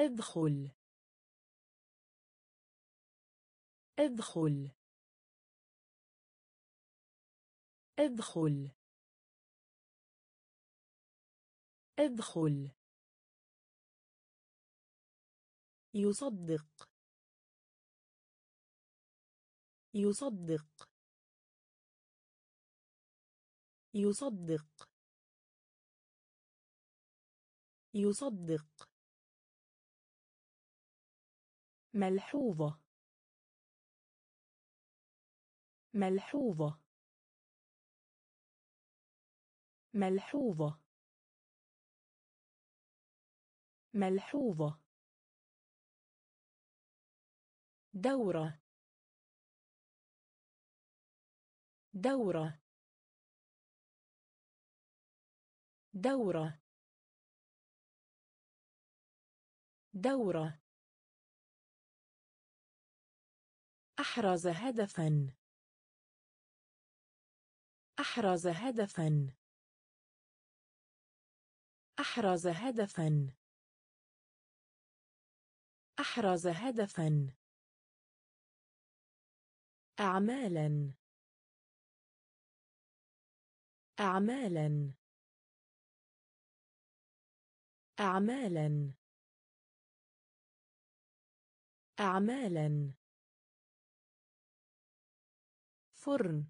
ادخل. ادخل. ادخل. ادخل. يصدق. يصدق. يصدق. يصدق. ملحوظة. ملحوظة. ملحوظة. ملحوظة. دورة. دورة. دورة. دورة. أحرز هدفا. أحرز هدفا. أحرز هدفا. أحرز هدفا. أعمالا. أعمالا. أعمالا. أعمالا. فرن.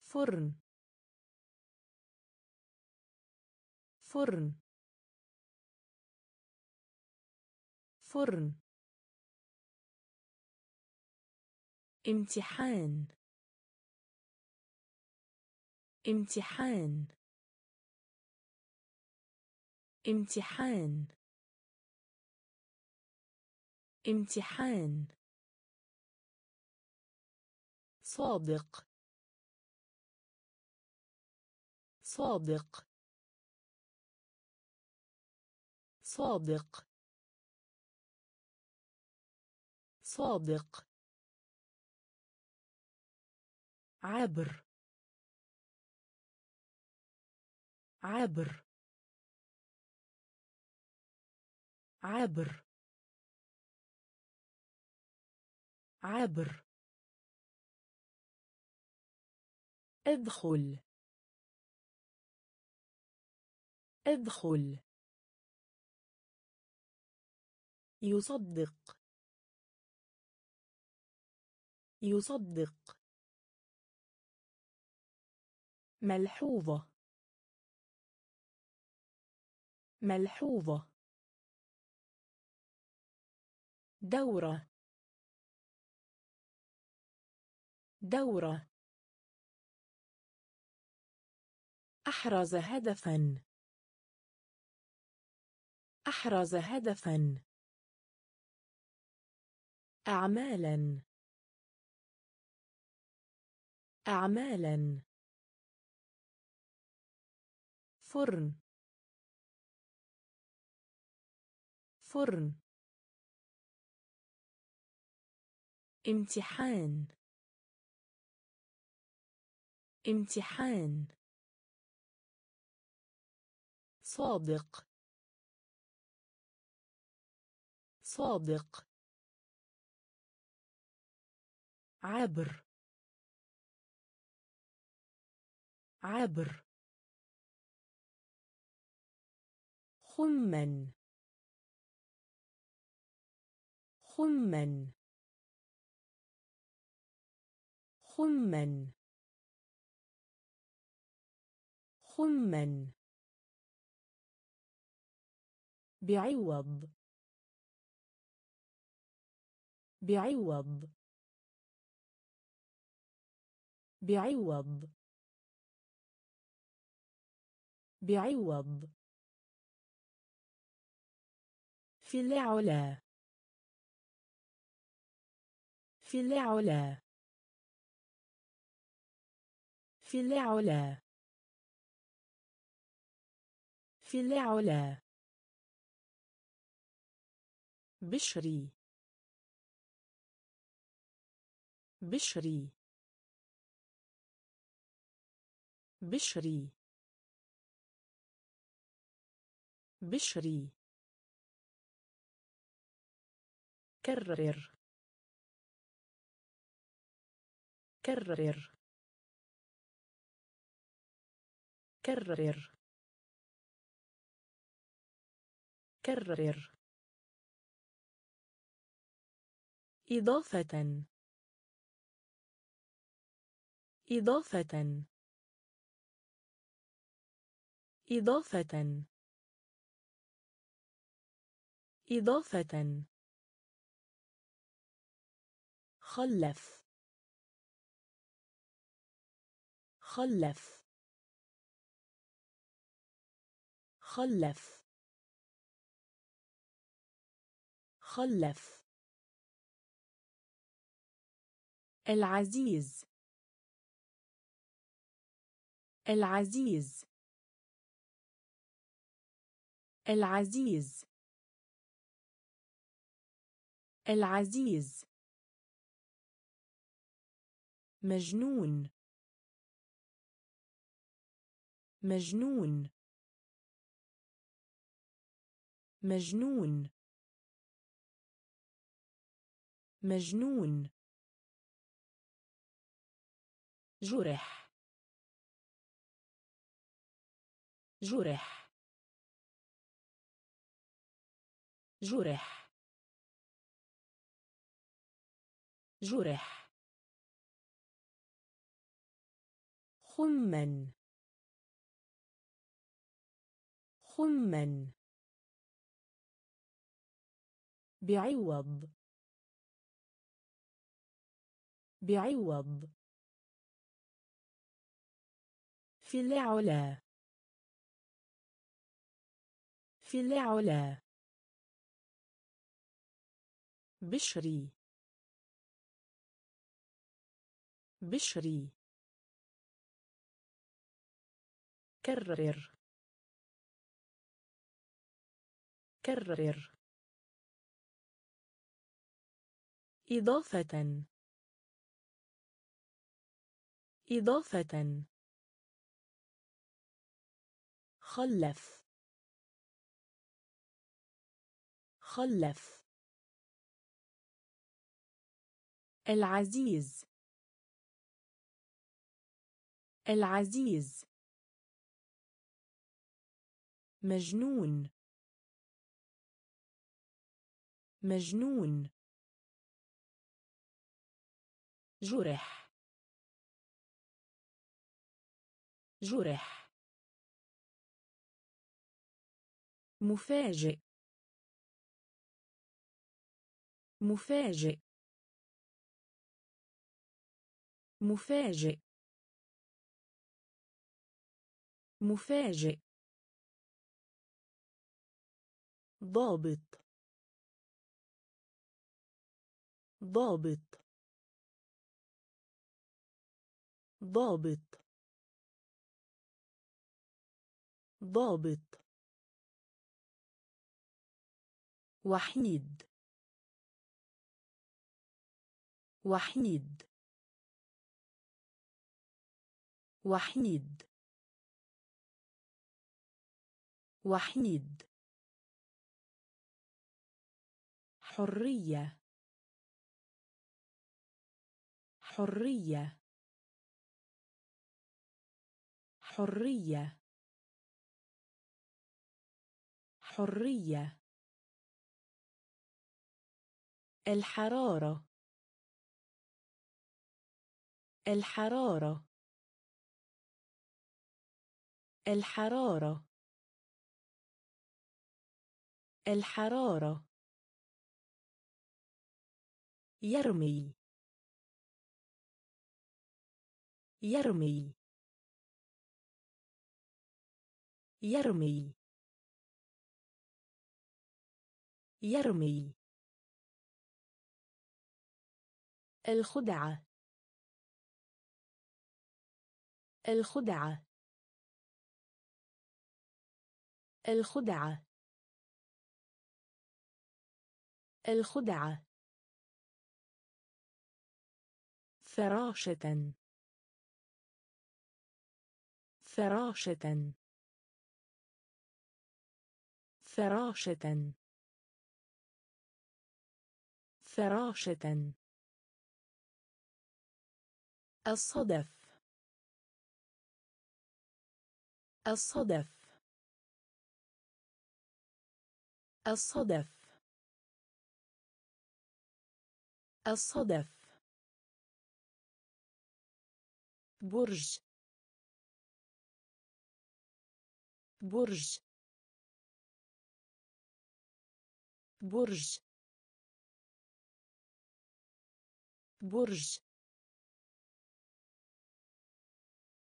فرن. فرن. فرن. امتحان. امتحان. امتحان. امتحان. صادق. صادق. صادق. صادق. عبر. عبر. عبر. عبر. ادخل. ادخل. يصدق. يصدق. ملحوظة. ملحوظة. دورة. دورة. أحرز هدفا. أحرز هدفا. أعمالا. أعمالا. فرن. فرن. امتحان. امتحان. صادق. صادق. عبر. عبر. خمن خمن خمن خمن بعوض. بعوض. بعوض. بعوض. في العلا. في العلا. في العلا. في العلا. بشري. بشري. بشري. بشري. كرر. كرر. كرر. كرر. إضافة. إضافة. إضافة. إضافة. خلف. خلف. خلف. خلف. العزيز. العزيز. العزيز. العزيز. مجنون. مجنون. مجنون. مجنون. جرح. جرح. جرح. جرح. خمن خمن بعوض. بعوض. في العلا. في العلا. بشري. بشري. كرر. كرر. إضافة. إضافة. خلف. خلف. العزيز. العزيز. مجنون. مجنون. جرح. جرح. مفاجئ. مفاجئ. مفاجئ. مفاجئ. ضابط. ضابط. ضابط. ضابط. وحيد. وحيد. وحيد. وحيد. حرية. حرية. حرية. حرية. الحرارة. الحرارة. الحرارة. الحرارة. يرمي. يرمي. يرمي. يرمي. الخدعة. الخدعة. الخدعة. الخدعة. فراشة. فراشة. فراشة. فراشة. الصدف. الصدف. الصدف. الصدف. برج. برج. برج. برج.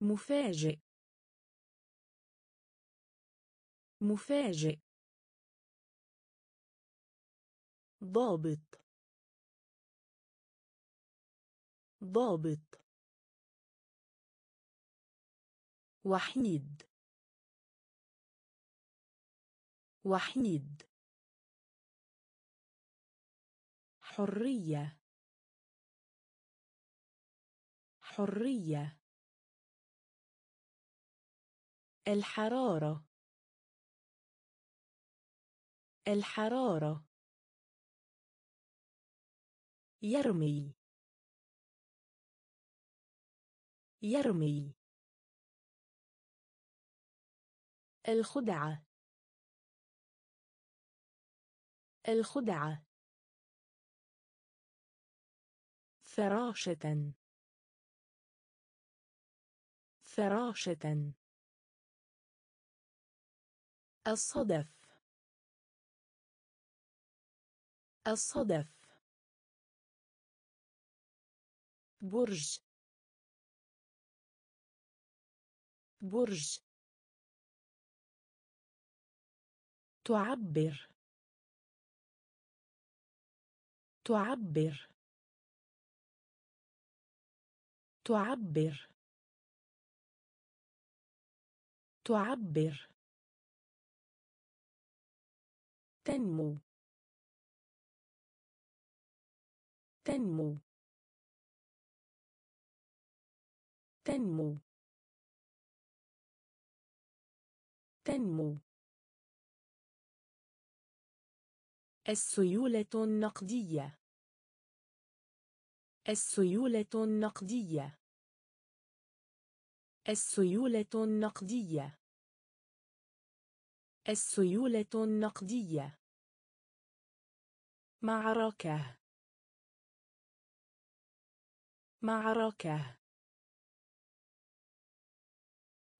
مفاجئ. مفاجئ. ضابط. ضابط. وحيد. وحيد. حرية. حرية. الحرارة. الحرارة. يرمي. يرمي. الخدعة. الخدعة. فراشة. فراشة. الصدف. الصدف. برج. برج. تعبر. تعبر. تعبر. تعبر. تنمو. تنمو. تنمو. تنمو. السيولة النقدية. السيولة النقدية. السيولة النقدية. السيولة النقدية. معركة. معركة.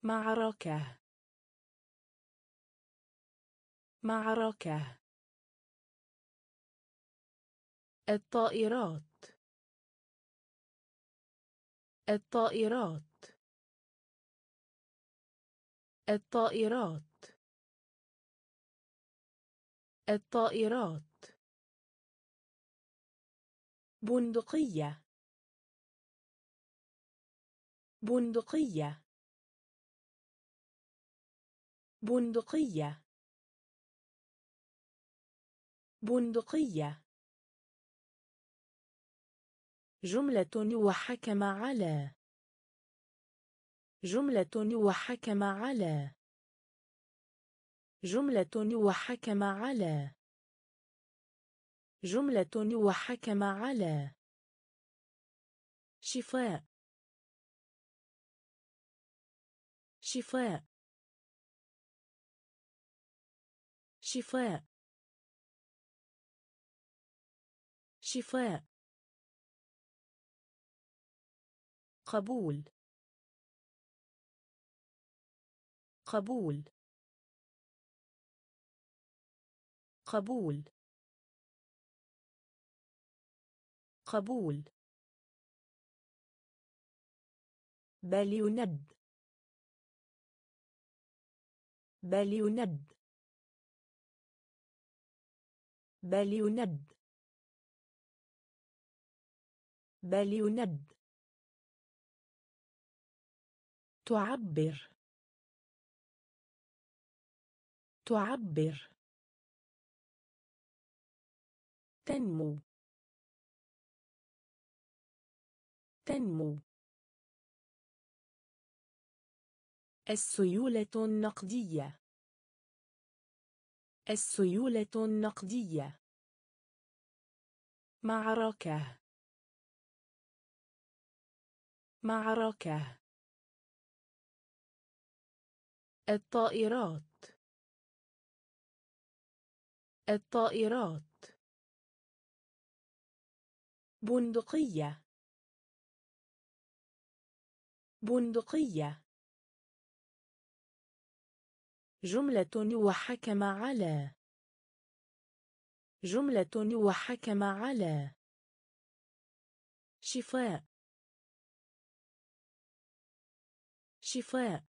معركة. معركة. الطائرات. الطائرات. الطائرات. الطائرات. بندقية. بندقية. بندقية. بندقية. جملة وحكم على. جملة وحكم على. جملة وحكم على. جملة وحكم على شفاء. شفاء. شفاء. شفاء. قبول. قبول. قبول. قبول. بل يند بل يند بل يند بل يند تعبر. تعبر. تنمو. تنمو. السيولة النقدية. السيولة النقدية. معركة. معركة. الطائرات. الطائرات. بندقية. بندقية. جملة وحكم على. جملة وحكم على. شفاء. شفاء.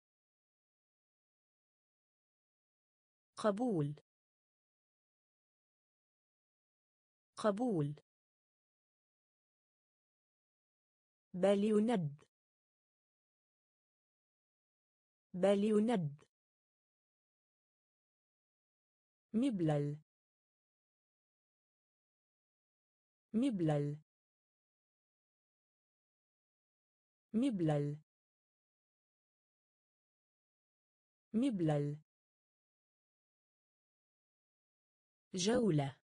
قبول. قبول. بل يند بل يند مبلل. مبلل. مبلل. مبلل. جولة.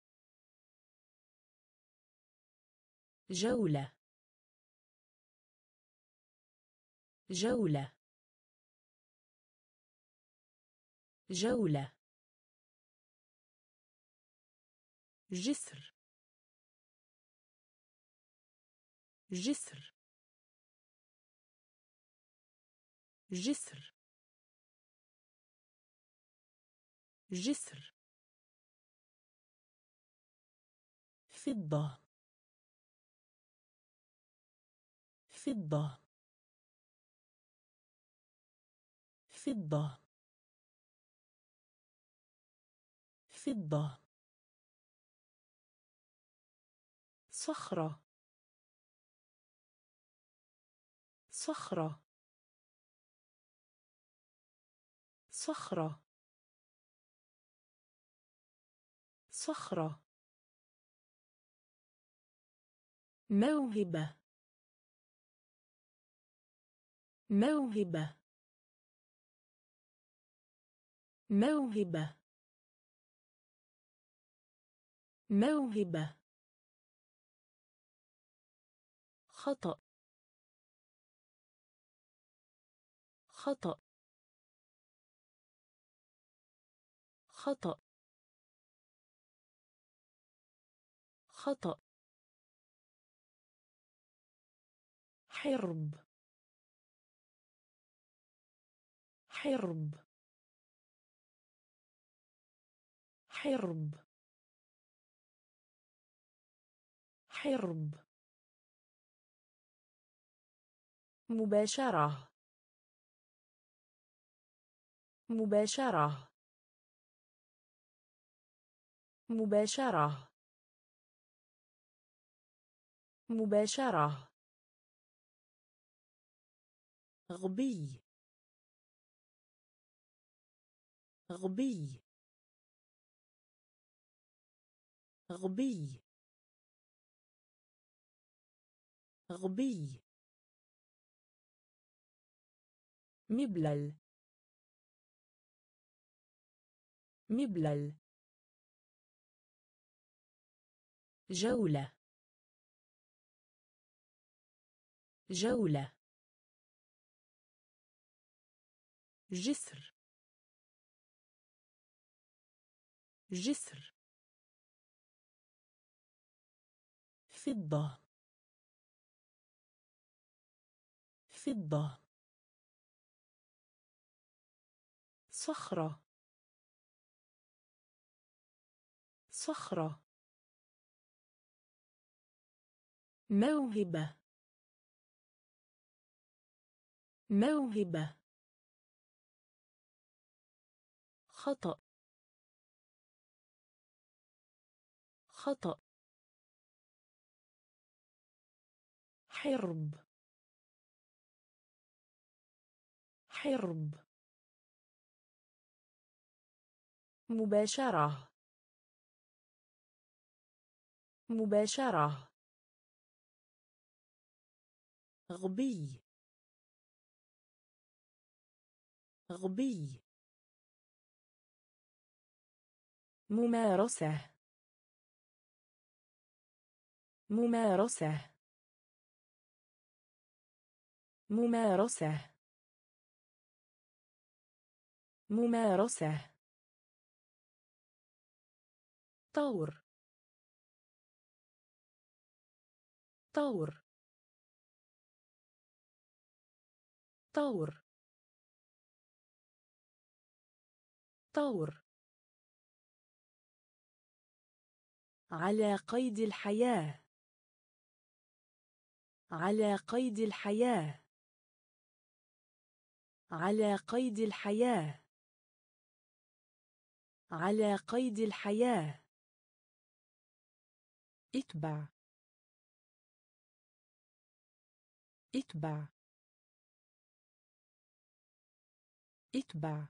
جولة. جولة. جولة. جسر. جسر. جسر. جسر. فضة. فضة. فضة. فضة. صخرة. صخرة. صخرة. صخرة. موهبة. موهبة. موهبة. موهبة. خطأ. خطأ. خطأ. خطأ. حرب. حرب. حرب. حرب. مباشرة. مباشرة. مباشرة. مباشرة. غبي. غبي. غبي. غبي. مبلل. مبلل. جولة. جولة. جسر. جسر. فضة. فضة. صخرة. صخرة. موهبة. موهبة. خطأ. خطأ. حرب. حرب. مباشرة. مباشرة. غبي. غبي. ممارسة. ممارسة. ممارسة. ممارسة. طور. طور. طور. طور. على قيد الحياة. على قيد الحياة. على قيد الحياة. على قيد الحياة. اتبع. اتبع. اتبع.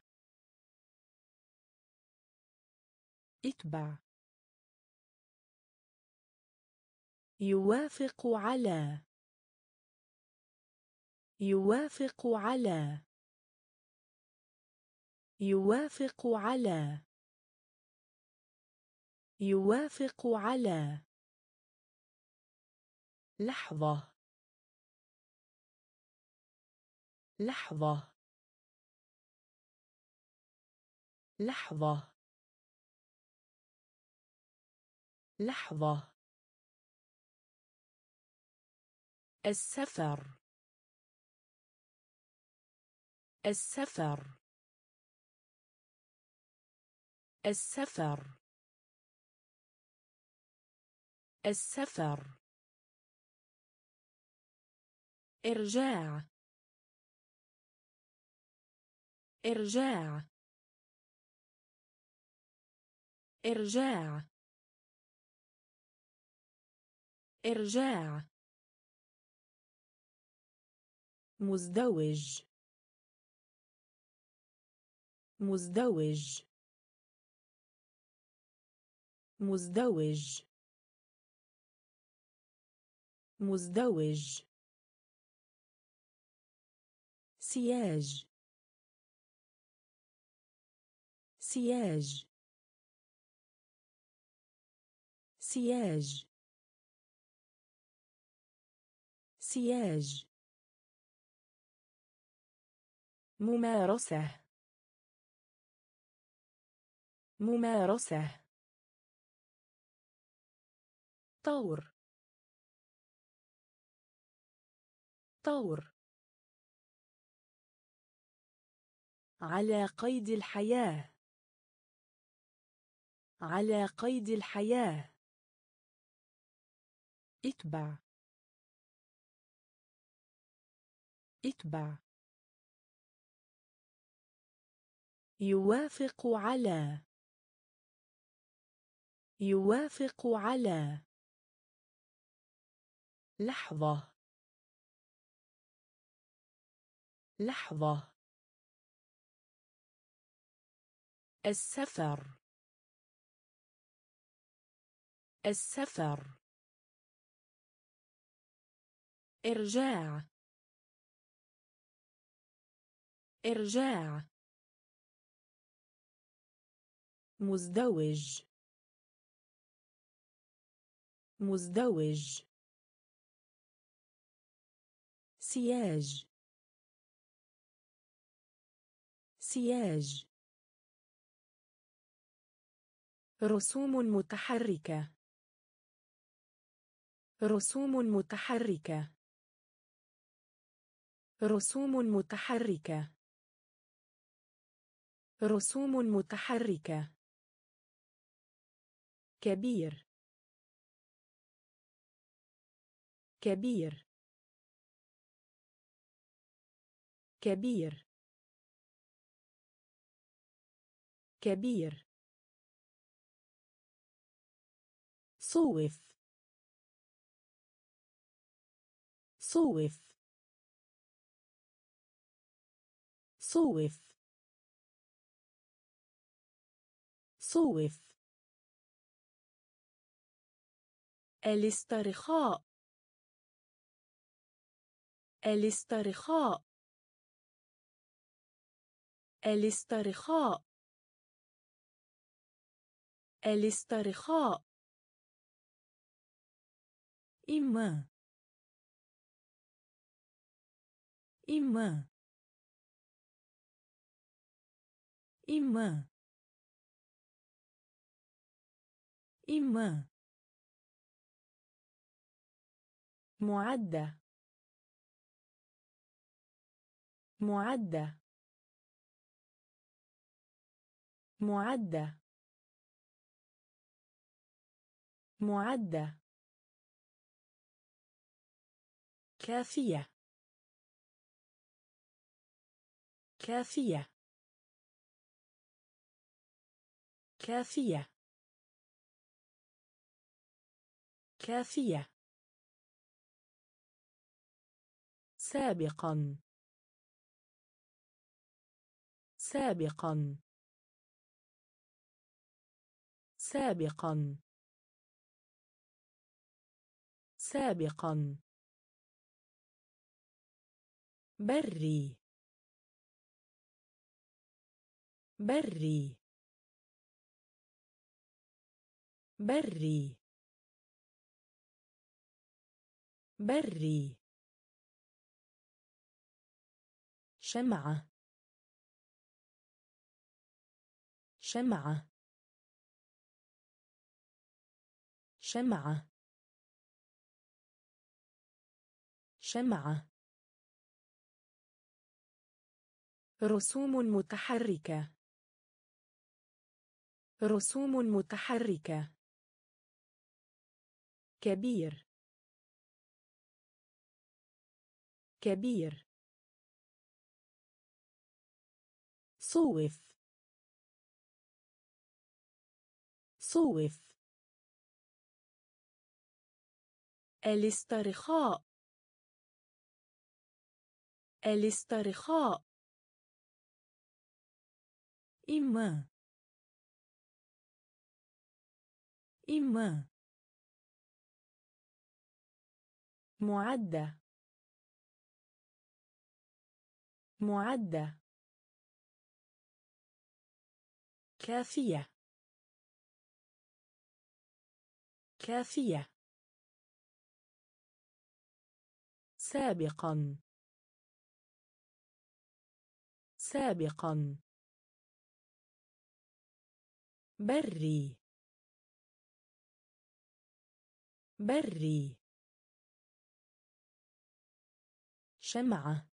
اتبع. يوافق على. يوافق على. يوافق على. يوافق على. لحظة. لحظة. لحظة. لحظة. السفر. السفر. السفر. السفر. إرجاع. إرجاع. إرجاع. إرجاع. مزدوج. مزدوج. مزدوج. مزدوج. سياج. سياج. سياج. سياج. ممارسة. ممارسة. طور. طور على قيد الحياة. على قيد الحياة. اتبع. اتبع. يوافق على. يوافق على. لحظة. لحظة. السفر. السفر. إرجاع. إرجاع. مزدوج. مزدوج. سياج. سياج. رسوم متحركة. رسوم متحركة. رسوم متحركة. رسوم متحركة. كبير. كبير. كبير. كبير. صوف. صوف. صوف. صوف. الاسترخاء. الاسترخاء. الاسترخاء. الاسترخاء. إما. إما. إما. إما. معدة. معدة. معدة. معدة. كافية. كافية. كافية. كافية. سابقا. سابقا. سابقا. سابقا. بري. بري. بري. بري. شمعة. شمعة. شمعة. شمعة رسوم متحركة. رسوم متحركة. كبير. كبير. صوف. صوف. الاسترخاء. الاسترخاء. إما. إما. معدة. معدة. كافية. كافية. سابقا. سابقا. بري. بري. شمعة.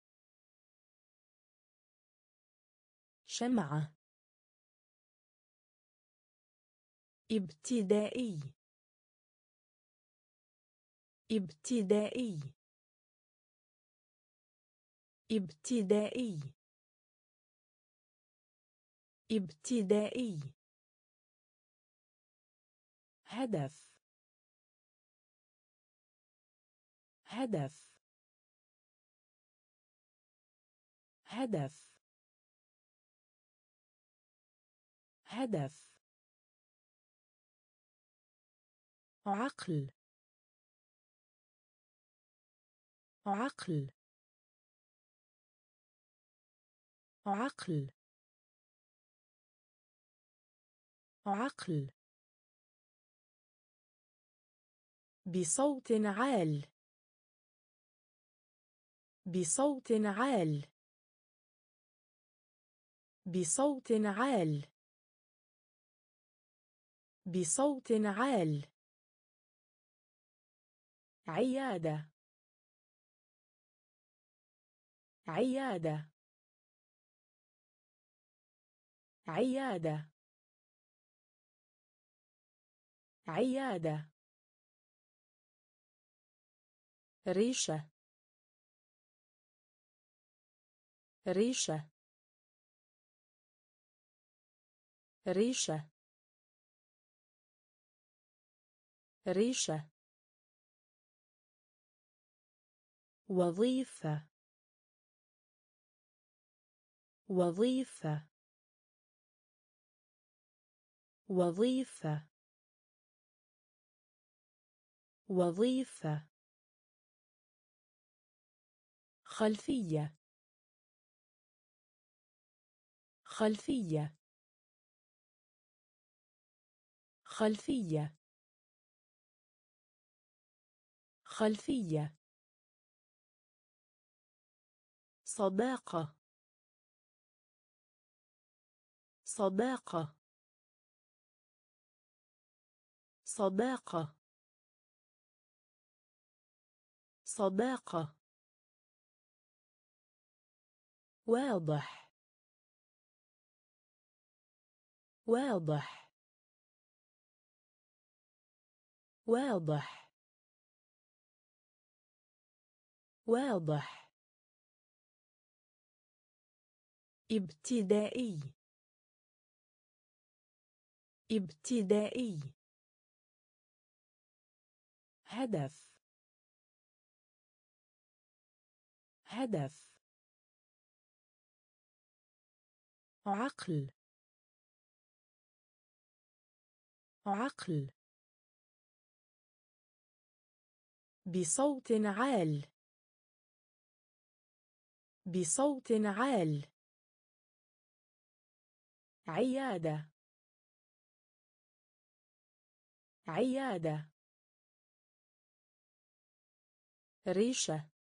شمعة. ابتدائي. ابتدائي. ابتدائي. ابتدائي. هدف. هدف. هدف. هدف. عقل. عقل. عقل. عقل. بصوت عال. بصوت عال. بصوت عال. بصوت عال. عيادة. عيادة. عيادة. عيادة. ريشة. ريشة. ريشة. ريشة. وظيفة. وظيفة. وظيفة. وظيفة. خلفية. خلفية. خلفية. خلفية. صداقة. صداقة. صداقة. صداقة. واضح. واضح. واضح. واضح. ابتدائي. ابتدائي. هدف. هدف. عقل. عقل. بصوت عال. بصوت عال. عيادة. عيادة. ريشة.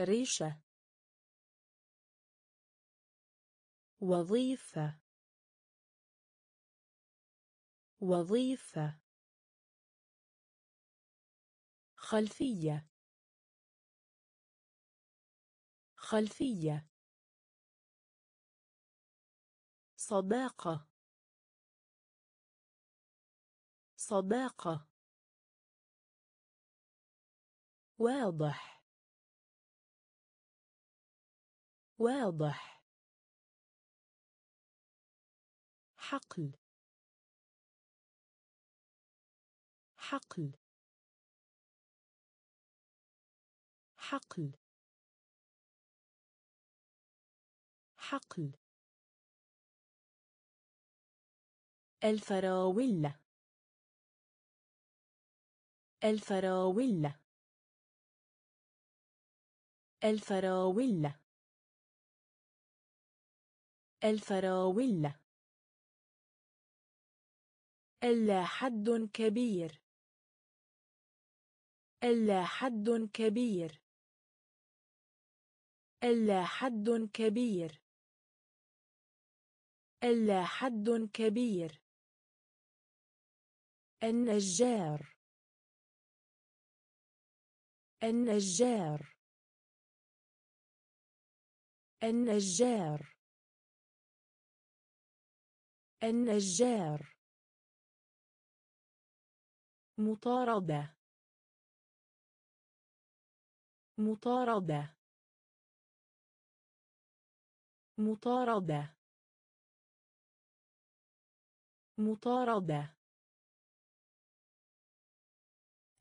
ريشة. وظيفة. وظيفة. خلفية. خلفية. صداقة. صداقة. واضح. واضح. حقل. حقل. حقل. حقل. الفراولة. الفراولة. الفراولة. الفراولة. ألا حد كبير. ألا حد كبير. ألا حد كبير. ألا حد كبير. النجار. النجار. النجار. النجار. مطاردة. مطاردة. مطاردة. مطاردة.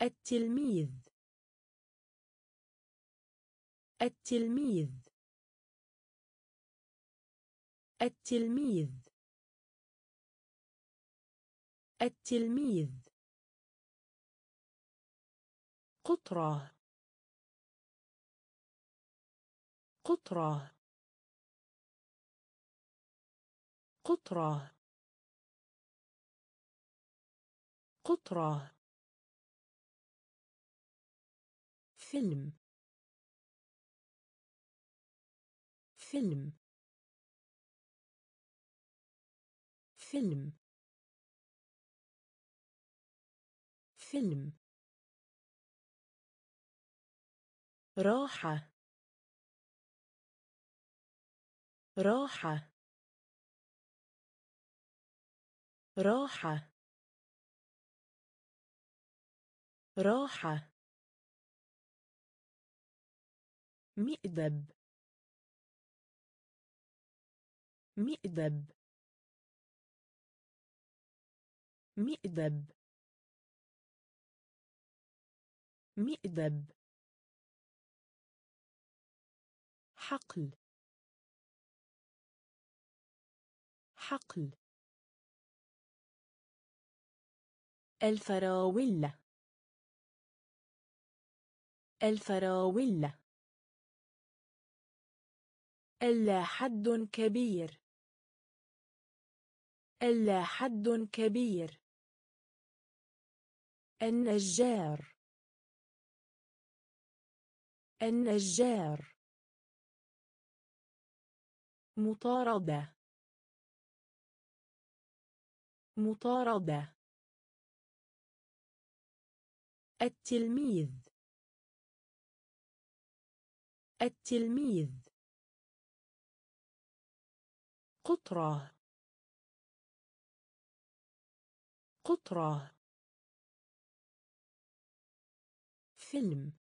التلميذ. التلميذ. التلميذ. التلميذ. قطرة. قطرة. قطرة. قطرة. فيلم. فيلم. فيلم. فيلم. راحة. راحة. راحة. راحة. مئدب. مئدب. مئدب. مئدب حقل. حقل. الفراولة. الفراولة. ألا حد كبير. ألا حد كبير. النجار. النجار. مطاردة. مطاردة. التلميذ. التلميذ. قطرة. قطرة. فيلم.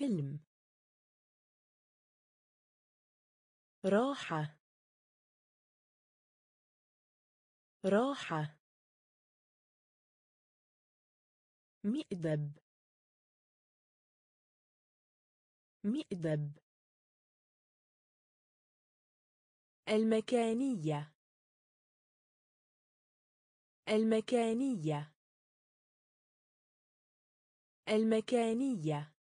فيلم. راحة. راحة. مئدب. مئدب. المكانية. المكانية. المكانية.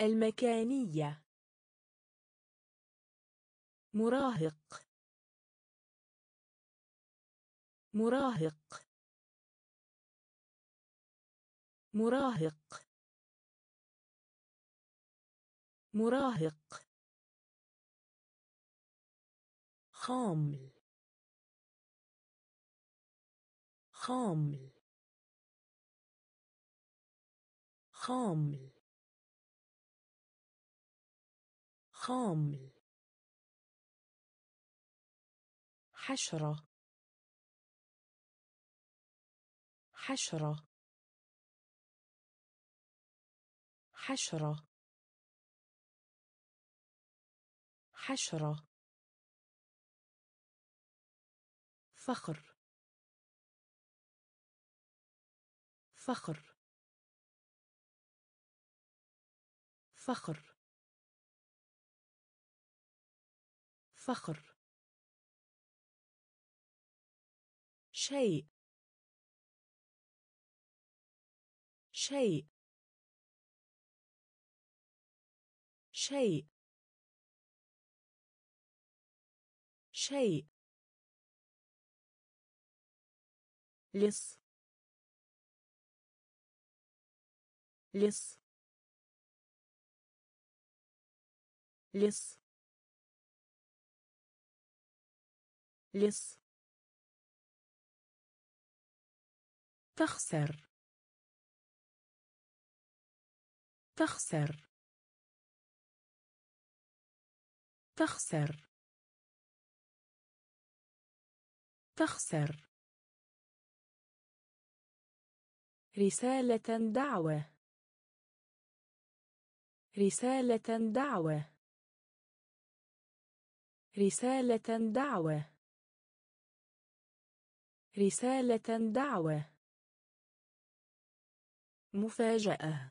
المكانية. مراهق. مراهق. مراهق. مراهق. خامل. خامل. خامل. خامل. حشرة. حشرة. حشرة. حشرة. فخر. فخر. فخر. فخر. شيء. شيء. شيء. شيء. لص. لص. لص. لص. تخسر. تخسر. تخسر. تخسر. رسالة دعوة. رسالة دعوة. رسالة دعوة. رسالة دعوة. مفاجأة.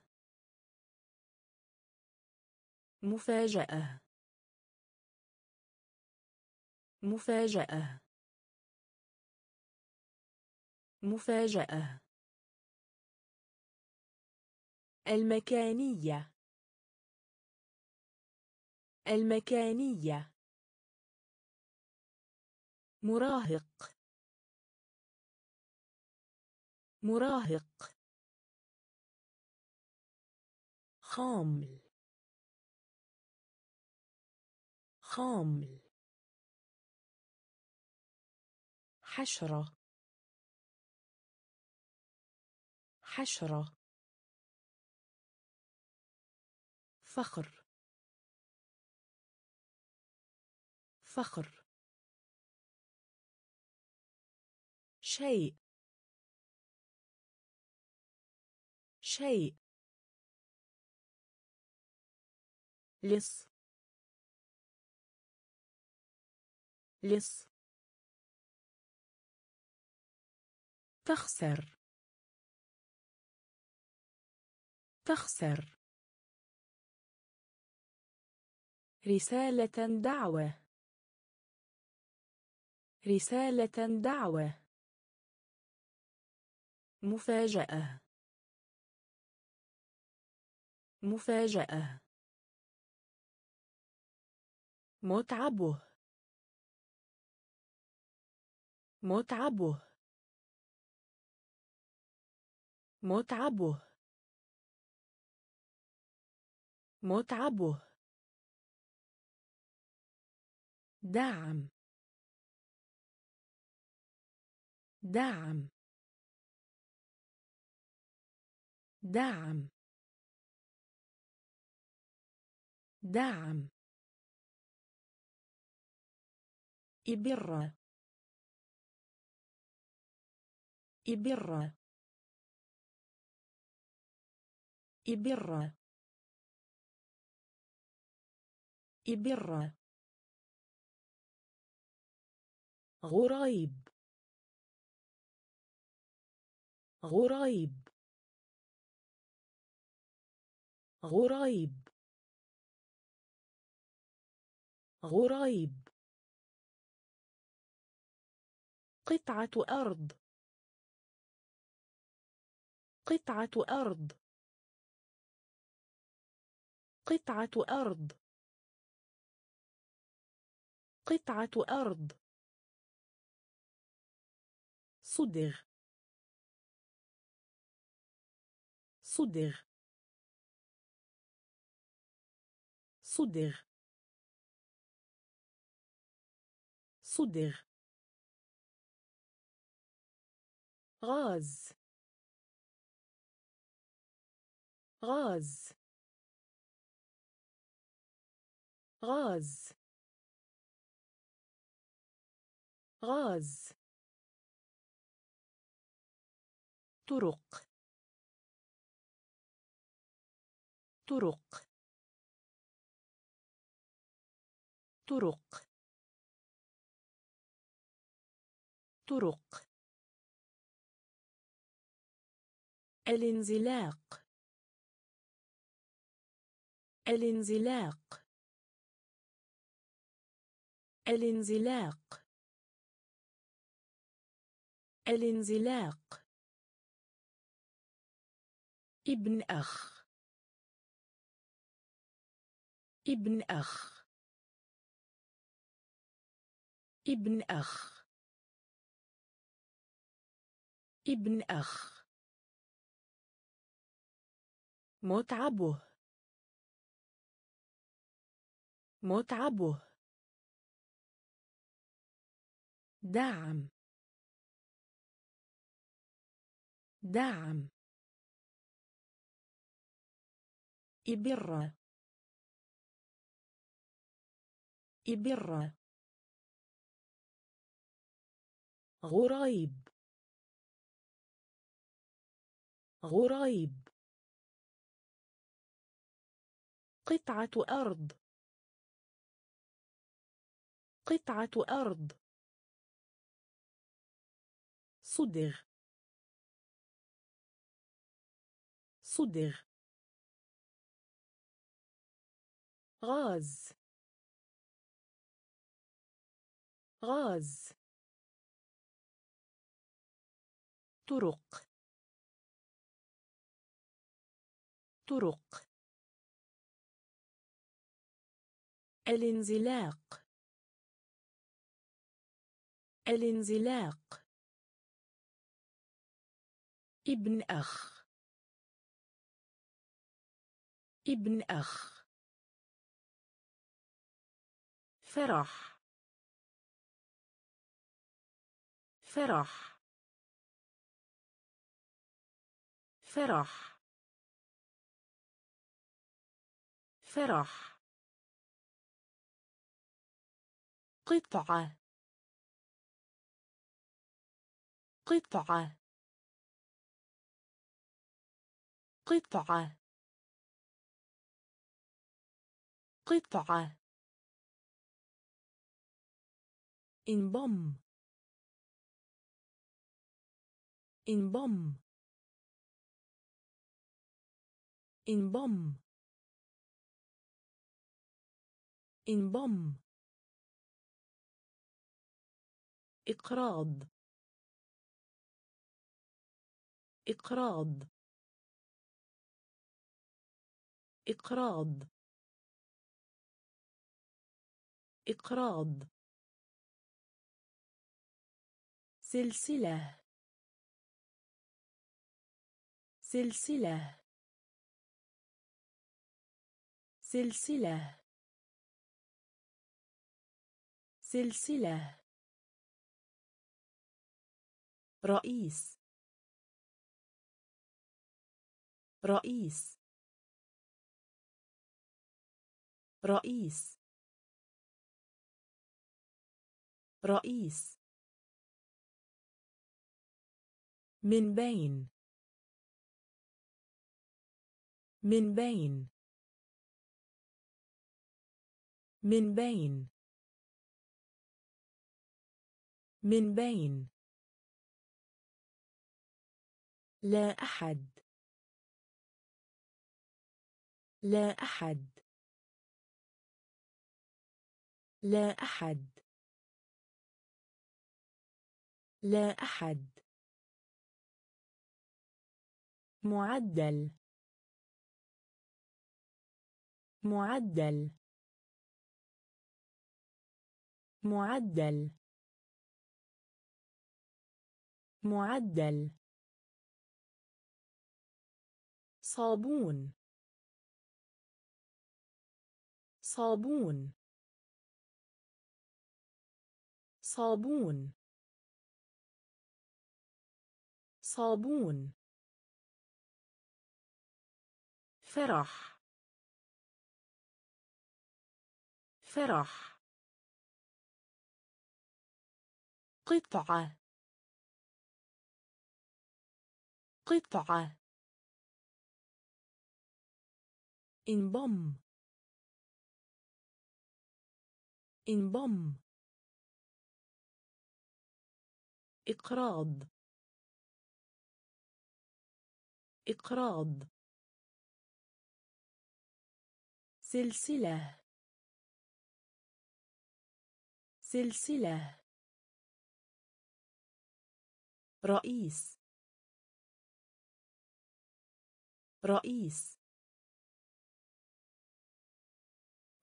مفاجأة. مفاجأة. مفاجأة. المكانية. المكانية. مراهق. مراهق. خامل. خامل. حشرة. حشرة. فخر. فخر. شيء. شيء. لص. لص. تخسر. تخسر. رسالة دعوة. رسالة دعوة. مفاجأة. مفاجأة. متعبه. متعبه. متعبه. متعبه. دعم. دعم. دعم. دعم. إبرة. إبرة. إبرة. إبرة. غريب. غريب. غريب. غريب. قطعة أرض. قطعة أرض. قطعة أرض. قطعة أرض. صدغ. صدغ. صدغ. صدغ. غاز. غاز. غاز. غاز. طرق. طرق. طرق. طرق الانزلاق. الانزلاق. الانزلاق. الانزلاق. ابن أخ. ابن أخ. ابن أخ. ابن أخ. متعبه. متعبه. دعم. دعم. إبرة. إبرة. غريب. غريب. قطعة أرض. قطعة أرض. صدغ. صدغ. غاز. غاز. طرق. طرق الانزلاق. الانزلاق. ابن أخ. ابن أخ. فرح. فرح. فرح. فرح. قطعة. قطعة. قطعة. قطعة. انضم. انضم. انضم. انضم. إقراض. إقراض. إقراض. إقراض. سلسلة. سلسلة. سلسلة. سلسلة. رئيس. رئيس. رئيس. رئيس. من بين. من بين. من بين. من بين. لا أحد. لا أحد. لا أحد. لا أحد. معدل. معدل. معدل. معدل صابون صابون صابون صابون فرح فرح قطعة قطعة. انضم. انضم. إقراض. إقراض. سلسلة. سلسلة. رئيس. رئيس.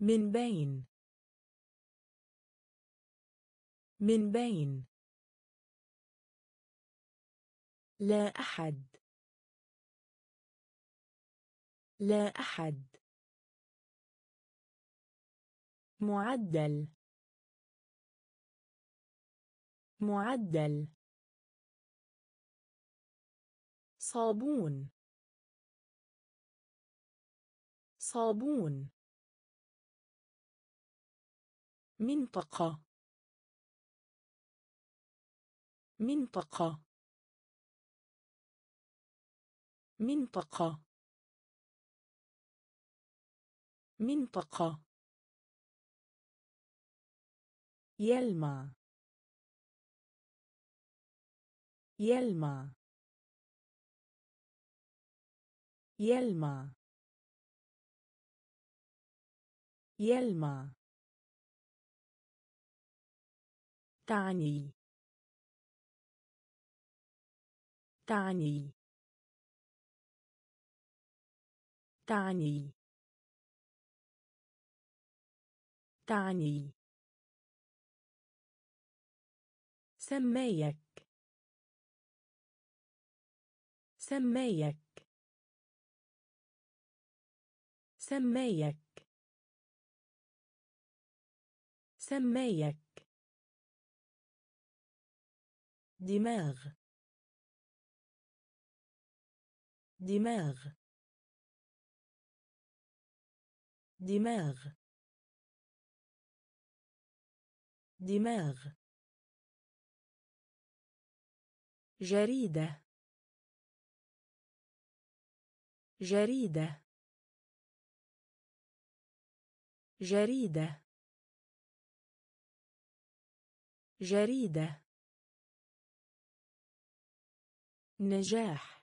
من بين. من بين. لا أحد. لا أحد. معدل. معدل. صابون. صابون. منطقة. منطقة. منطقة. منطقة. يلمع. يلمع. يلمع. يلمع. تعني. تعني. تعني. تعني. سمايك. سمايك. سمايك. سمايك. دماغ. دماغ. دماغ. دماغ. جريدة. جريدة. جريدة. جريدة. نجاح.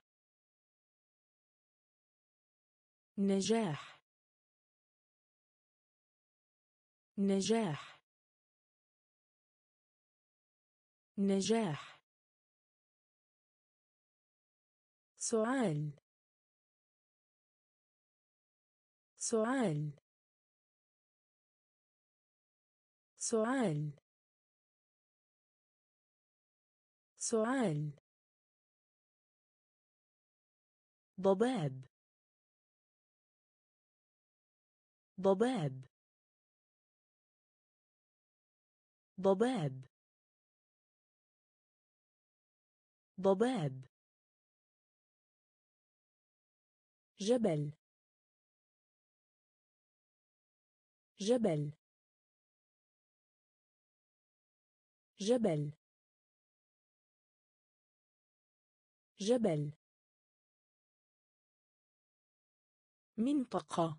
نجاح. نجاح. نجاح. سؤال. سؤال. سؤال. سؤال ضباب. ضباب. ضباب. ضباب. جبل. جبل. جبل. جبل. منطقة.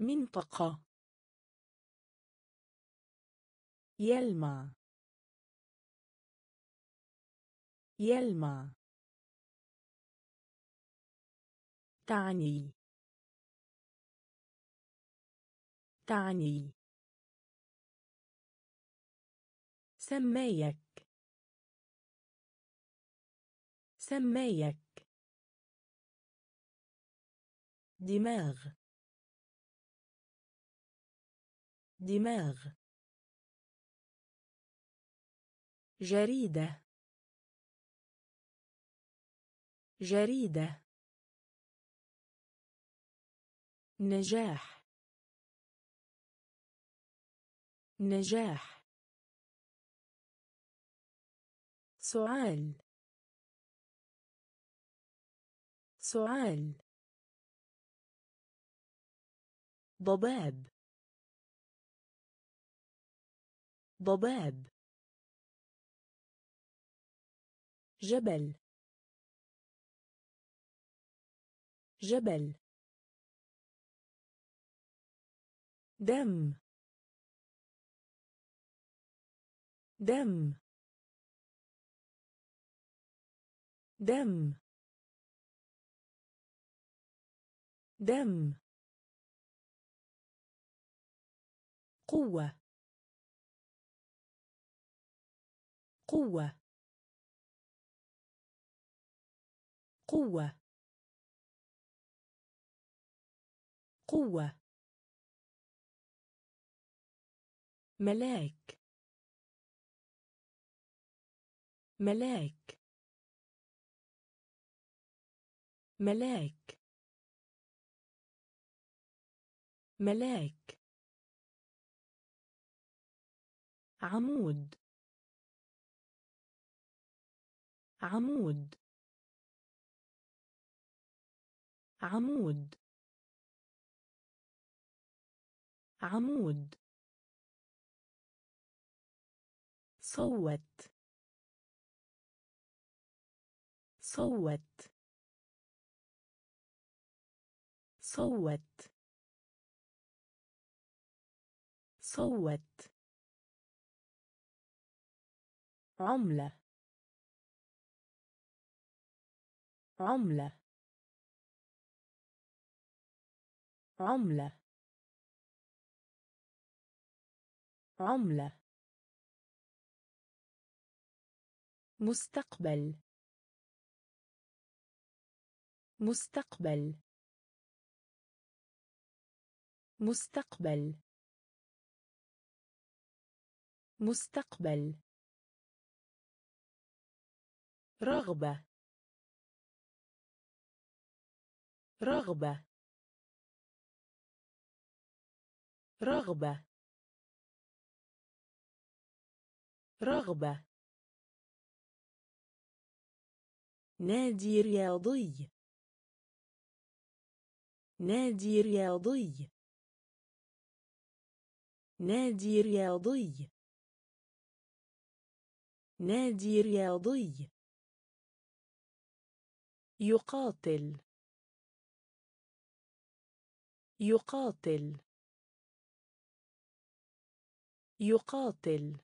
منطقة. يلمع. يلمع. تعني. تعني. سمايك. سمايك. دماغ. دماغ. جريدة. جريدة. نجاح. نجاح. سؤال سؤال ضباب. ضباب. جبل. جبل. دم. دم. دم. دم. قوة. قوة. قوة. قوة. ملاك. ملاك. ملاك. ملاك. عمود. عمود. عمود. عمود. صوت. صوت. صوت. صوت. عملة. عملة. عملة. عملة. مستقبل. مستقبل. مستقبل. مستقبل. رغبة. رغبة. رغبة. رغبة. نادي رياضي. نادي رياضي. نادي رياضي. نادي رياضي. يقاتل. يقاتل. يقاتل.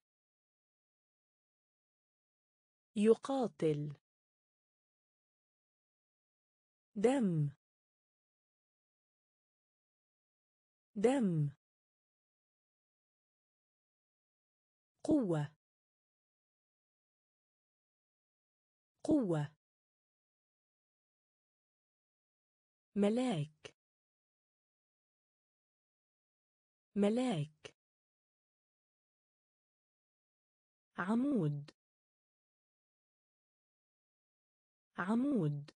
يقاتل. دم. دم. قوة. قوة. ملاك. ملاك. عمود. عمود.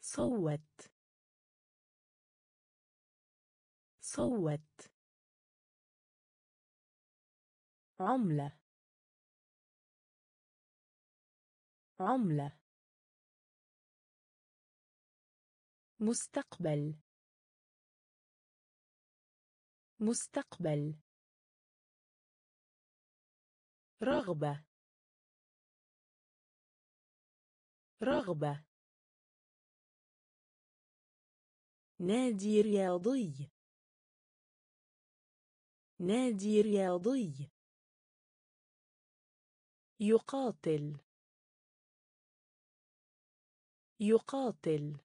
صوت. صوت. عملة. عملة. مستقبل. مستقبل. رغبة. رغبة. نادي رياضي. نادي رياضي. يقاتل. يقاتل.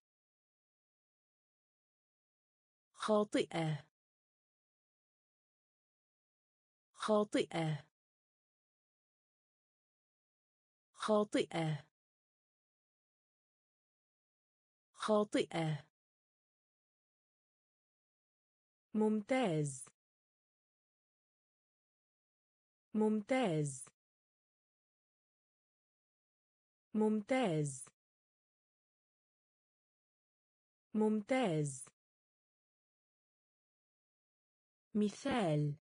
خاطئة. خاطئة. خاطئة. خاطئة. ممتاز. ممتاز. ممتاز. ممتاز. مثال.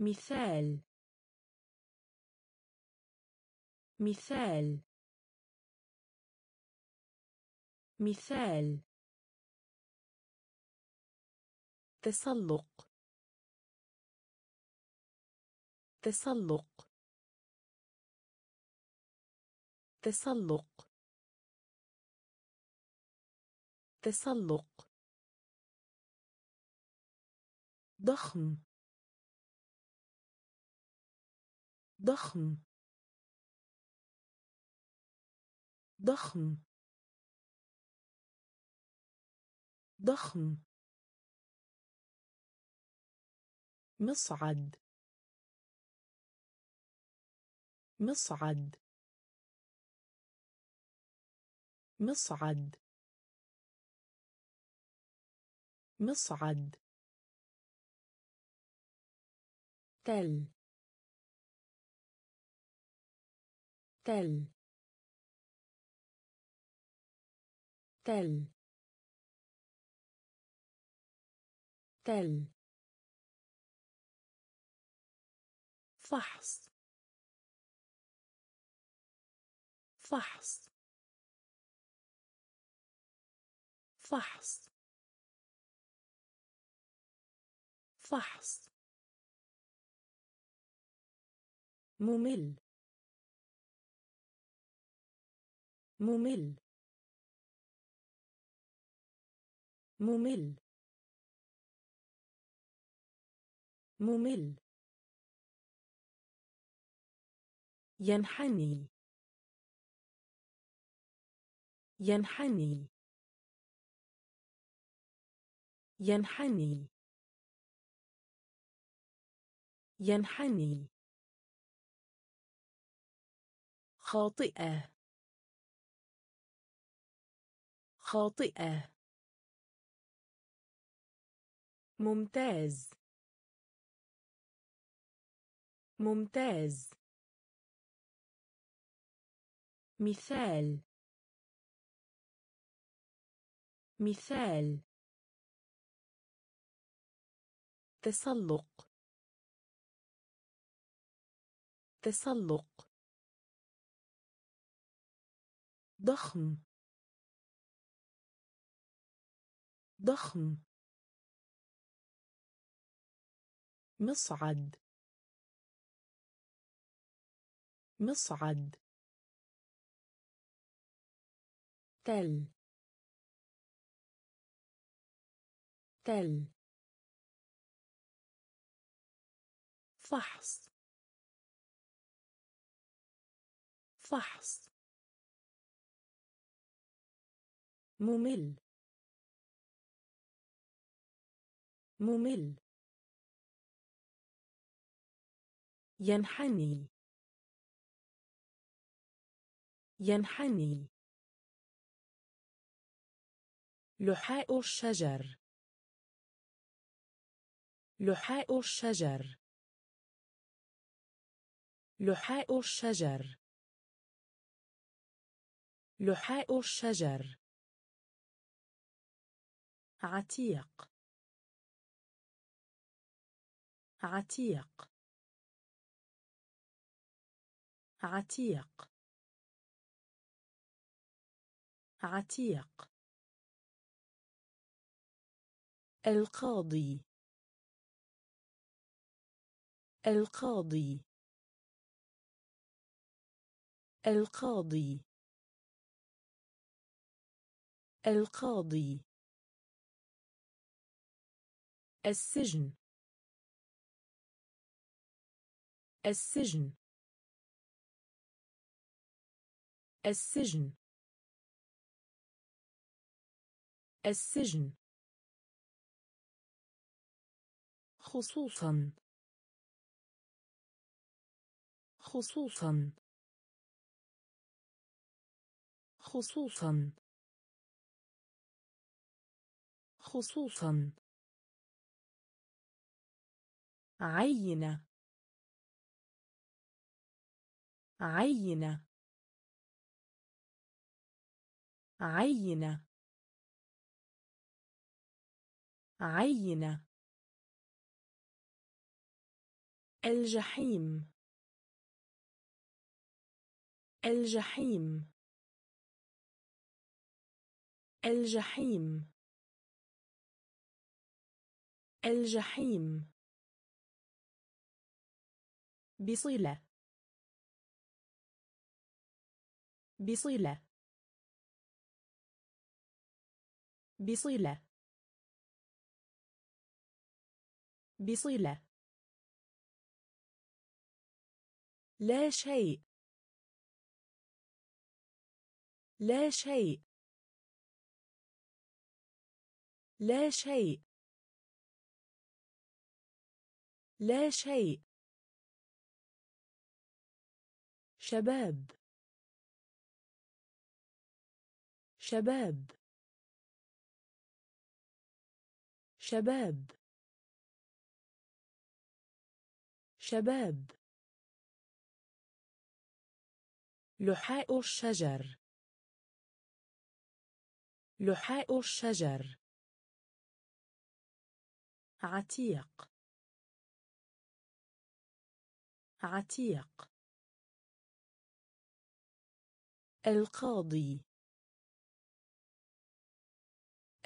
مثال. مثال. مثال. تسلق. تسلق. تسلق. تسلق ضخم. ضخم. ضخم. ضخم. مصعد. مصعد. مصعد. مصعد. تل. تل. تل. تل. فحص. فحص. فحص. فحص. ممل. ممل. ممل. ممل. ينحني. ينحني. ينحني. ينحني. خاطئة. خاطئة. ممتاز. ممتاز. مثال. مثال. تسلق. تسلق ضخم. ضخم. مصعد. مصعد. تل. تل. فحص. فحص. ممل. ممل. ينحني. ينحني. لحاء الشجر. لحاء الشجر. لحاء الشجر. لحاء الشجر. عتيق. عتيق. عتيق. عتيق. القاضي. القاضي. القاضي. القاضي. السجن. السجن. السجن. السجن. خصوصا. خصوصا. خصوصا. خصوصا. عينة. عينة. عينة. عينة. الجحيم. الجحيم. الجحيم. الجحيم. بصلة. بصلة. بصلة. بصلة. لا شيء. لا شيء. لا شيء. لا شيء. شباب. شباب. شباب. شباب. لحاء الشجر. لحاء الشجر. عتيق. عتيق. القاضي.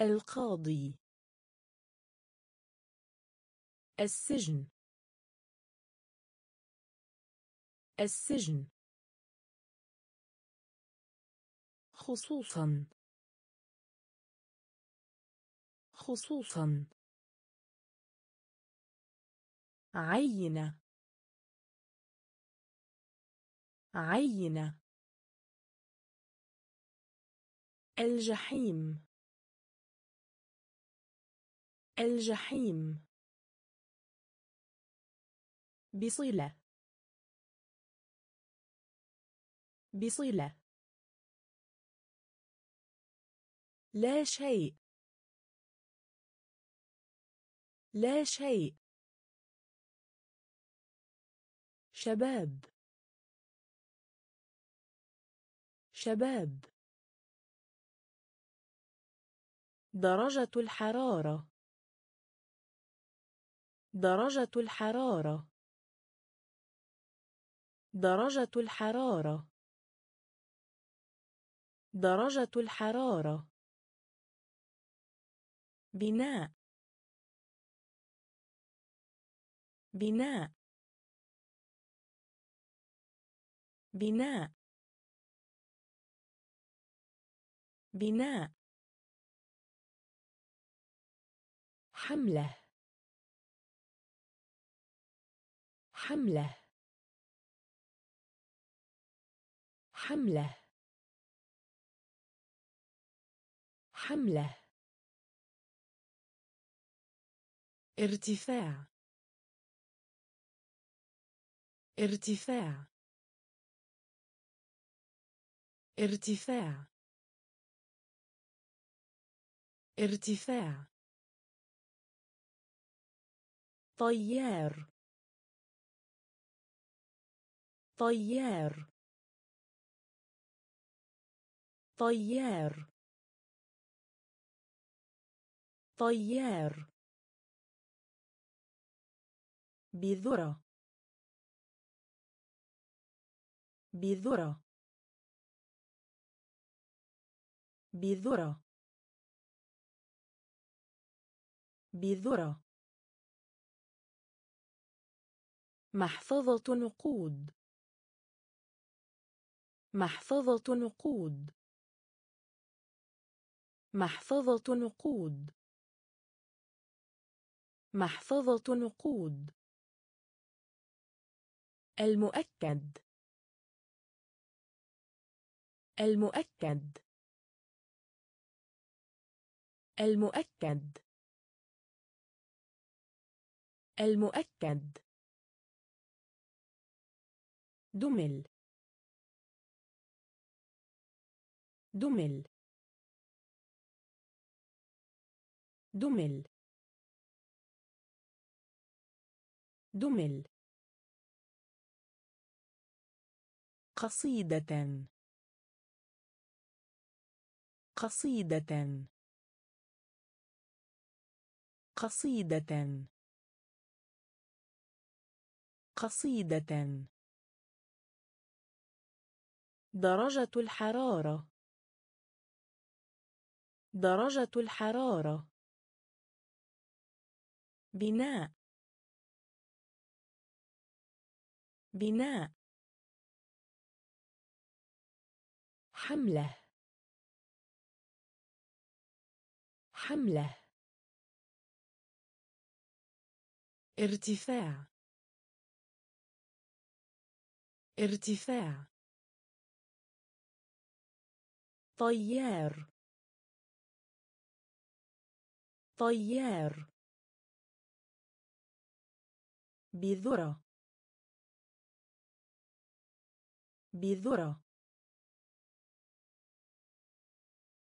القاضي. السجن. السجن. خصوصا. خصوصا. عينة. عينة. الجحيم. الجحيم. بصلة. بصلة. لا شيء. لا شيء. شباب. شباب. درجة الحرارة. درجة الحرارة. درجة الحرارة. درجة الحرارة. بناء. بناء. بناء. بناء. حملة. حملة. حملة. حملة. ارتفاع. ارتفاع. ارتفاع. ارتفاع. طيار. طيار. طيار. طيار. بذرة. بذرة. بذرة. بذرة. محفظة نقود. محفظة نقود. محفظة نقود. محفظة نقود. المؤكد. المؤكد. المؤكد. المؤكد. دمل دمل دمل دمل قصيدة. قصيدة. قصيدة. قصيدة. درجة الحرارة. درجة الحرارة. بناء. بناء. حملة. حملة. ارتفاع. ارتفاع. طيار. طيار. بذرة. بذرة.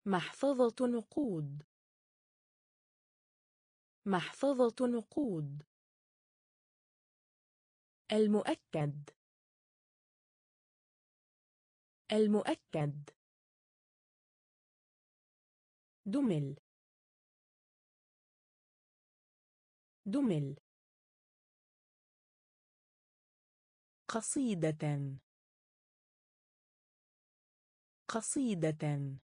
محفظة نقود. محفظة نقود. المؤكد. المؤكد. دمل دمل قصيدة. قصيدة.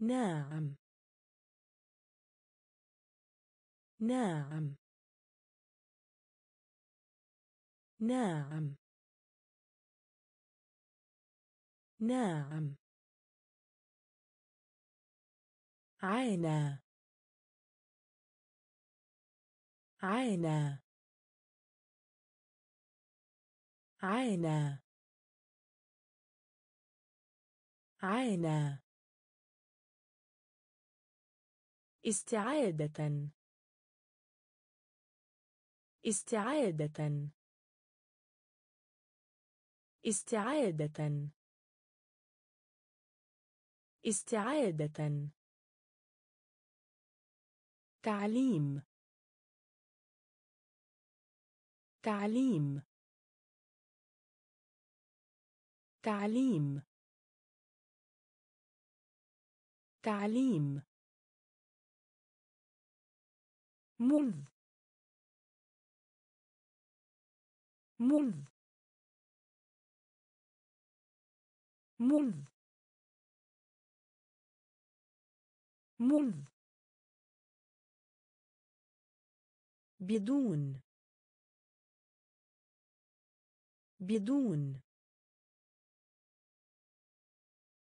نعم. نعم. نعم. نعم. عانى عانى عانى عانى استعادة. استعادة. استعادة. استعادة. تعليم. تعليم. تعليم. تعليم. منذ. منذ. منذ. منذ بدون. بدون.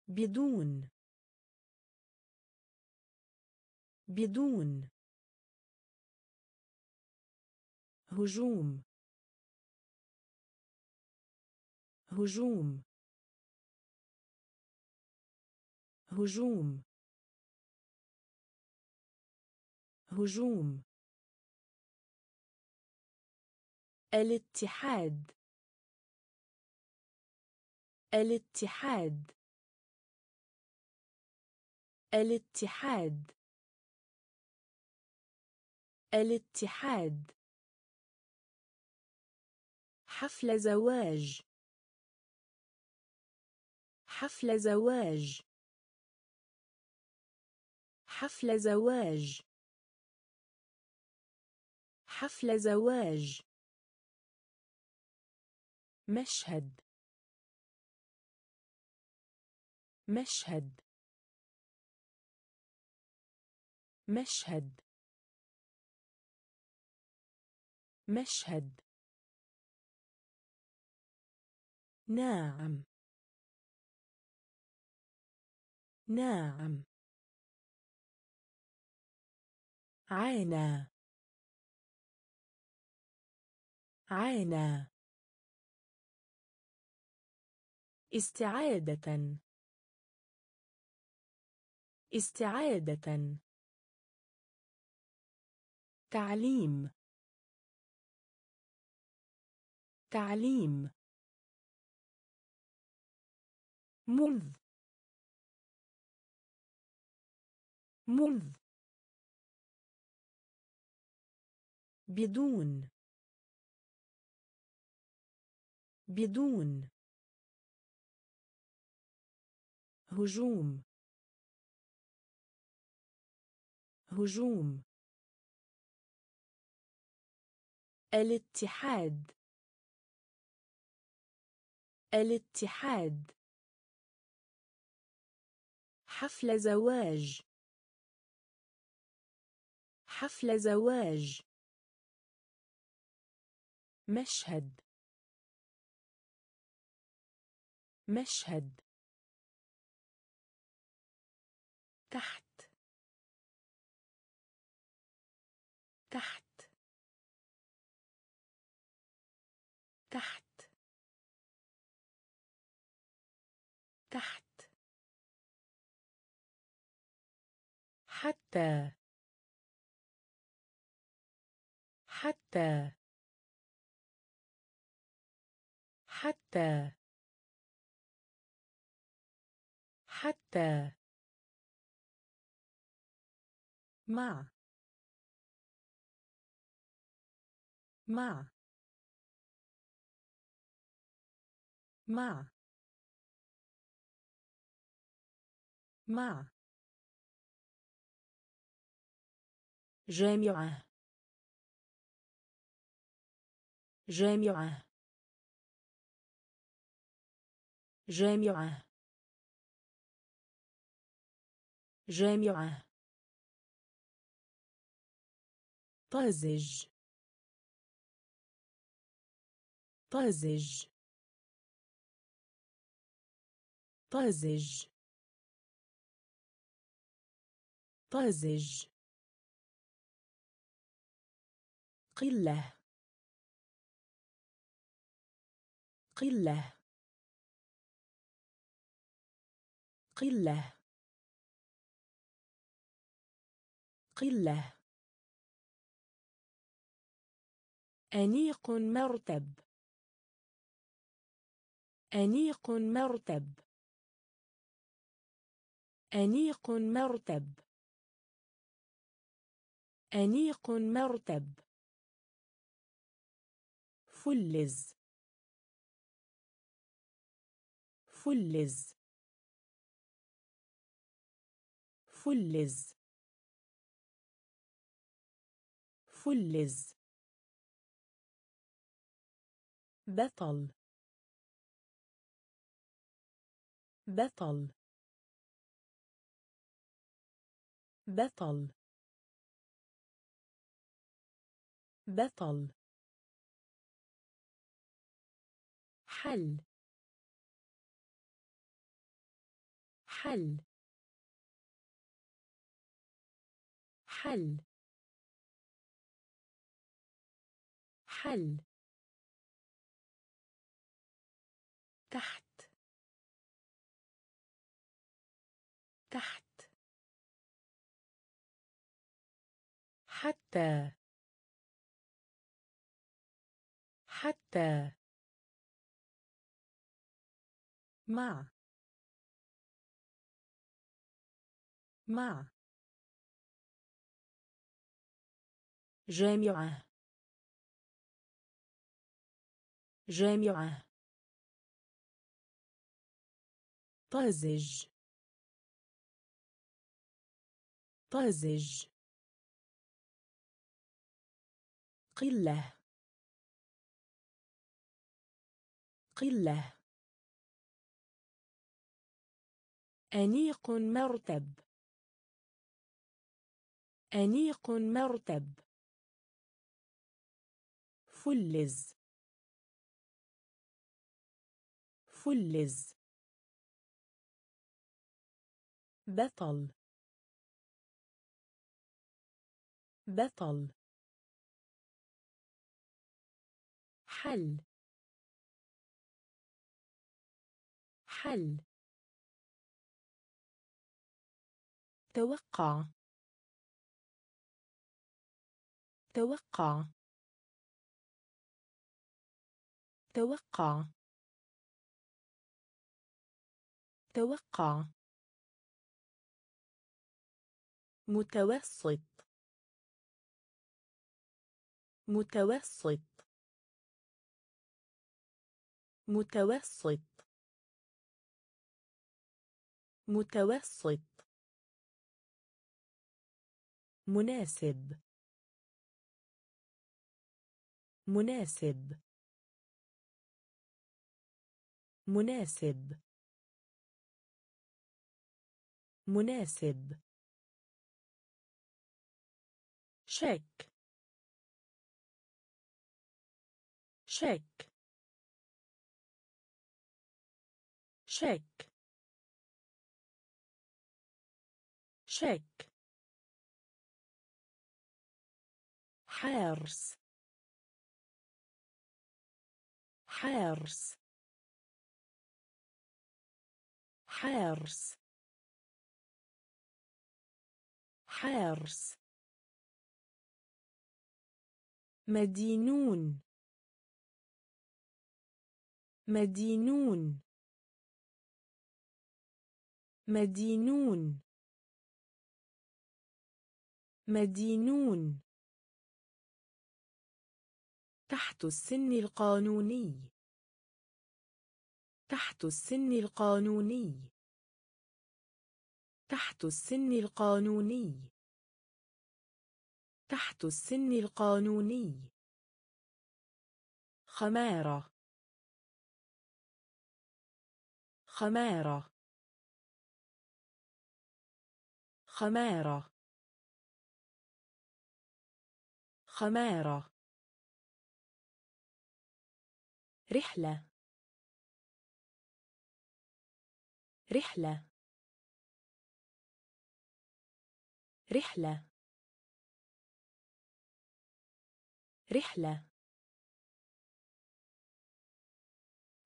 بدون. بدون. هجوم. هجوم. هجوم. هجوم. الاتحاد. الاتحاد. الاتحاد. الاتحاد. حفل زواج. حفل زواج. حفل زواج. حفل زواج. مشهد. مشهد. مشهد. مشهد. نعم. نعم. عانى. عانى. استعادة. استعادة. تعليم. تعليم. منذ. منذ. بدون. بدون. هجوم. هجوم. الاتحاد. الاتحاد. حفل زواج. حفل زواج. مشهد. مشهد. تحت. تحت. تحت. تحت. حتى. حتى. حتى. حتى. مع. مع. مع. مع. جامعة. جامعة. جامعة. جامعة. طازج. طازج. طازج. طازج. قلة. قلة. قلة. قلة. أنيق مرتب. أنيق مرتب. أنيق مرتب. أنيق مرتب. فلز. فلز. فلز. فلز. بطل. بطل. بطل. بطل. حل. حل. حل. حل. تحت. تحت. حتى. حتى. مع. مع. جامعة. جامعة. طازج. طازج. قلة. قلة. أنيق مرتب. أنيق مرتب. فلز. فلز. بطل. بطل. حل. حل. توقع. توقع. توقع. توقع متوسط. متوسط. متوسط. متوسط. مناسب. مناسب. مناسب. مناسب. شك. شك. شك. شك. حارس. حارس. حارس. حارس مدينون. مدينون. مدينون. مدينون. تحت السن القانوني. تحت السن القانوني. تحت السن القانوني. تحت السن القانوني. خمارة. خمارة. خمارة. خمارة. رحلة. رحلة. رحلة. رحلة.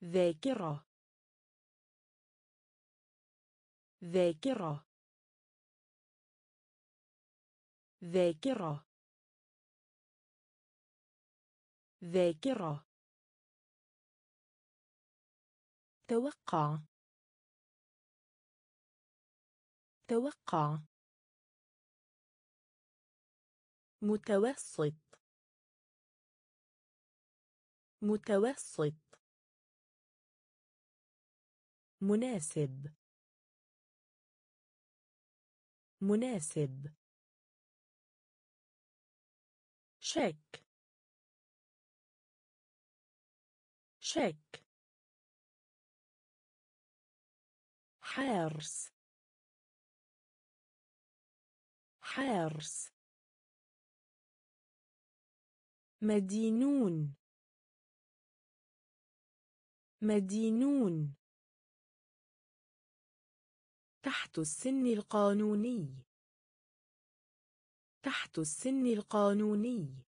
ذاكرة. ذاكرة. ذاكرة. ذاكرة. توقع. توقع. متوسط. متوسط. مناسب. مناسب. شك. شك. حارس حارس مدينون. مدينون. تحت السن القانوني. تحت السن القانوني.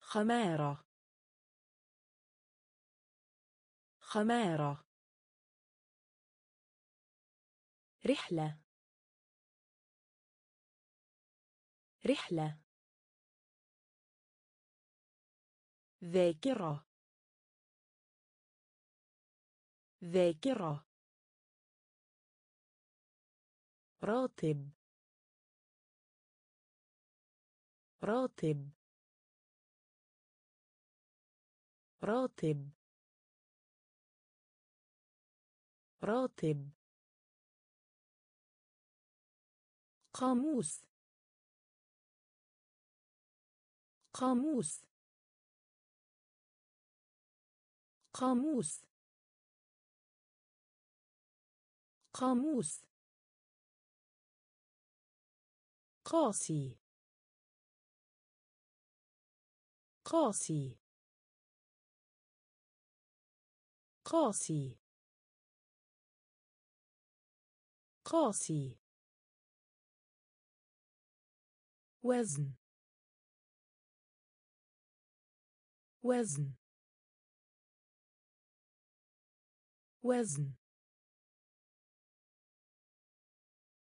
خمارة. خمارة. رحلة. رحلة. ذاكرة. ذاكرة. راتب. راتب. راتب. راتب. قاموس. قاموس. قاموس. قاموس. قاسي. قاسي. قاسي. قاسي. وزن. وزن. وزن.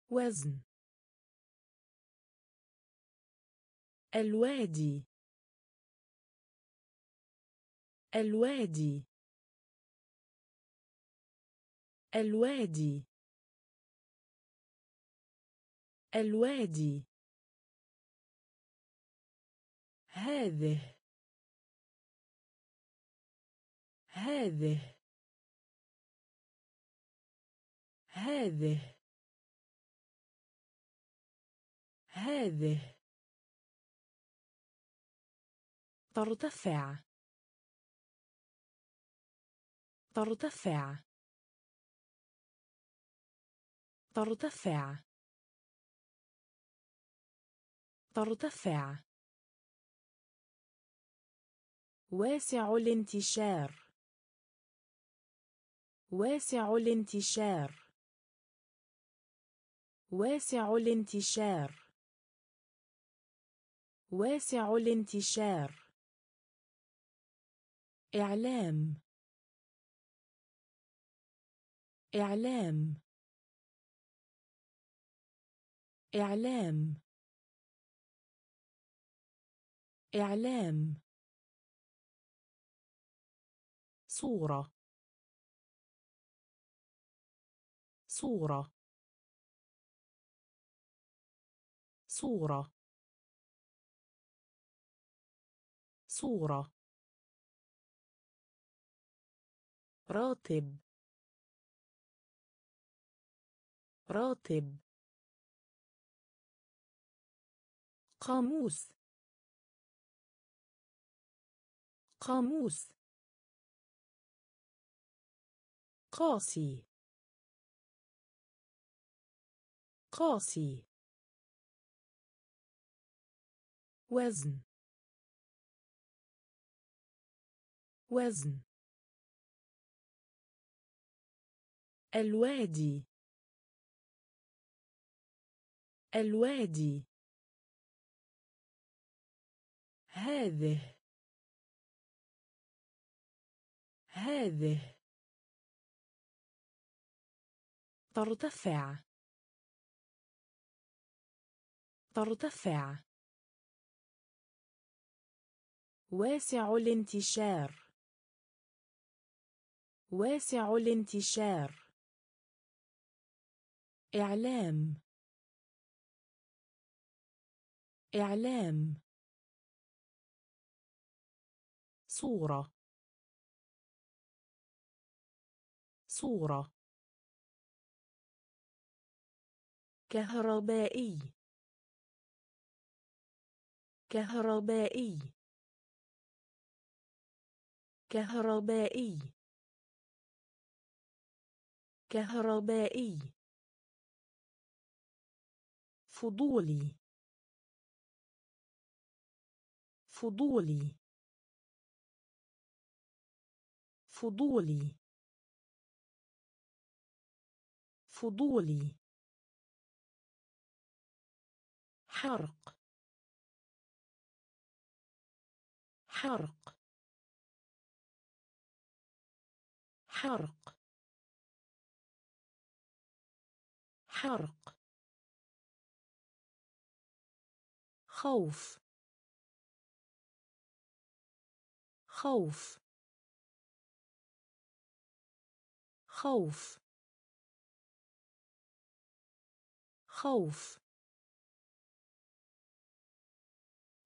وزن. الوادي. الوادي. الوادي. الوادي. هذه. هذه. هذه. هذه. ترتفع. ترتفع. ترتفع. ترتفع. واسع الانتشار. واسع الانتشار. واسع الانتشار. واسع الانتشار. إعلام. إعلام. إعلام. إعلام. صورة. صورة. صورة. صورة. راتب. راتب. قاموس. قاموس. قاسي قاسي وزن. وزن. الوادي. الوادي. هذه. هذه. ترتفع. ترتفع. واسع الانتشار. واسع الانتشار. إعلام. إعلام. صورة. صورة. كهربائي. كهربائي. كهربائي. كهربائي. فضولي. فضولي. فضولي. فضولي. حرق. حرق. حرق حرق خوف. خوف. خوف. خوف.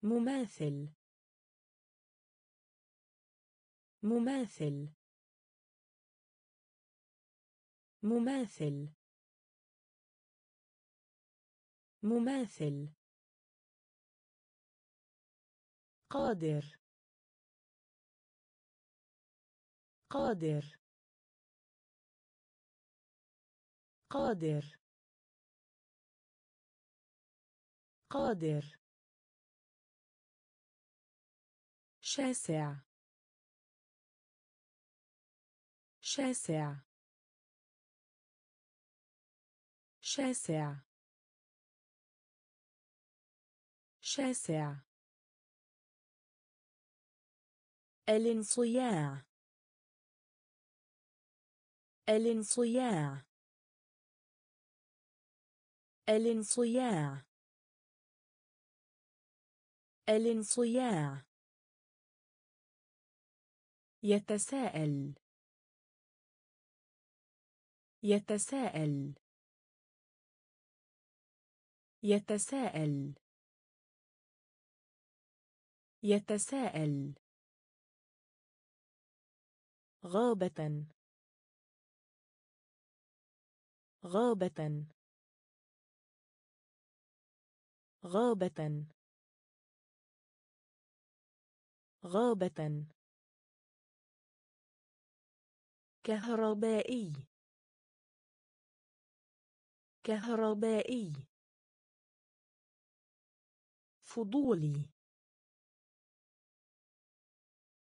مماثل. مماثل. مماثل. مماثل. قادر. قادر. قادر. قادر. شاسع. شاسع. شاسع. شاسع. الانصياع. الانصياع. الانصياع. الانصياع. يتساءل. يتساءل. يتساءل. يتساءل. غابة. غابة. غابة. غابة. كهربائي. كهربائي. فضولي.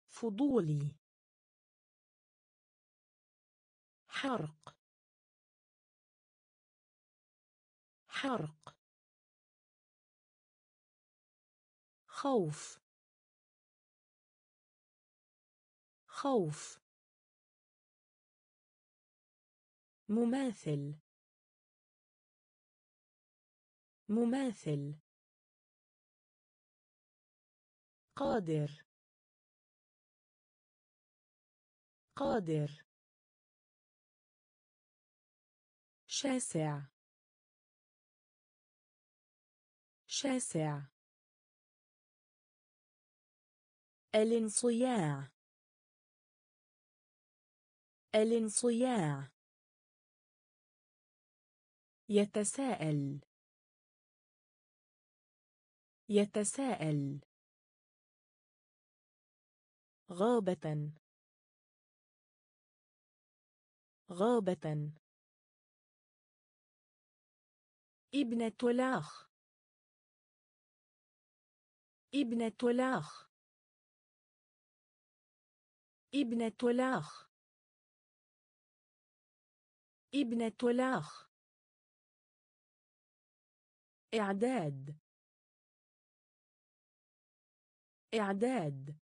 فضولي. حرق. حرق. خوف. خوف. مماثل. مماثل. قادر. قادر. شاسع. شاسع. الانصياع. الانصياع. يتساءل. يتساءل. غابة. غابة. ابنة الأخ ابنة الأخ ابنة الأخ ابنة الأخ إعداد. إعداد.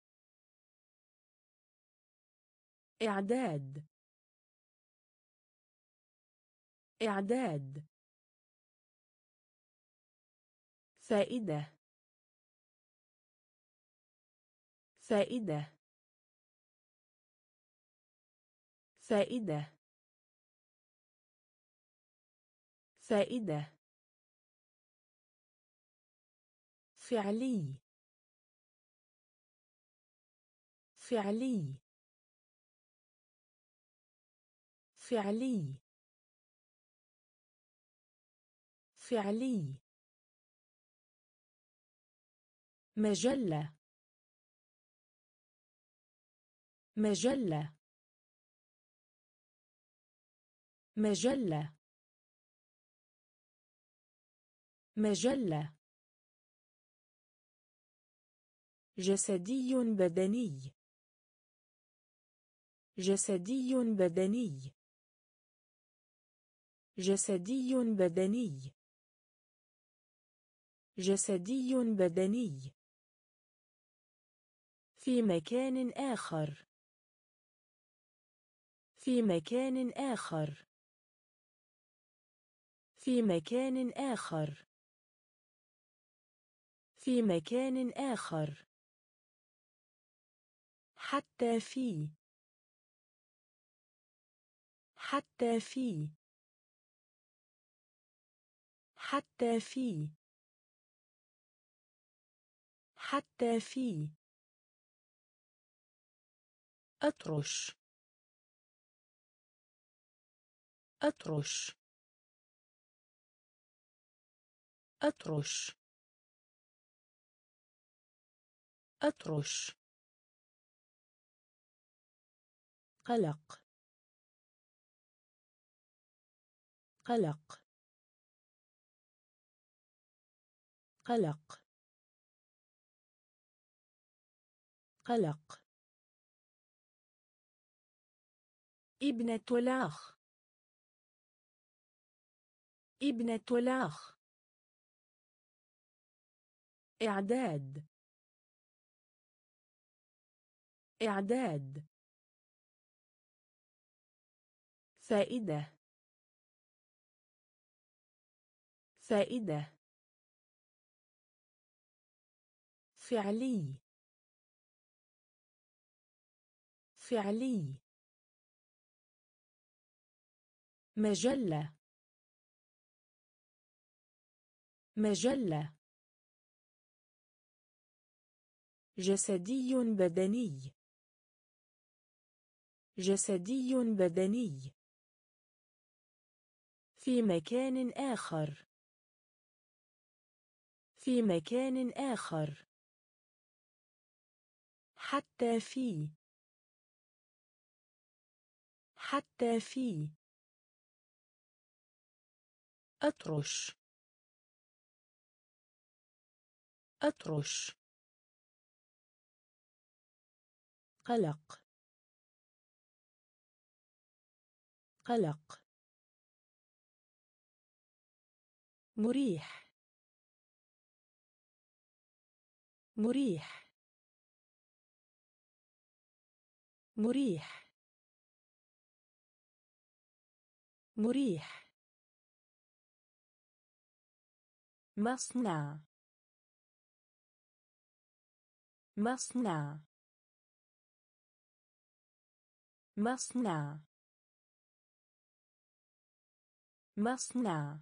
إعداد. إعداد. فائدة. فائدة. فائدة. فائدة. فعلي. فعلي. فعلي. فعلي. مجلة. مجلة. مجلة. مجلة. جسدي بدني. جسدي بدني. جسدي بدني. جسدي بدني. في مكان آخر. في مكان آخر. في مكان آخر. في مكان آخر. حتى في. حتى في. حتى في حتى في أطرش. أطرش. أطرش. أطرش. قلق. قلق. قلق. قلق. ابنة الأخ ابنة الأخ إعداد. إعداد. فائدة. فائدة. فعلي. فعلي. مجلة. مجلة. جسدي بدني. جسدي بدني. في مكان آخر. في مكان آخر. حتى في حتى في أطرش. أطرش. قلق. قلق. مريح. مريح. مريح. مريح. مصنع. مصنع. مصنع. مصنع.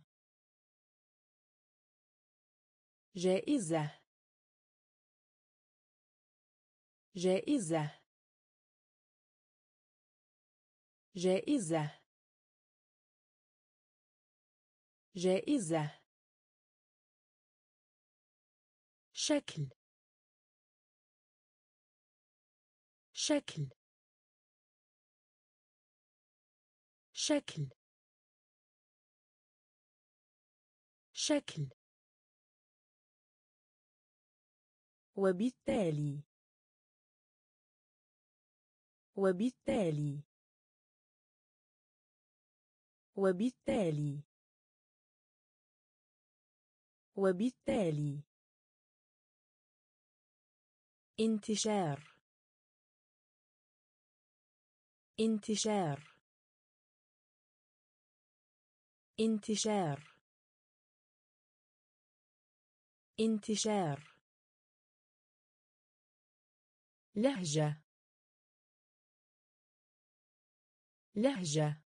جائزة. جائزة. جائزة. جائزة. شكل. شكل. شكل. شكل. وبالتالي. وبالتالي. وبالتالي. وبالتالي. انتشار. انتشار. انتشار. انتشار. لهجة. لهجة.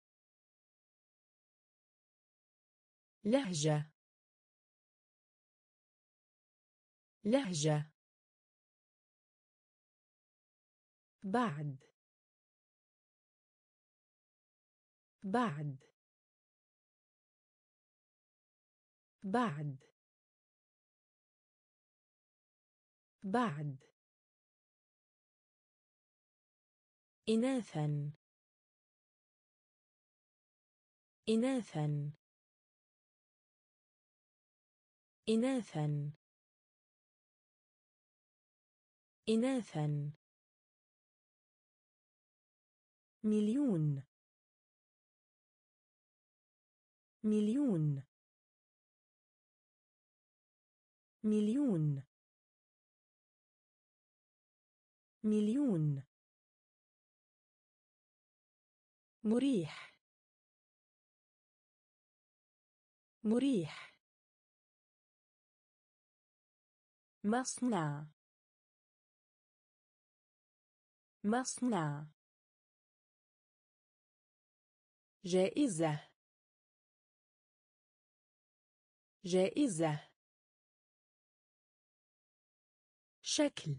لهجة. لهجة. بعد. بعد. بعد. بعد. إناثا. إناثا. إناثا. إناثا. مليون. مليون. مليون. مليون. مريح. مريح. مصنع. مصنع. جائزة. جائزة. شكل.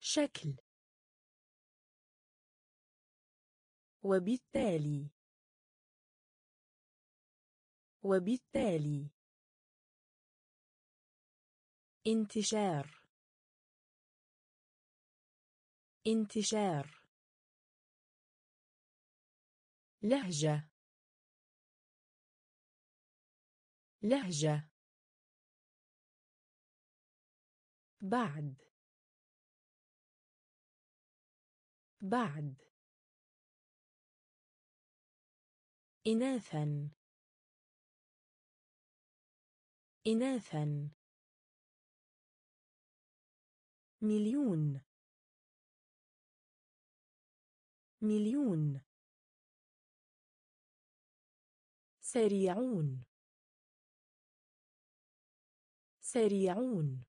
شكل. وبالتالي. وبالتالي. انتشار. انتشار. لهجة. لهجة. بعد. بعد. إناثا. إناثا. مليون. مليون. سريعون. سريعون.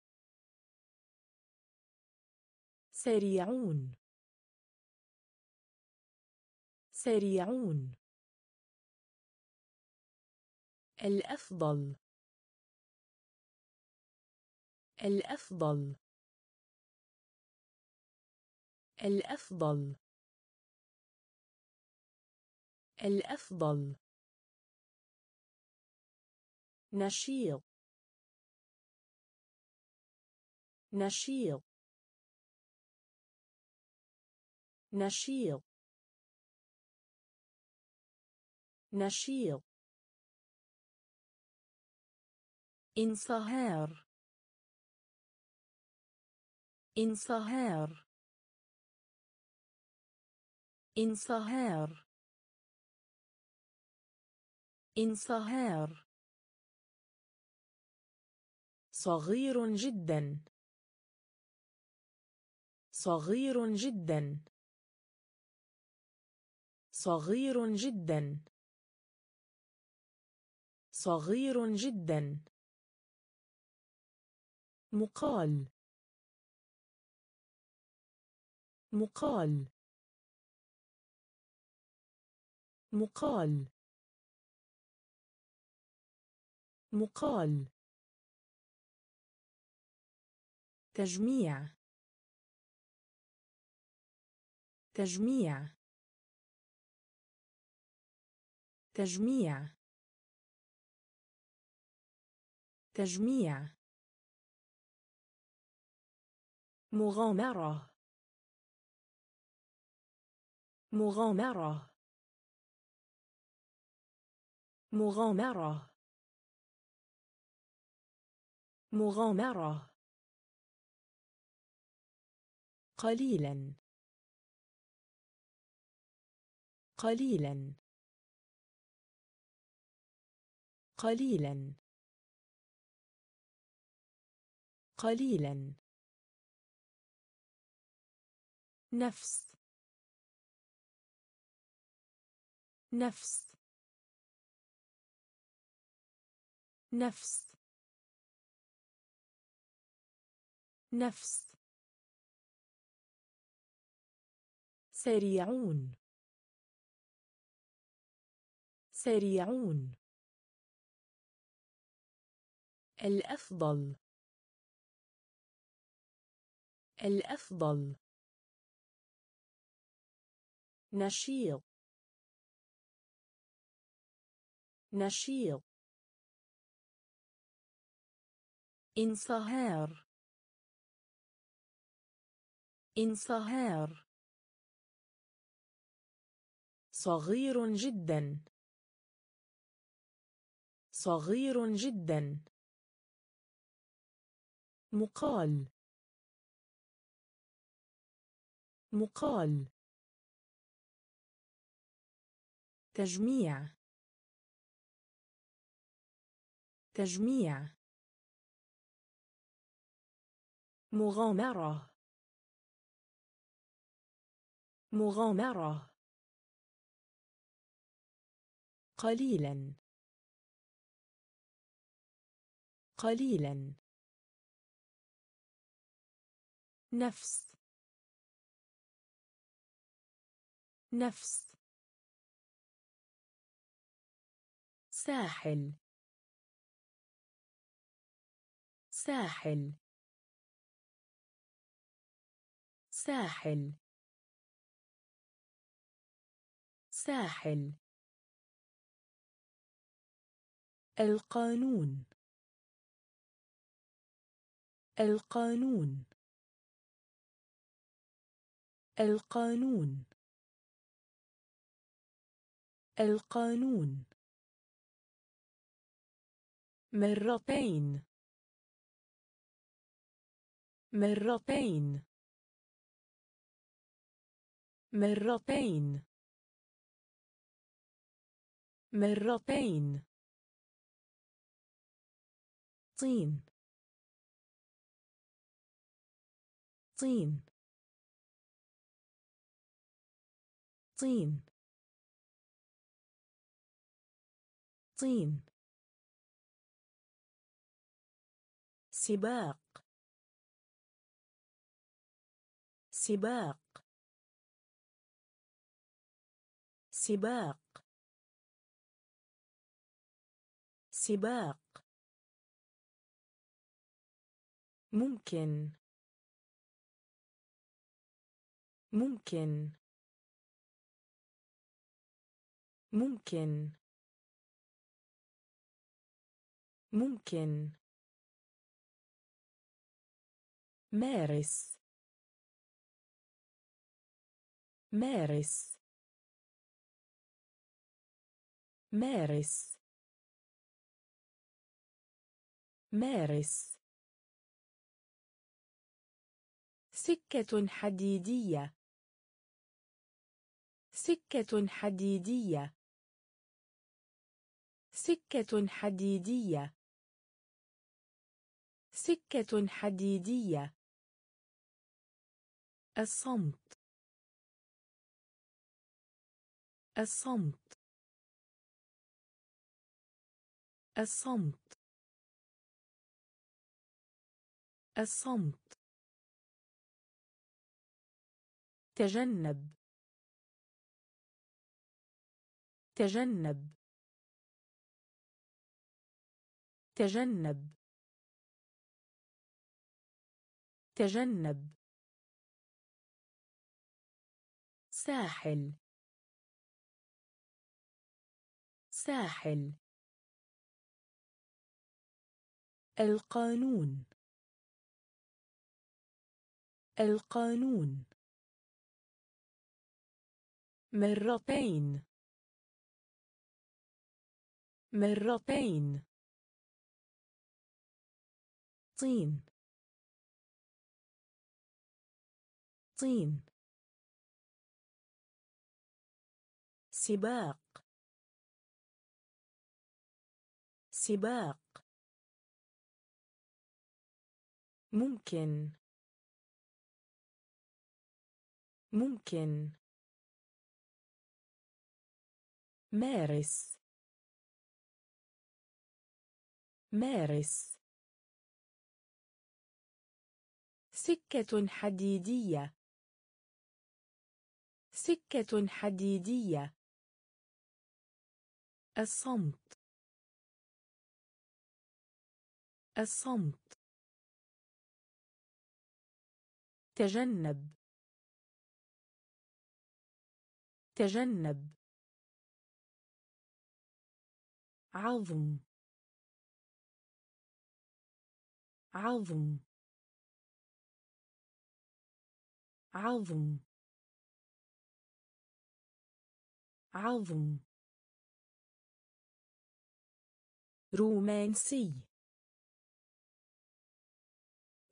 سريعون. سريعون. الأفضل. الأفضل. الأفضل. الأفضل. نشيط. نشيط. نشيط. نشيط. انصهار. انصهار. إنصهار. إنصهار. صغير جدا. صغير جدا. صغير جدا. صغير جدا. مقال. مقال. مقال. مقال. تجميع. تجميع. تجميع. تجميع. مغامرة. مغامرة. مغامرة. مغامرة. قليلا. قليلا. قليلا. قليلا. نفس. نفس. نفس. نفس. سريعون. سريعون. الأفضل. الأفضل. نشيط. نشيط. إنصهار. إنصهار. صغير جدا. صغير جدا. مقال. مقال. تجميع. تجميع. مغامرة. مغامرة. قليلا. قليلا. نفس. نفس. ساحل. ساحل. ساحل. ساحل. القانون. القانون. القانون. القانون. مرتين. مرتين. مرتين. مرتين. طين. طين. طين. طين. سباق. سباق. سباق. سباق. ممكن. ممكن. ممكن. ممكن. مارس. مارس. مارس. مارس. سكة حديدية. سكة حديدية. سكة حديدية. سكة حديدية. الصمت. الصمت. الصمت الصمت تجنب تجنب تجنب تجنب ساحل ساحل القانون. القانون. مرتين. مرتين. طين. طين. سباق. سباق. ممكن. ممكن. مارس. مارس. سكة حديدية. سكة حديدية. الصمت. الصمت. تجنب. تجنب. عظم. عظم. عظم. عظم. رومانسي.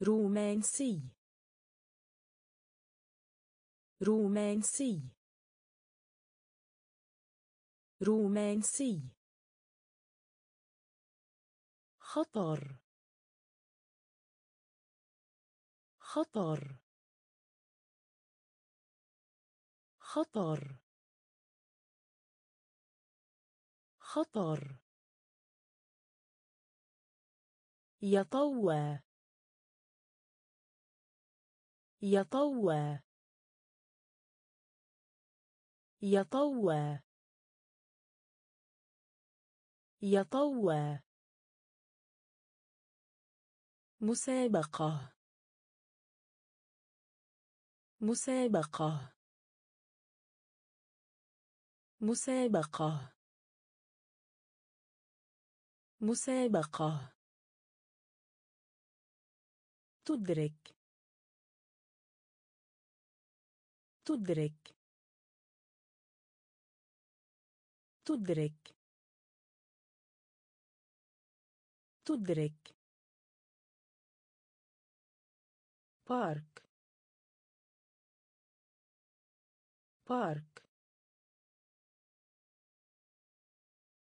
رومانسي. رومانسي. رومانسي. خطر. خطر. خطر. خطر. يطوى. يطوى. يطوى. يطوى. مسابقة. مسابقة. مسابقة. مسابقة. تدرك. تدرك. تدرك. تدرك. بارك بارك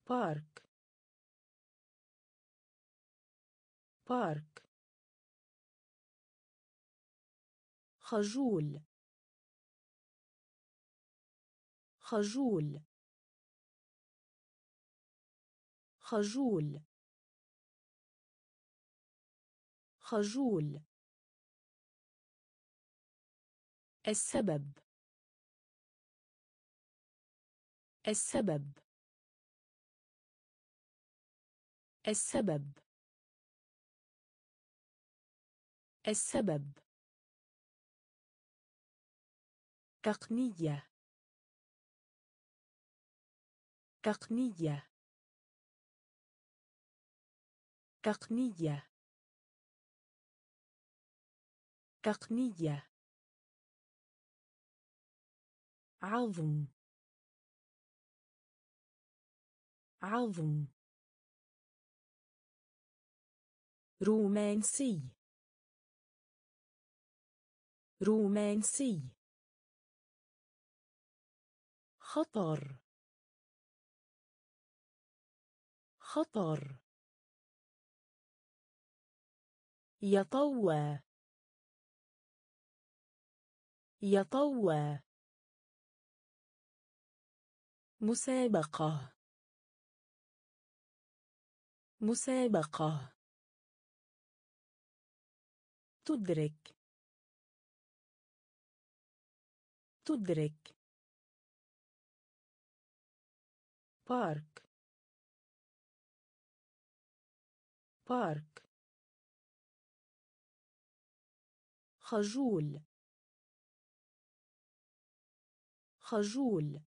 بارك بارك خجول. خجول. خجول. خجول. السبب. السبب. السبب. السبب. تقنية. تقنية. تقنية. تقنية. عظم. عظم. رومانسي. رومانسي. خطر. خطر. يطوى. يطوى. مسابقة. مسابقة. تدرك. تدرك. بارك بارك خجول. خجول.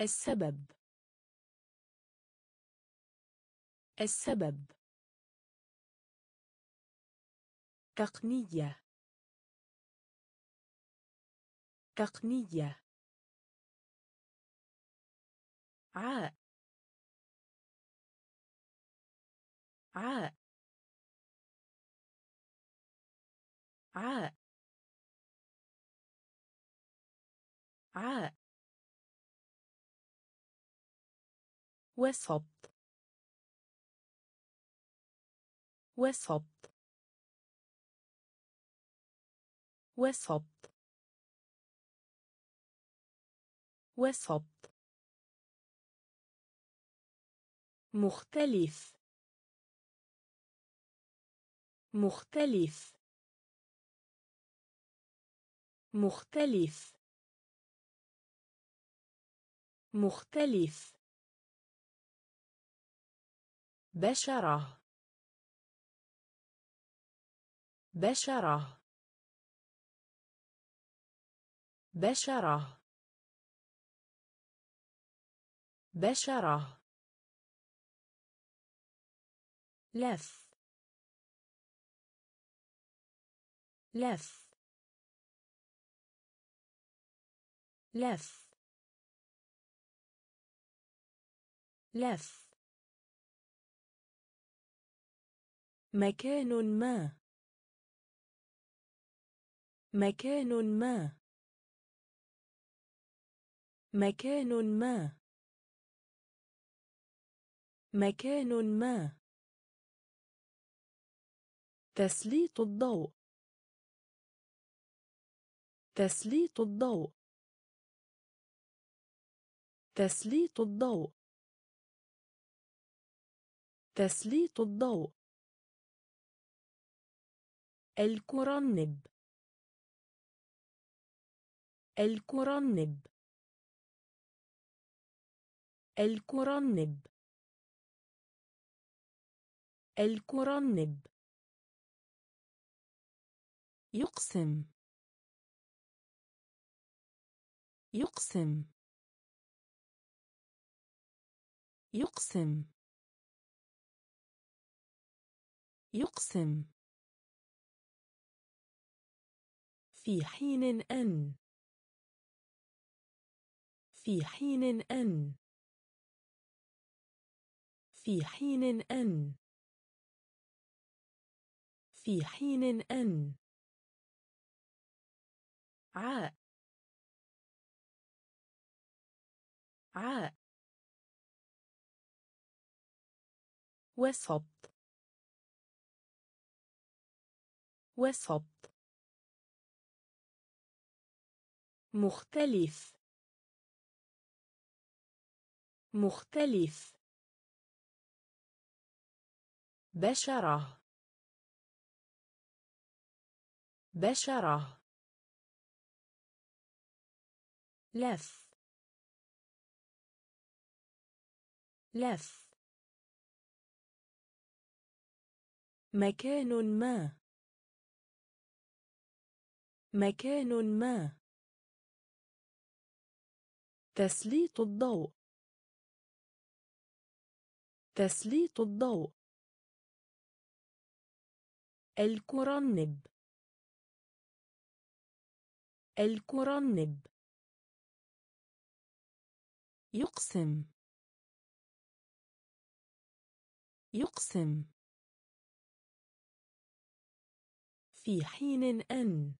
السبب. السبب. تقنية. تقنية. عاء. عاء. عاء. عاء. وسط. وسط. وسط. وسط. مختلف. مختلف. مختلف. مختلف. بشرة. بشرة. بشرة. بشرة. لف. لف. لف. لف. مكان ما. مكان ما. مكان ما. مكان ما. تسليط الضوء. تسليط الضوء. تسليط الضوء. تسليط الضوء. الكرنب. الكرنب. الكرنب. الكرنب. يقسم. يقسم. يقسم. يقسم. في حين أن. في حين أن. في حين أن. في حين أن. عاء. عاء. وسط. وسط. مختلف. مختلف. بشرة. بشرة. لف. لف. مكان ما. مكان ما. تسليط الضوء. تسليط الضوء. الكرنب. الكرنب. يقسم. يقسم. في حين أن.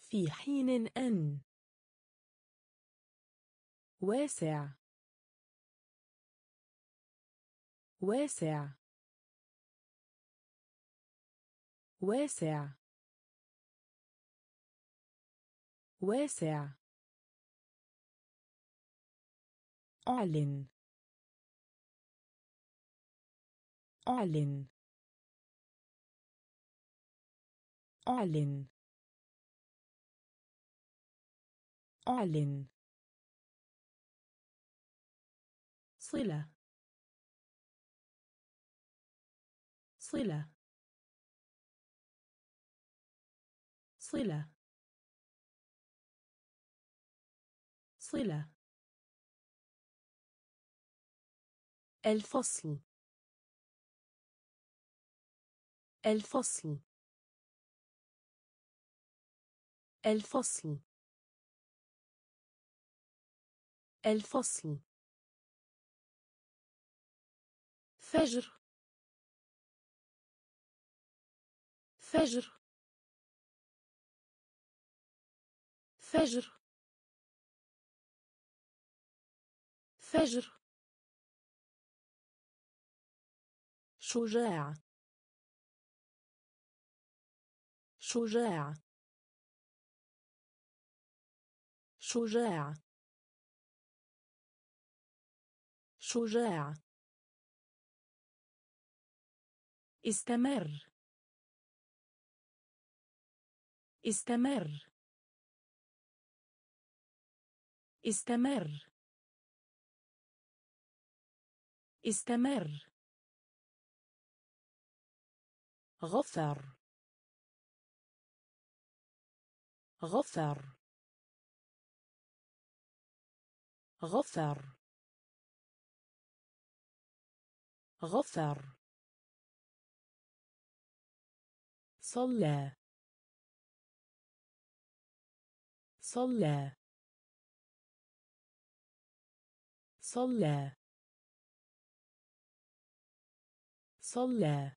في حين أن. واسع. واسع. واسع. واسع. أعلن. أعلن. أعلن. أعلن. صلة. صلة. صلة. صلة. الفصل. الفصل. الفصل. الفصل. فجر. فجر. فجر. فجر. شجاع شجاع شجاع شجاع استمر استمر استمر استمر غفر غفر غفر. غفر. صلى. صلى. صلى. صلى.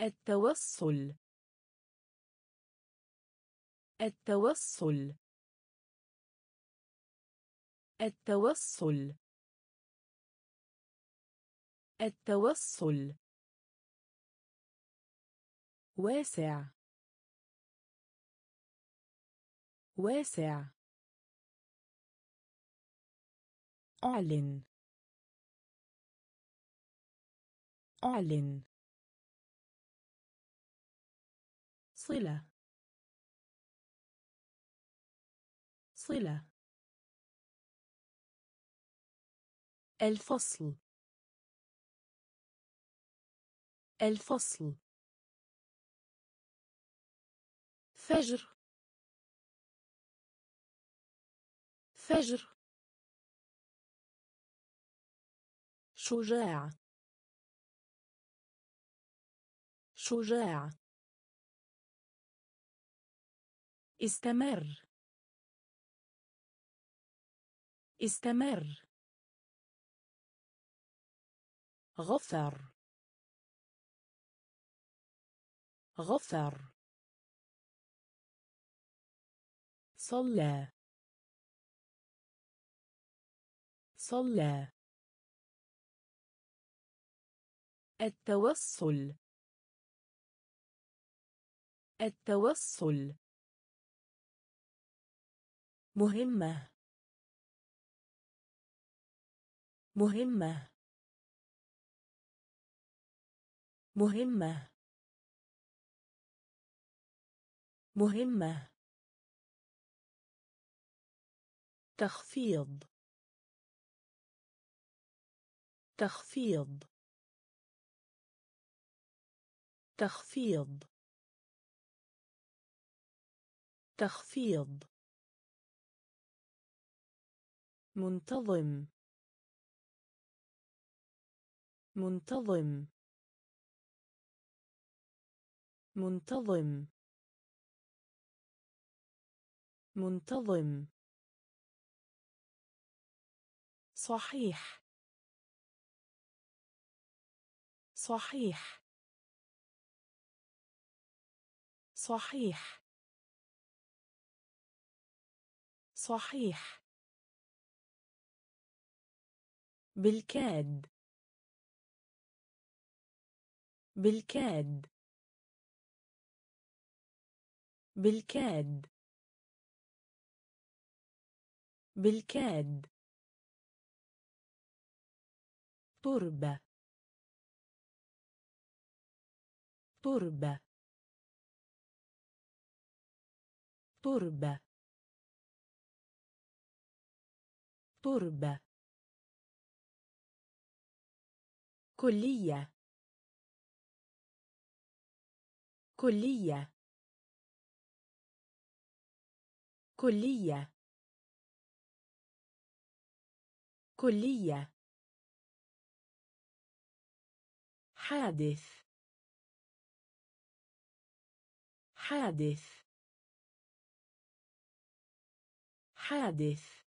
التوصل التوصل التوصل. التوصل. واسع. واسع. أعلن. أعلن. صلة. صلة. الفصل. الفصل. فجر. فجر. شجاع. شجاع. استمر. استمر. غفر. غفر. صلى. صلى. التوصل التوصل مهمة. مهمة. مهمة. مهمة. تخفيض. تخفيض. تخفيض. تخفيض. منتظم. منتظم. منتظم. منتظم. صحيح. صحيح. صحيح. صحيح. بالكاد. بالكاد. بالكاد. بالكاد. تربة. تربة. تربة. تربة. كلية. كلية. كلية. كلية. حادث. حادث. حادث.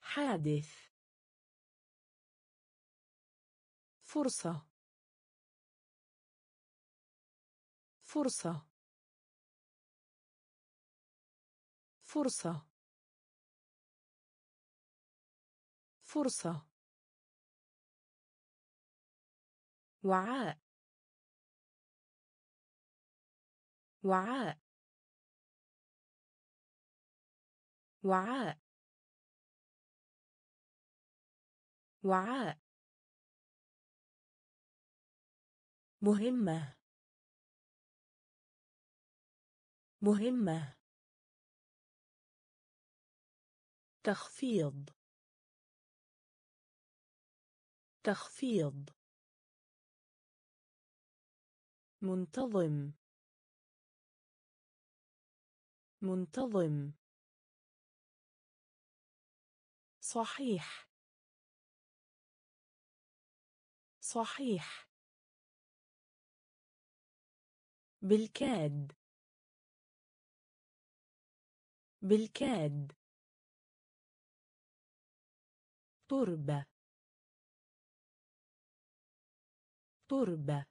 حادث. فرصة. فرصة. فرصة. فرصة. وعاء. وعاء. وعاء. وعاء. مهمة. مهمة. تخفيض. تخفيض. منتظم. منتظم. صحيح. صحيح. بالكاد. بالكاد. تربة. تربة.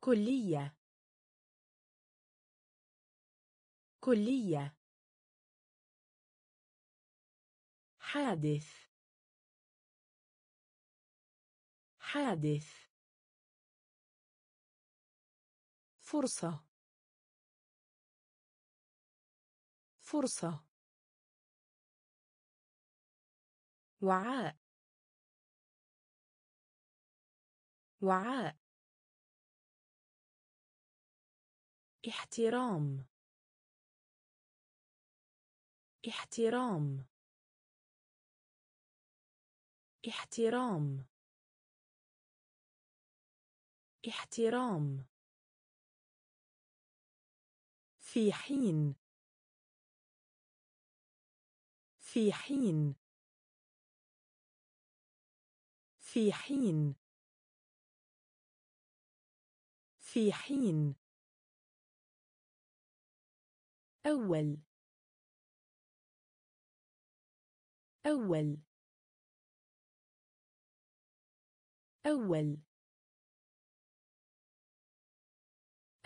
كلية. كلية. حادث. حادث. فرصة. فرصة. وعاء. وعاء. احترام. احترام. احترام. احترام. في حين. في حين. في حين. في حين. أول. أول. أول.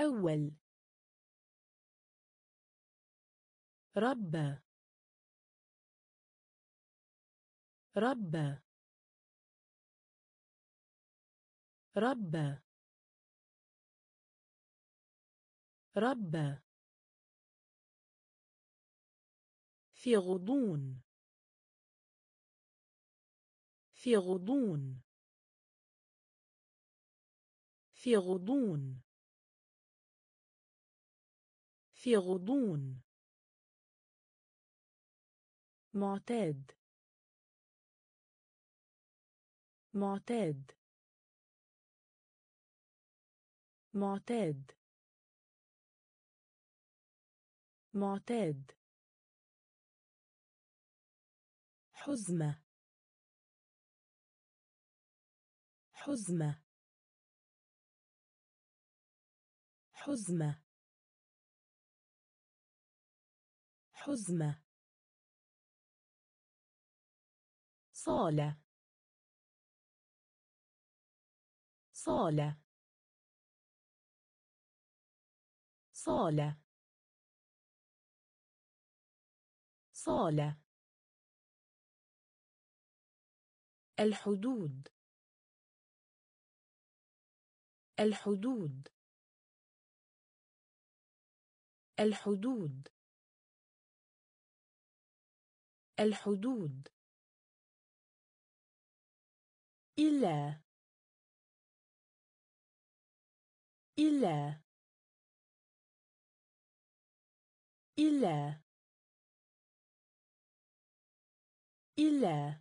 أول. ربى ربى ربى ربى في غضون. في غضون. في غضون. في غضون. معتاد. معتاد. معتاد. معتاد. حزمة. حزمة. حزمة. حزمة. صالة. صالة. صالة. صالة. الحدود. الحدود. الحدود. الحدود. إلا إلا إلا. إلا.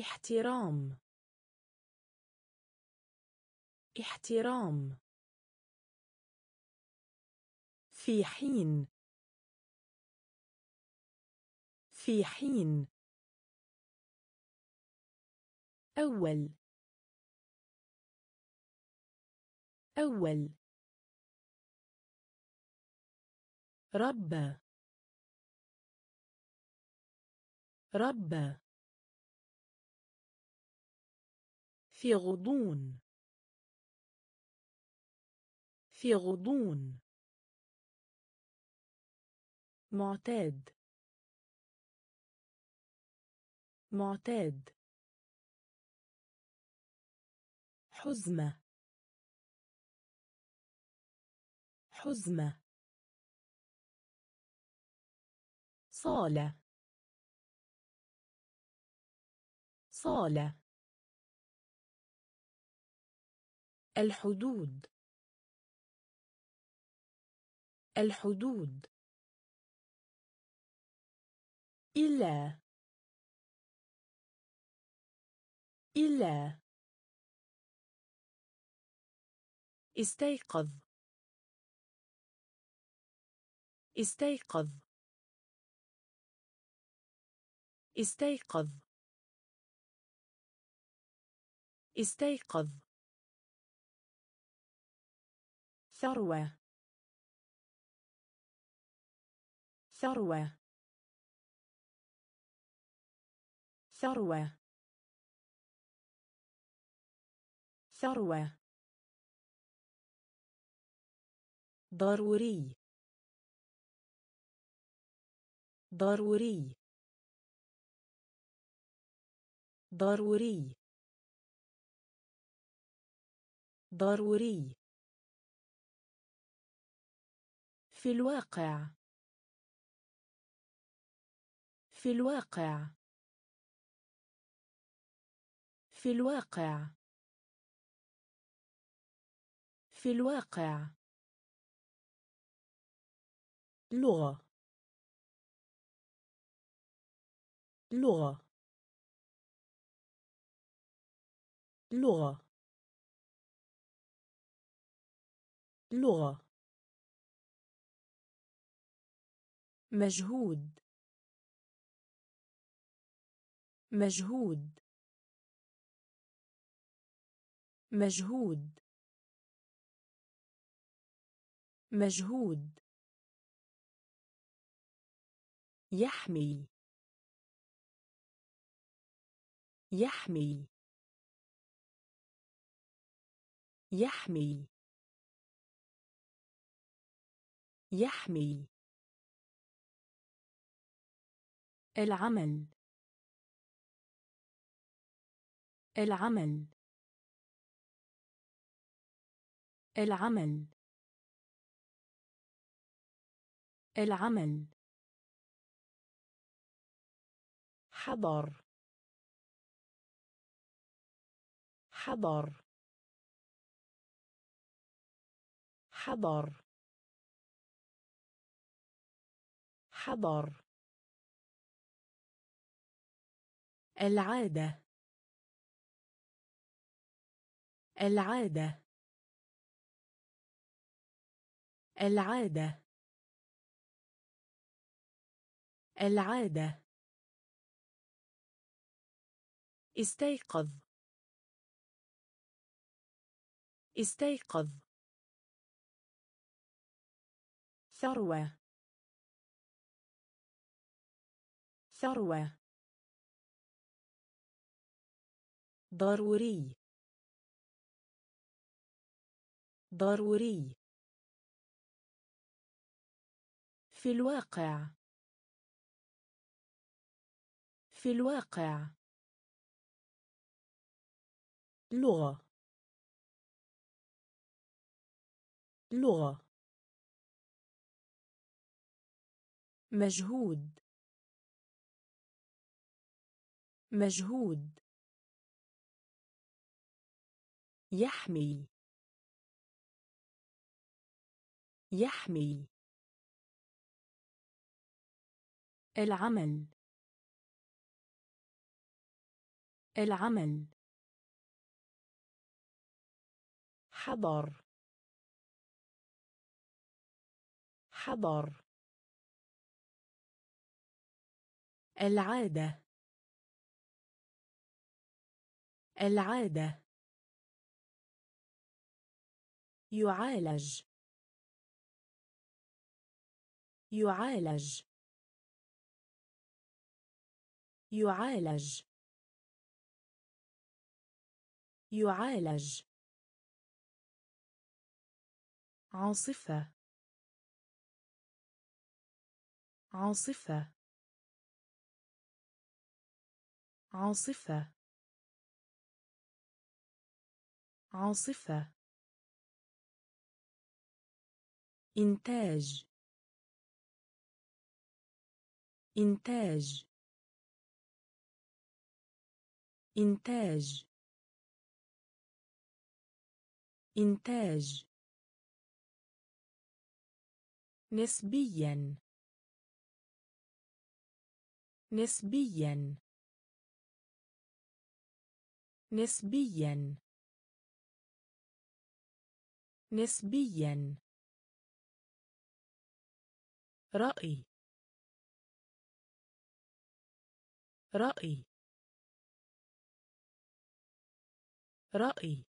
احترام. احترام. في حين. في حين. أول. أول. ربى ربى في غضون. في غضون. معتاد. معتاد. حزمة. حزمة. صالة. صالة. الحدود. الحدود. إلا. إلا. استيقظ. استيقظ. استيقظ. استيقظ. ثروة. ثروة. ثروة. ثروة. ضروري. ضروري. ضروري. ضروري. في الواقع. في الواقع. في الواقع. في الواقع. لغة. لغة. لغة. لغة. مجهود. مجهود. مجهود. مجهود. يحمي يحمي يحمي يحمي العمل. العمل. العمل. العمل. حضر. حضر. حضر. حضر. العادة. العادة. العادة. العادة. استيقظ. استيقظ. ثروة ثروة. ضروري ضروري. في الواقع في الواقع. لغة لغة. مجهود مجهود. يحمي يحمي العمل العمل. حضر حضر. العادة. العادة. يعالج. يعالج. يعالج. يعالج. عاصفة. عاصفة. عاصفة. عاصفة. إنتاج. إنتاج. إنتاج. إنتاج. نسبيا. نسبيا. نسبيا. نسبيا. رأي. رأي. رأي.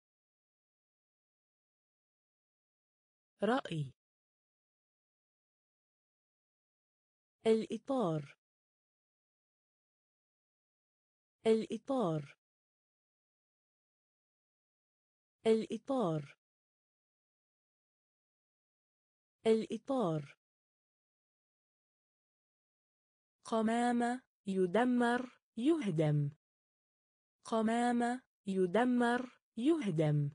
رأي. الإطار. الإطار. الإطار. الإطار. قمامة يدمر يهدم. قمامة يدمر يهدم.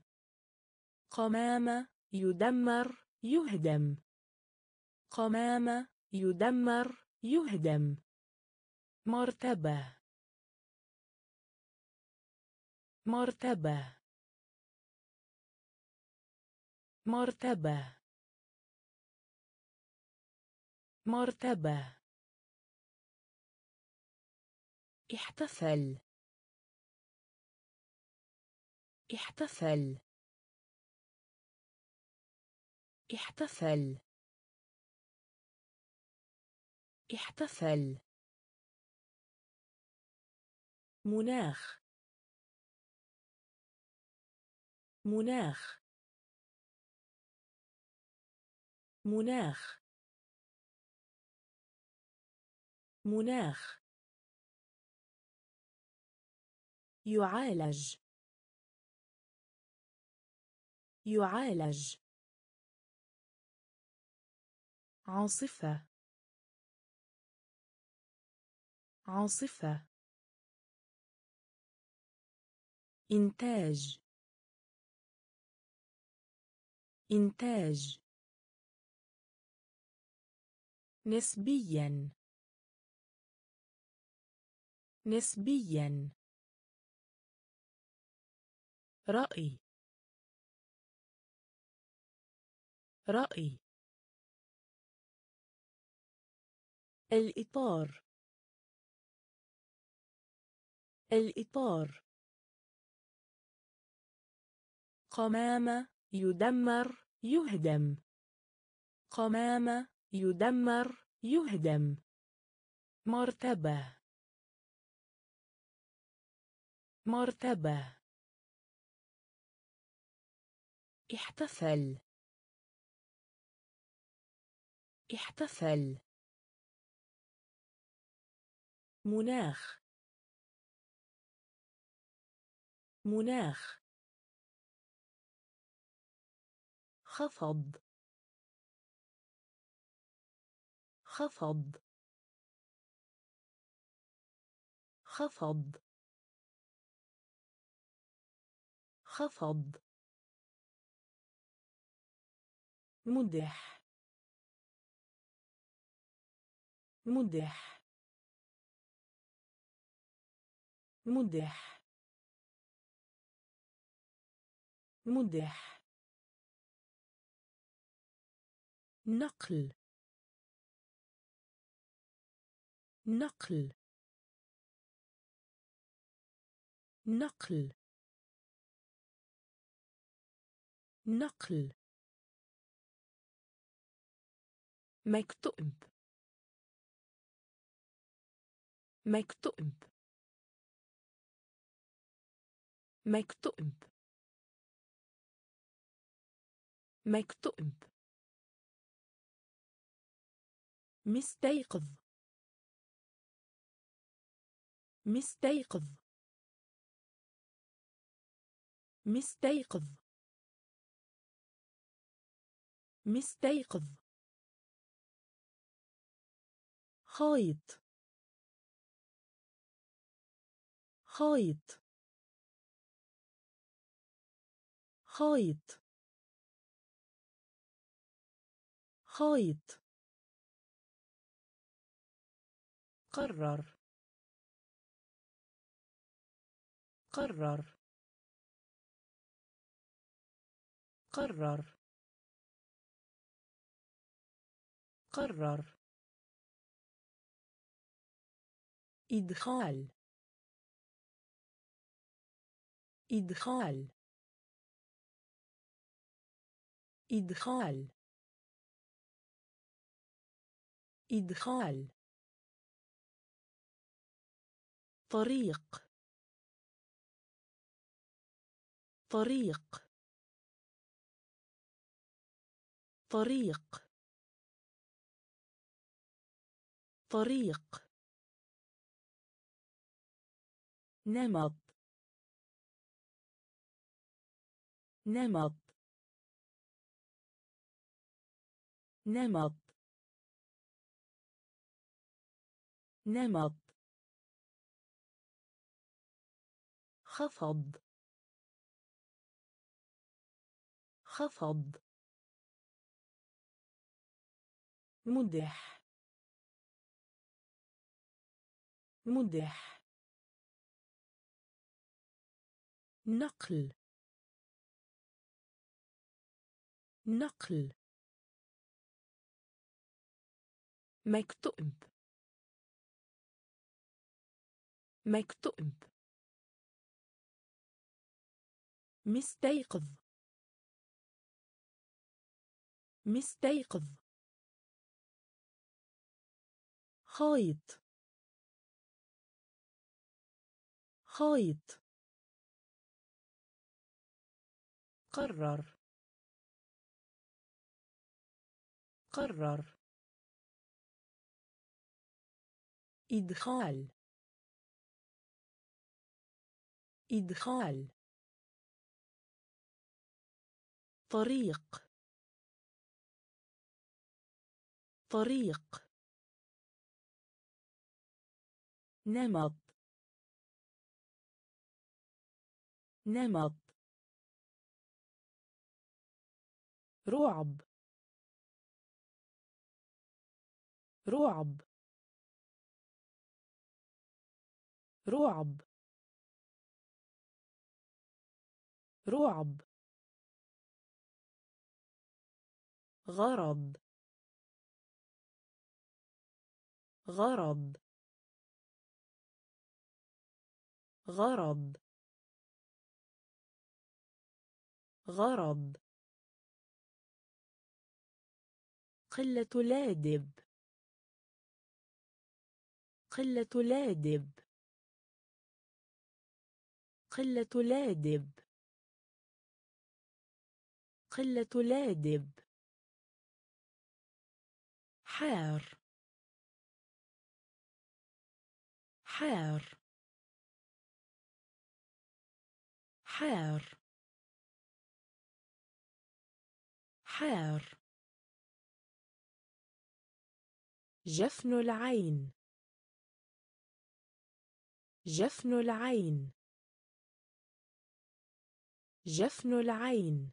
قمامة يدمر يهدم. قمامة يدمر يهدم. مرتبة. مرتبة. مرتبة. مرتبة. احتفل. احتفل. احتفل. احتفل. مناخ. مناخ. مناخ. مناخ. يعالج. يعالج. عاصفة. عاصفة. إنتاج. إنتاج. نسبيا. نسبيا. رأي. رأي. الإطار. الإطار. قمامة يدمر يهدم. قمامة يدمر يهدم. مرتبة. مرتبة. احتفل. احتفل. مناخ. مناخ. خفض. خفض. خفض. خفض. مدح. مدح. مدح. مدح. نقل. نقل. نقل. نقل. مكتوب مكتوب مكتوب مكتوب مستيقظ. مستيقظ. مستيقظ. مستيقظ. خيط خيط خيط خيط قرر. قرر. قرر. قرر. إدخال. إدخال. إدخال. إدخال. طريق. طريق. طريق. طريق. نمط. نمط. نمط. نمط. خفض. خفض. مدح. مدح. نقل. نقل. مكتوب مكتوب مستيقظ. مستيقظ. خيط خيط قرر. قرر. إدخال. إدخال. طريق. طريق. نمط. نمط. رعب. رعب. رعب. رعب. غرض. غرض. غرض. غرض. قلة لادب. قلة لادب. قلة لادب. قلة لادب. حار. حار. حار. حار. جفن العين. جفن العين. جفن العين.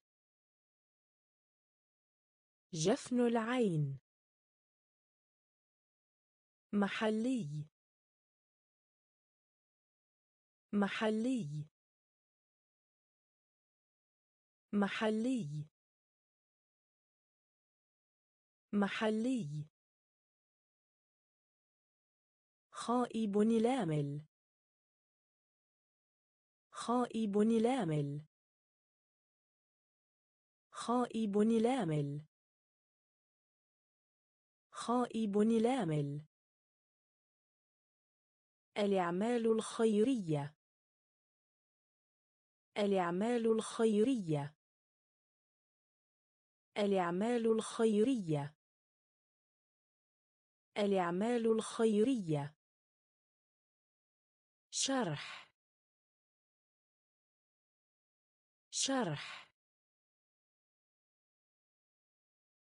جفن العين. محلي. محلي. محلي. محلي. خائب لامل. خائب لامل. خائب لامل. خائب لامل. الأعمال الخيرية. الأعمال الخيرية. الأعمال الخيرية. الأعمال الخيرية. شرح. شرح.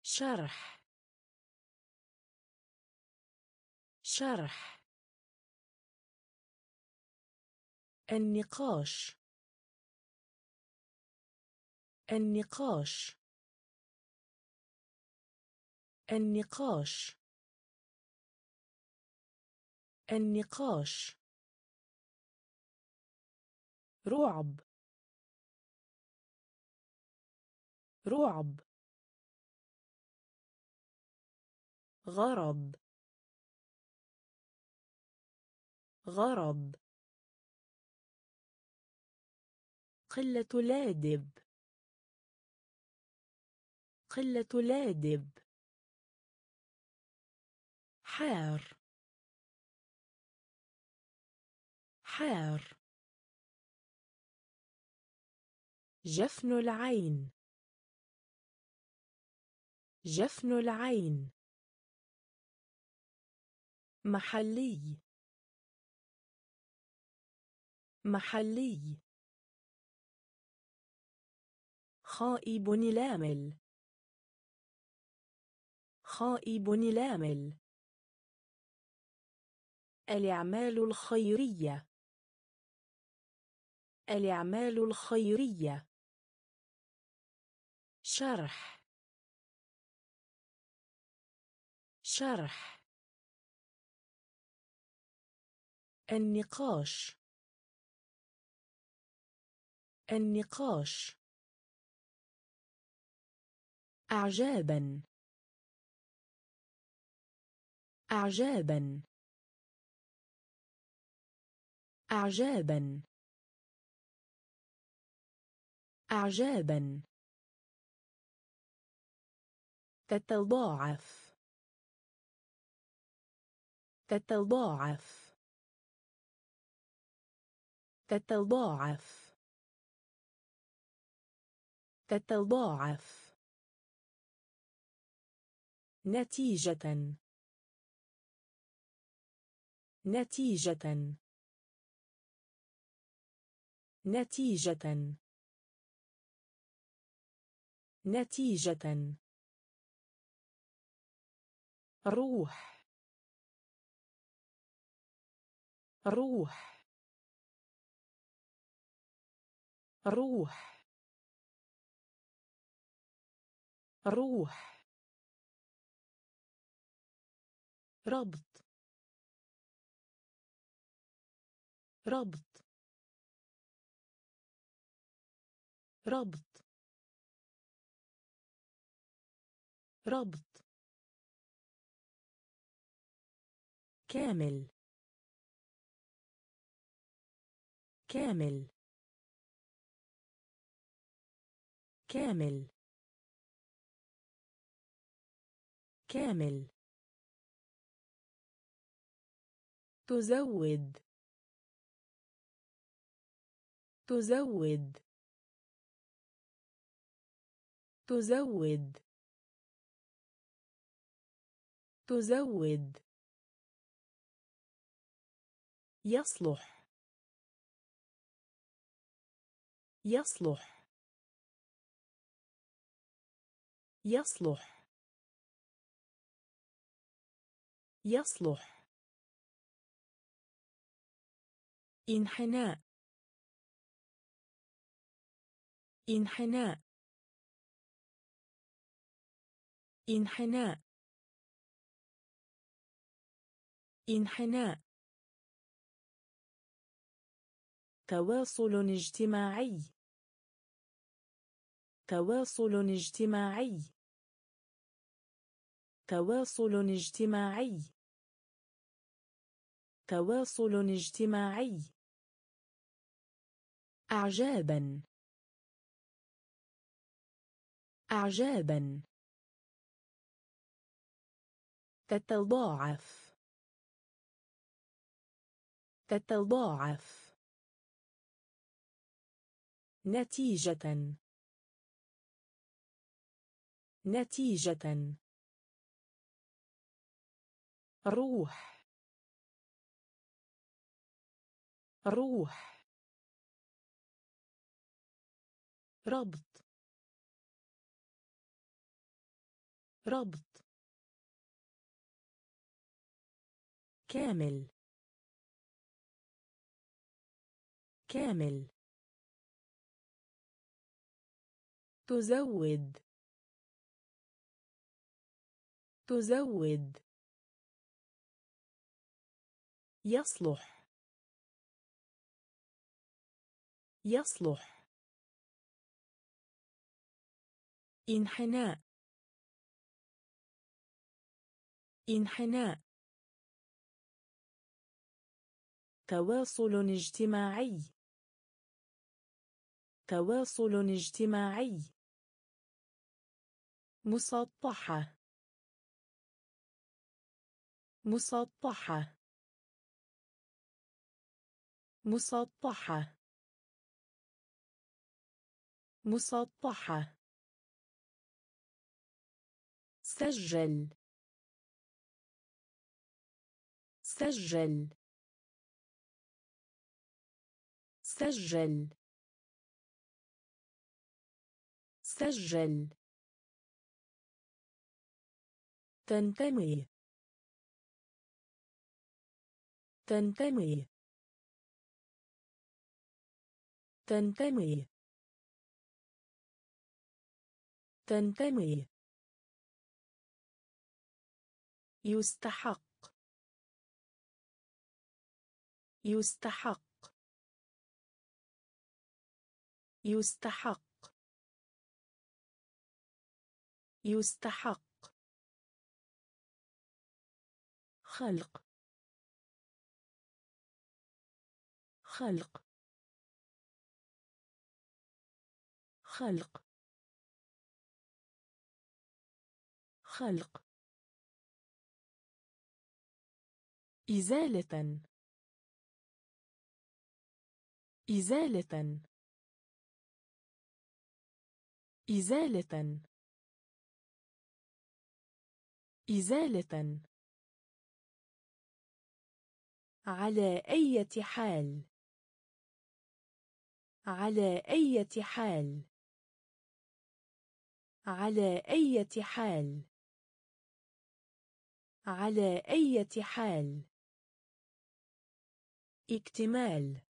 شرح. شرح. النقاش. النقاش. النقاش. النقاش. رعب. رعب. غرض. غرض. قلة لادب. قلة لادب. حار. حار. جفن العين. جفن العين. محلي. محلي. خائب لامل خائب لامل. الأعمال الخيرية. الأعمال الخيرية. شرح. شرح. النقاش. النقاش. أعجابا. أعجابا. أعجابا. أعجابا. تتضاعف. تتضاعف. تتضاعف. تتضاعف. نتيجة. نتيجة. نتيجة. نتيجة. روح. روح. روح. روح. ربط. ربط ربط ربط كامل. كامل. كامل. كامل. تزود. تزود. تزود. تزود. يصلح. يصلح. يصلح. يصلح. انحناء. إنحناء. إنحناء. إنحناء. تواصل اجتماعي. تواصل اجتماعي. تواصل اجتماعي. تواصل اجتماعي. أعجابا. أعجابا. تتضاعف. تتضاعف. نتيجة. نتيجة. روح. روح. ربط. ربط. كامل. كامل. تزود. تزود. يصلح. يصلح. انحناء. انحناء تواصل اجتماعي. تواصل اجتماعي. مسطحة. مسطحة. مسطحة. مسطحة. سجل. سجل. سجل. سجل. تنتمي. تنتمي. تنتمي. تنتمي. يستحق. يستحق. يستحق. يستحق. خلق. خلق. خلق. خلق. إزالة. إزالة. إزالة. إزالة. على أي حال؟ على أي حال؟ على أي حال؟ على أي حال؟ اكتمال.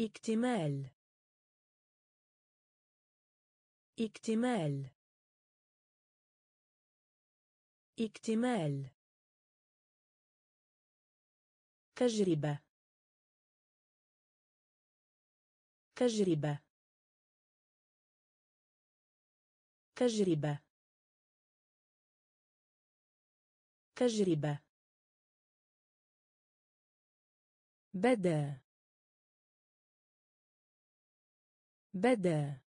اكتمال. اكتمال. اكتمال. تجربة. تجربة. تجربة. تجربة. بدأ. بدأ.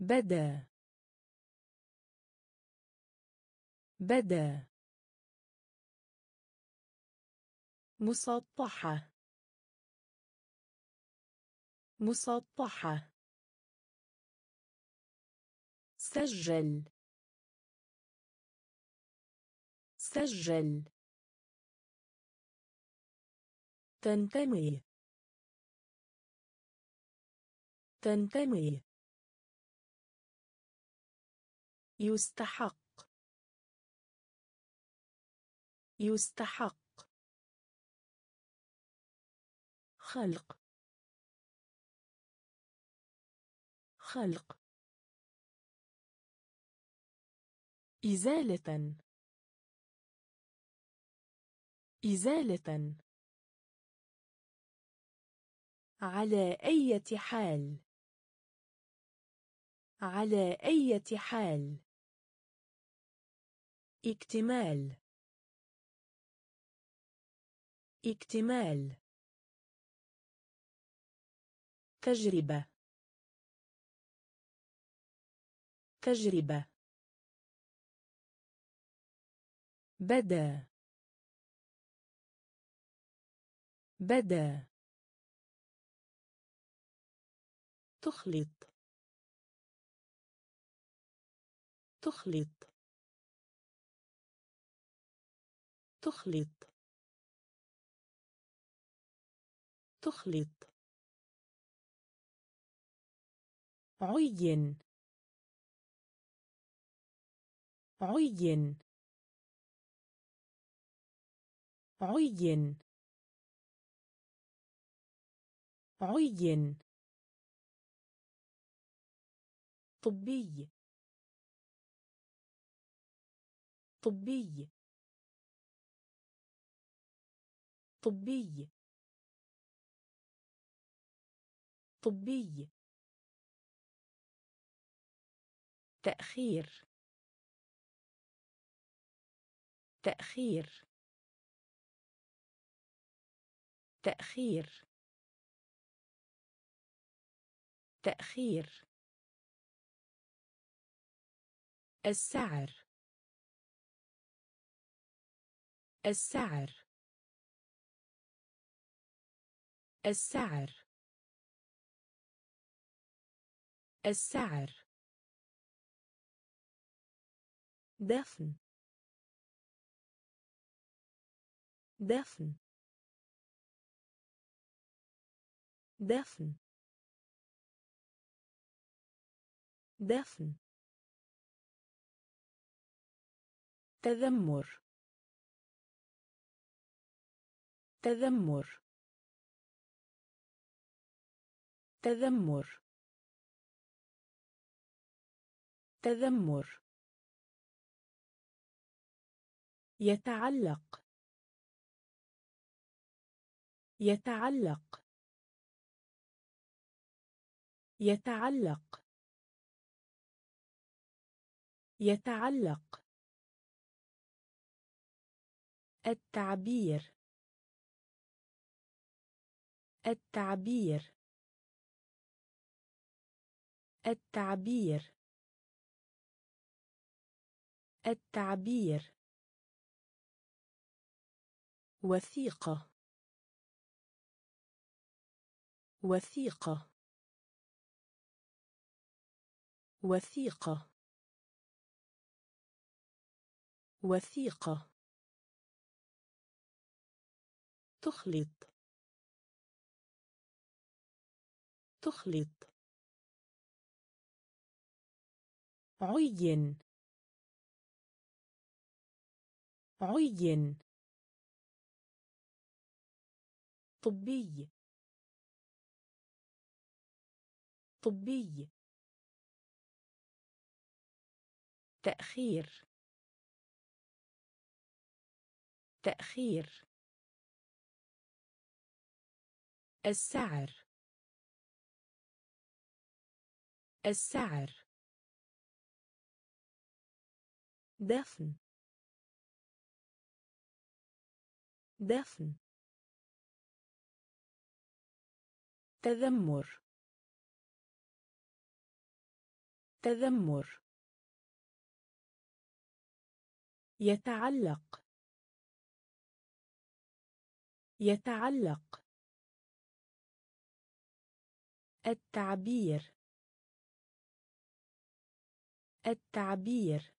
بدأ. بدأ. مسطحة. مسطحة. سجل. سجل. تنتمي. تنتمي. يستحق. يستحق. خلق. خلق. إزالة. إزالة. على أي حال؟ على أي حال. اكتمال. اكتمال. تجربة. تجربة. بدأ. بدأ. تخلط. تخلط. تخلط. تخلط. عين. عين. عين. عين. طبي. طبي. طبي. طبي. تأخير. تأخير. تأخير. تأخير. السعر. السعر. السعر. السعر. دفن. دفن. دفن. دفن. تذمر. تذمر. تذمر. تذمر. يتعلق. يتعلق. يتعلق. يتعلق. التعبير. التعبير. التعبير. التعبير. وثيقة. وثيقة. وثيقة. وثيقة. تخلط. تخلط. عين. عين. طبي. طبي. تأخير. تأخير. السعر. السعر. دفن. دفن. تذمر. تذمر. يتعلق. يتعلق. التعبير. التعبير.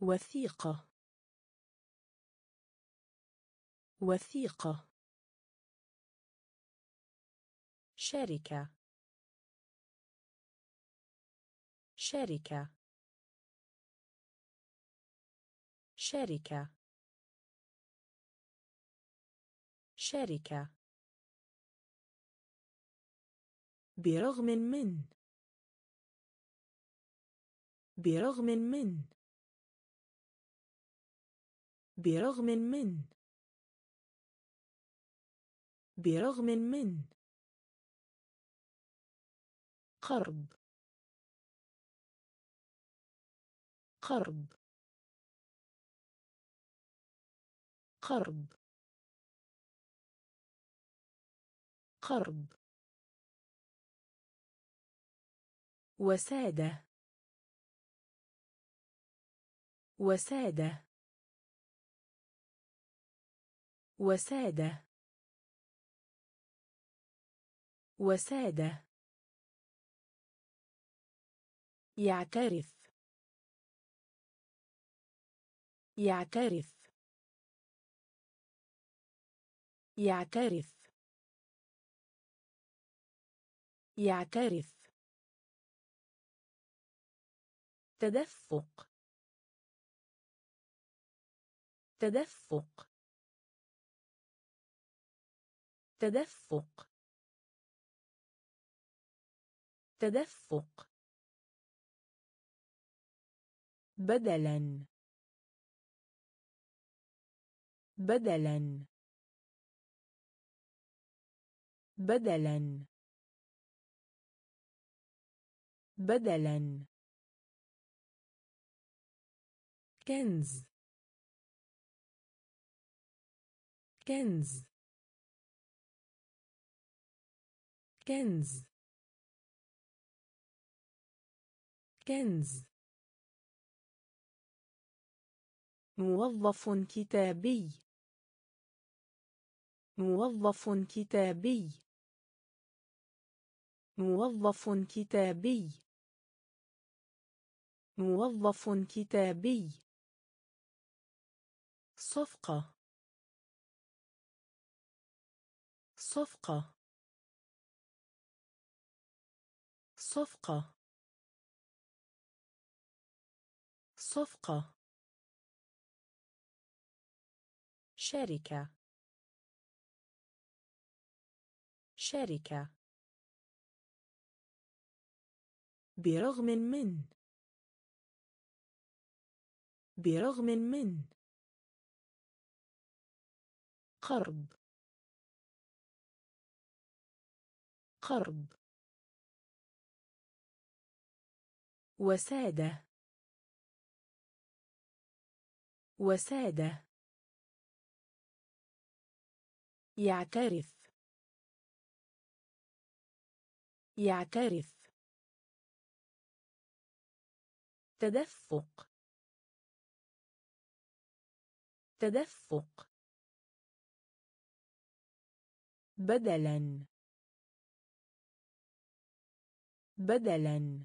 وثيقة. وثيقة. شركة. شركة. شركة. شركة. برغم من. برغم من. برغم من. برغم من. قرض قرض قرض قرض وسادة. وسادة. وسادة. وسادة. يعترف. يعترف. يعترف. يعترف. تدفق. تدفق. تدفق. تدفق. بدلا. بدلا. بدلا. بدلا. كنز. كنز. كنز. كنز. موظف كتابي. موظف كتابي. موظف كتابي. موظف كتابي. صفقة. صفقة. صفقة. صفقة. شركة. شركة. برغم من. برغم من. قرض. قرض. وسادة. وسادة. يعترف. يعترف. تدفق. تدفق. بدلا. بدلا.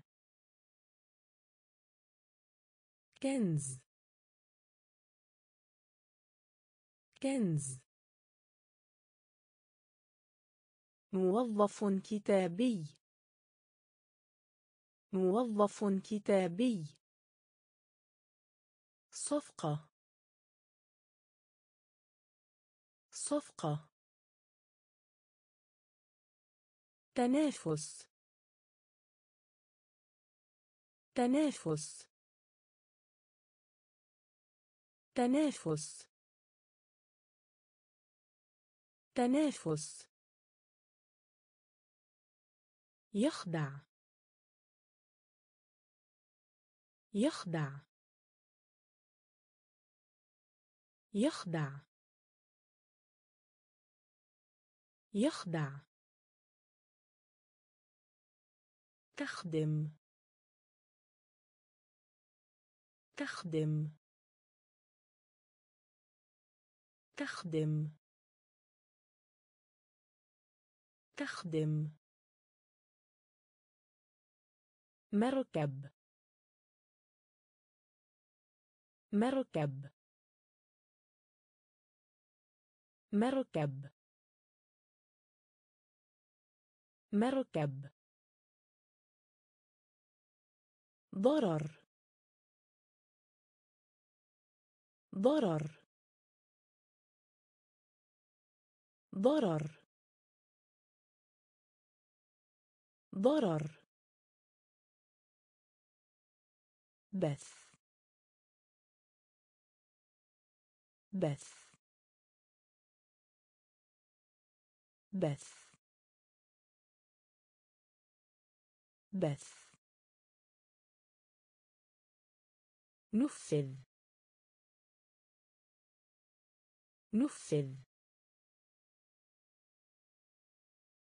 كنز. كنز. موظف كتابي. موظف كتابي. صفقة. صفقة. تنافس. تنافس. تنافس. تنافس. يخدع. يخدع. يخدع. يخدع. تخدم. تخدم. تخدم. تخدم. مركب. مركب. مركب. مركب. ضرر. ضرر. ضرر. ضرر. بث. بث. بث. بث. نفذ. نفذ.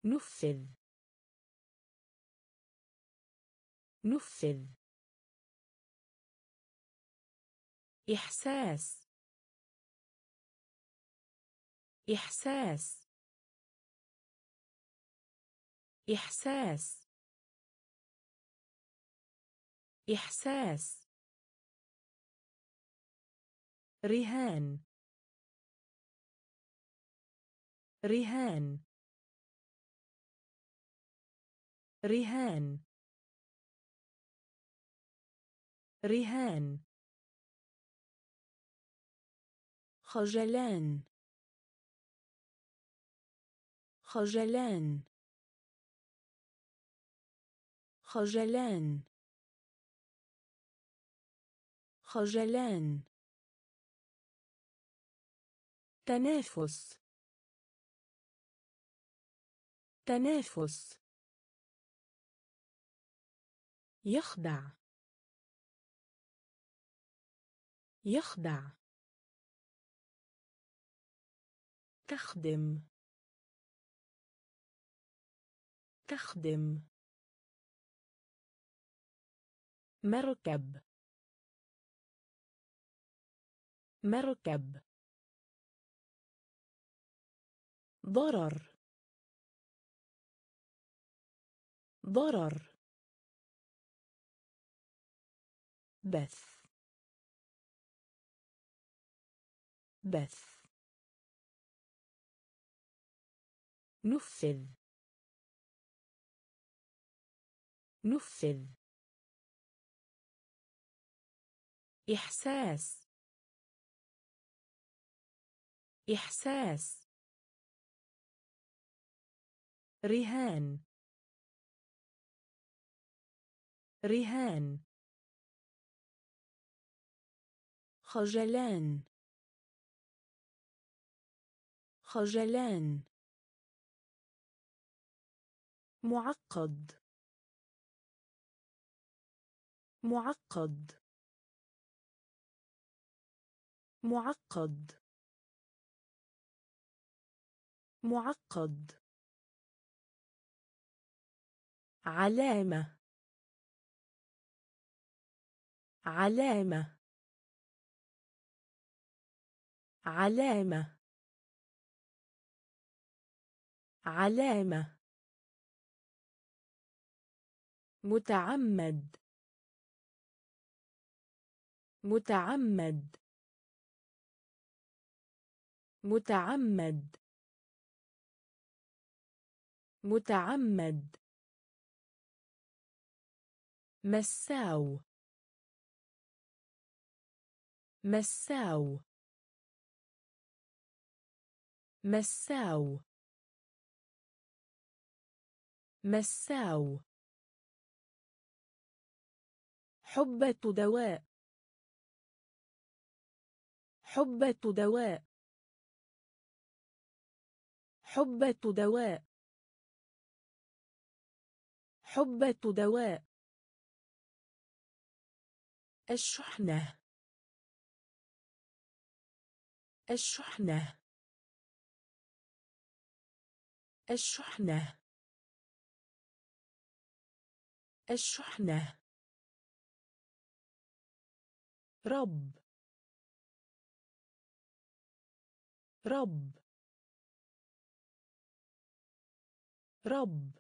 نفذ. نفذ. إحساس. إحساس. إحساس. إحساس. رهان. رهان. رهان. رهان. خجلان. خجلان. خجلان. خجلان. تنافس. تنافس يخدع. يخدع. تخدم. تخدم. مركب. مركب. ضرر. ضرر. بث. بث. نفذ. نفذ. إحساس. إحساس. رهان. رهان. خجلان. خجلان. معقد. معقد. معقد. معقد. علامة. علامة. علامة. علامة. متعمد. متعمد. متعمد. متعمد. مساو. مساو. مساو. مساو. حبة دواء. حبة دواء. حبة دواء. حبة دواء. الشحنة. الشحنة. الشحنة. الشحنة. رب. رب. رب.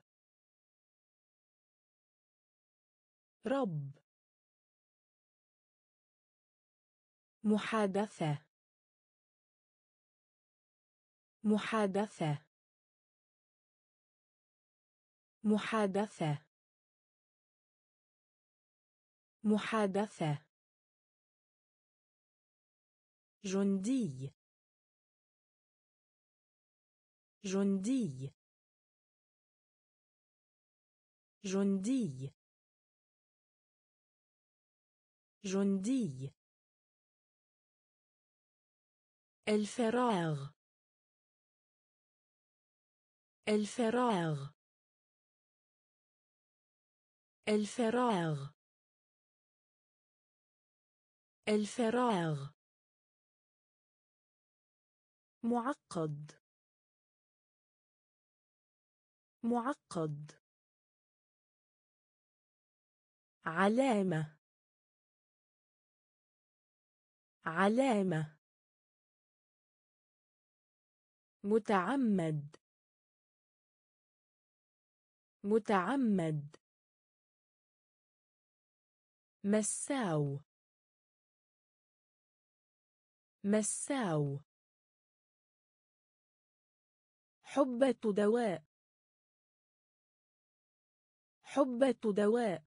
رب. محادثة. محادثة. محادثة. محادثة. جندي. جندي. جندي. جندي. الفراغ. الفراغ الفراغ الفراغ معقد معقد علامة علامة متعمد متعمد. مساو. مساو. حبة دواء. حبة دواء.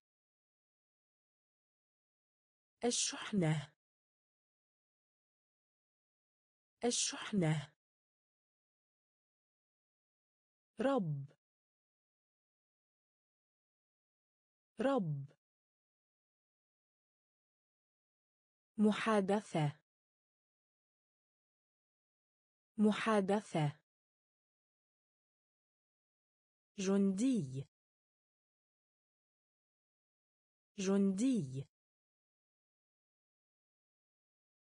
الشحنة. الشحنة. رب. رب. محادثة. محادثة. جندي. جندي.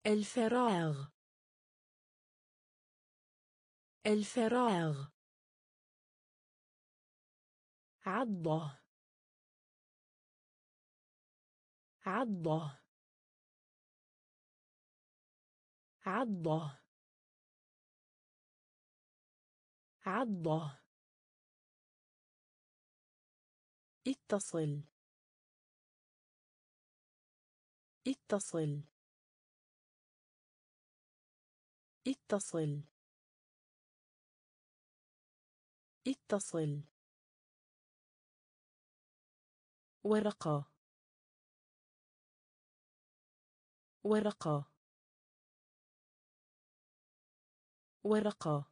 الفراغ. الفراغ. عضة. عضة. عضة. عضة. اتصل. اتصل. اتصل. اتصل. ورقة. ورقة. ورقة.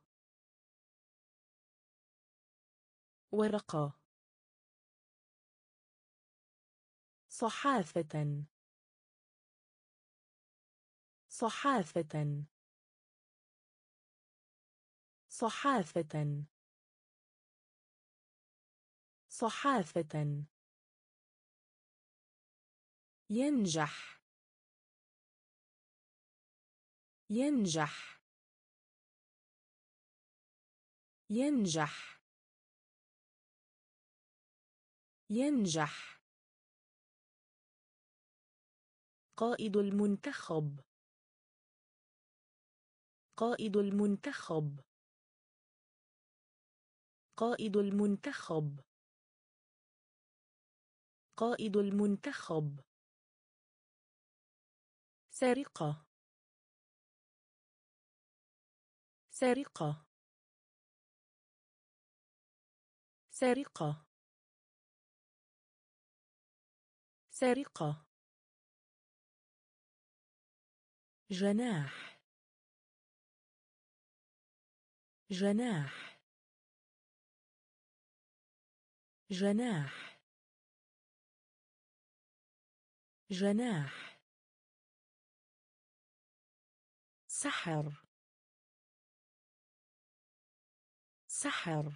ورقة. صحافة. صحافة. صحافة. صحافة. ينجح. ينجح. ينجح. ينجح. قائد المنتخب. قائد المنتخب. قائد المنتخب. قائد المنتخب. سرقة. سرقة. سرقة. سرقة. جناح. جناح. جناح. جناح. سحر. سحر.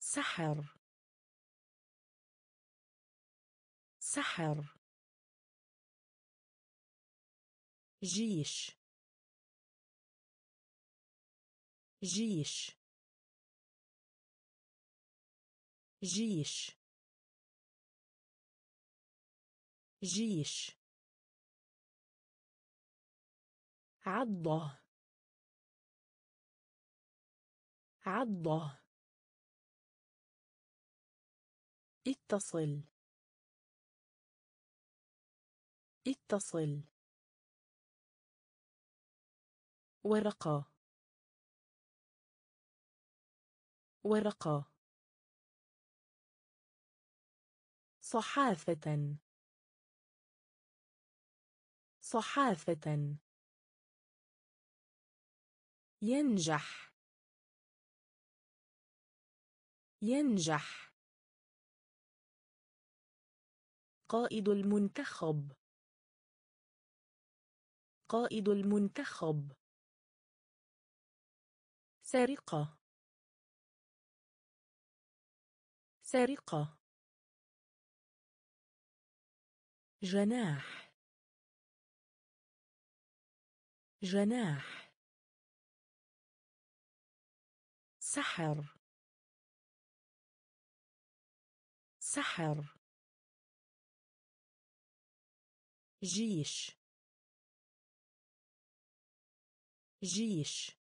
سحر. سحر. جيش. جيش. جيش. جيش. عضة. عضة. اتصل. اتصل. ورقة. ورقة. صحافة. صحافة. ينجح. ينجح. قائد المنتخب. قائد المنتخب. سرقة. سرقة. جناح. جناح. سحر. سحر. جيش. جيش.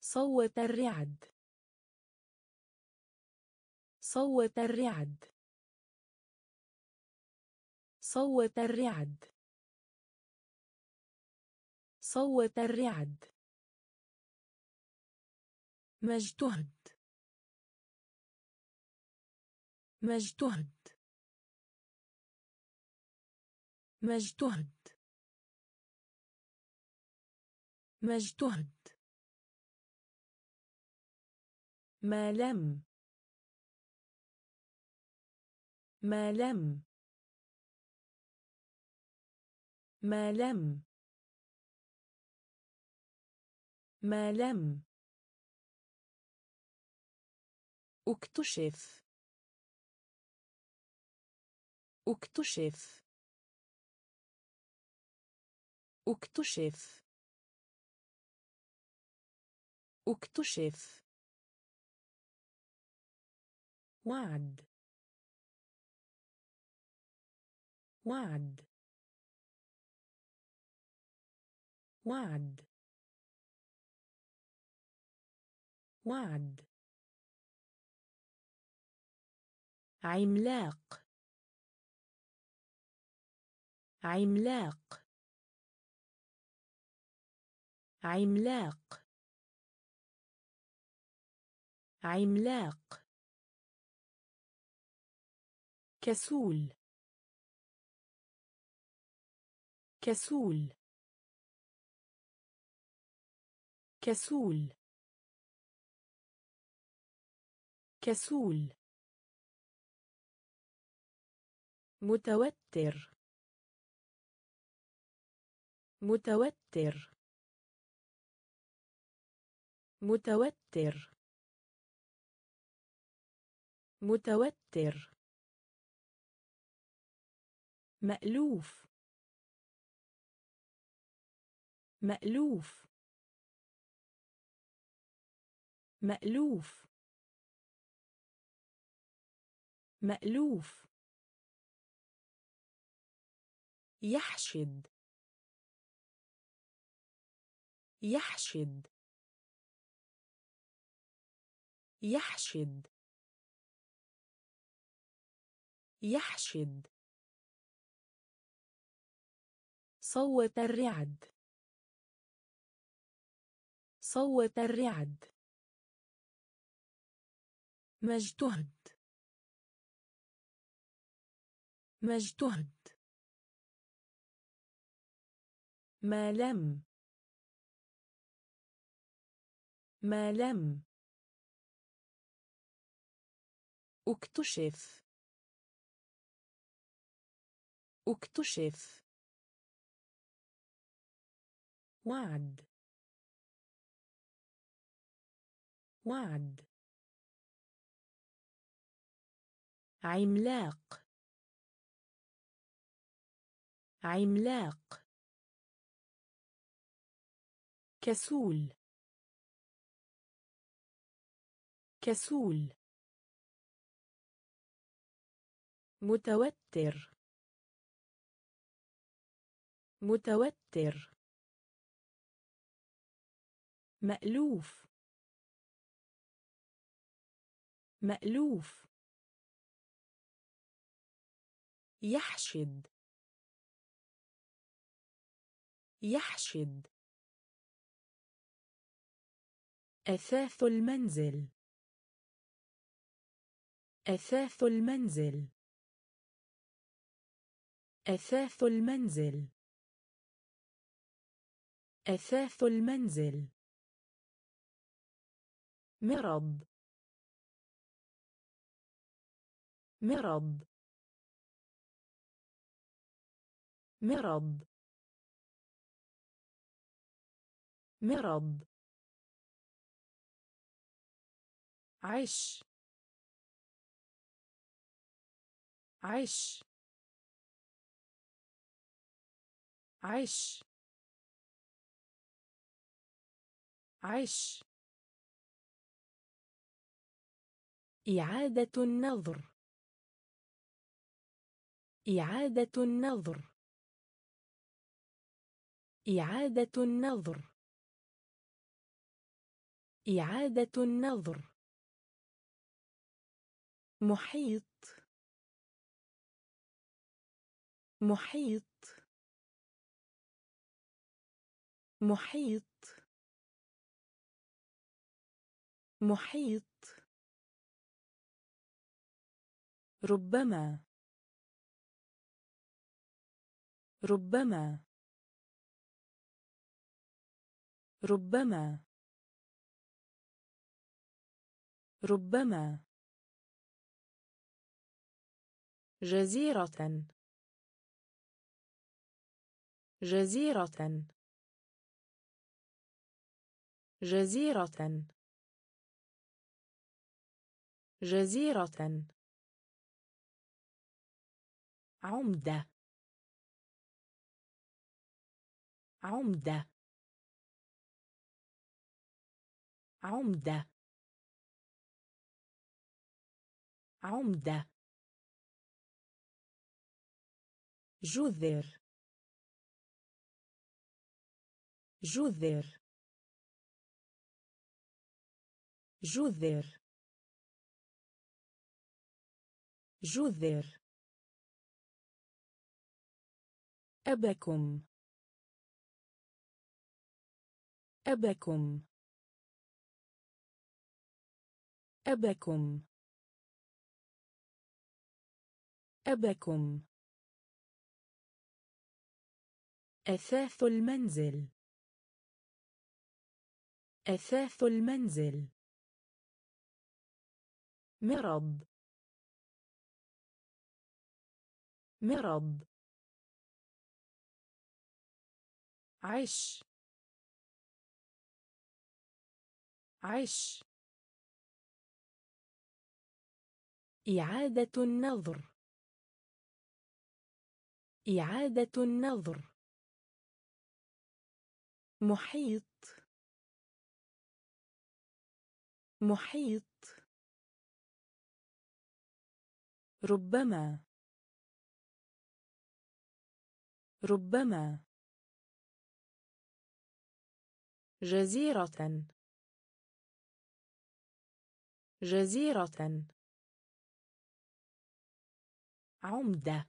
صوت الرعد. صوت الرعد. صوت الرعد. صوت الرعد. مجتهد. مجتهد. مجتهد. مجتهد. ما لم. ما لم. ما لم. ما لم. اكتشف. اكتشف اكتشف اكتشف وعد وعد وعد وعد عملاق عملاق. عملاق. عملاق. كسول. كسول. كسول. كسول. متوتر. متوتر. متوتر. متوتر. مألوف. مألوف. مألوف. مألوف. يحشد. يحشد. يحشد. يحشد. صوت الرعد. صوت الرعد. مجتهد. مجتهد. ما لم ما لم. اكتشف. اكتشف. وعد. وعد. عملاق. عملاق. كسول. كسول. متوتر. متوتر. مألوف. مألوف. يحشد. يحشد. أثاث المنزل. أثاث المنزل. أثاث المنزل. أثاث المنزل. مرض. مرض. مرض. مرض. عش. عش عش عش إعادة النظر. إعادة النظر. إعادة النظر. إعادة النظر. محيط. محيط. محيط. محيط. ربما. ربما. ربما. ربما. جزيرة. جزيرة. جزيرة. جزيرة. عمدة. عمدة. عمدة. عمدة. جذر. جذر. جذر. جذر. أبكم. أبكم. أبكم. أبكم. أثاث المنزل. أثاث المنزل. مرض. مرض. عش. عش. إعادة النظر. إعادة النظر. محيط. محيط. ربما. ربما. جزيرة. جزيرة. عمدة.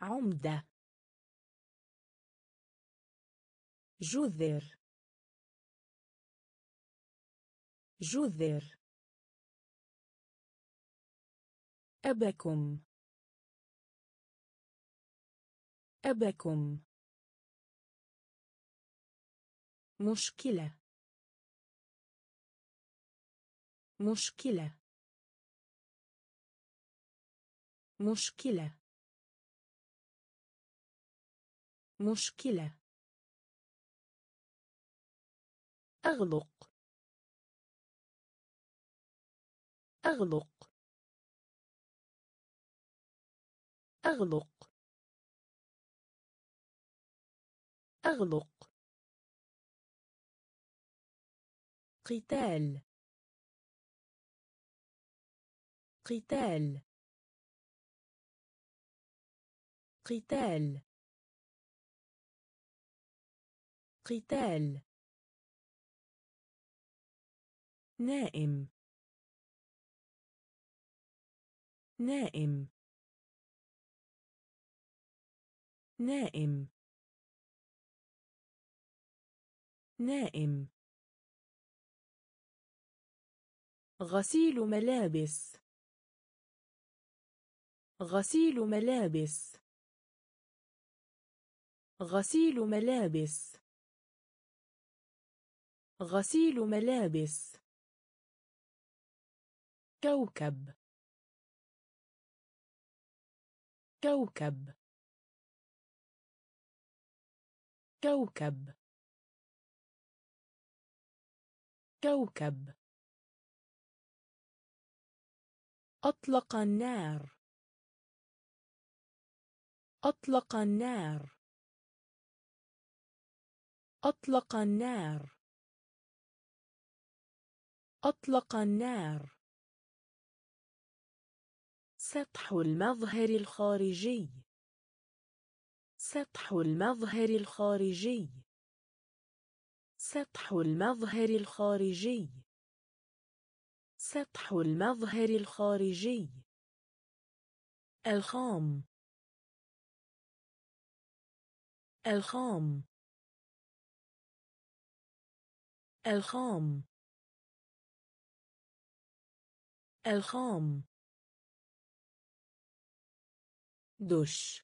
عمدة. جذر. جذر. أبكم. أبكم. مشكلة. مشكلة. مشكلة. مشكلة. أغلق. أغلق. أغلق. أغلق. قتال. قتال. قتال. قتال. نائم. نائم. نائم. نائم. غسيل ملابس. غسيل ملابس. غسيل ملابس. غسيل ملابس. كوكب. كوكب. كوكب. كوكب. أطلق النار. أطلق النار. أطلق النار. أطلق النار. سطح المظهر الخارجي. سطح المظهر الخارجي. سطح المظهر الخارجي. سطح المظهر الخارجي. الخام. الخام. الخام. الخام. دش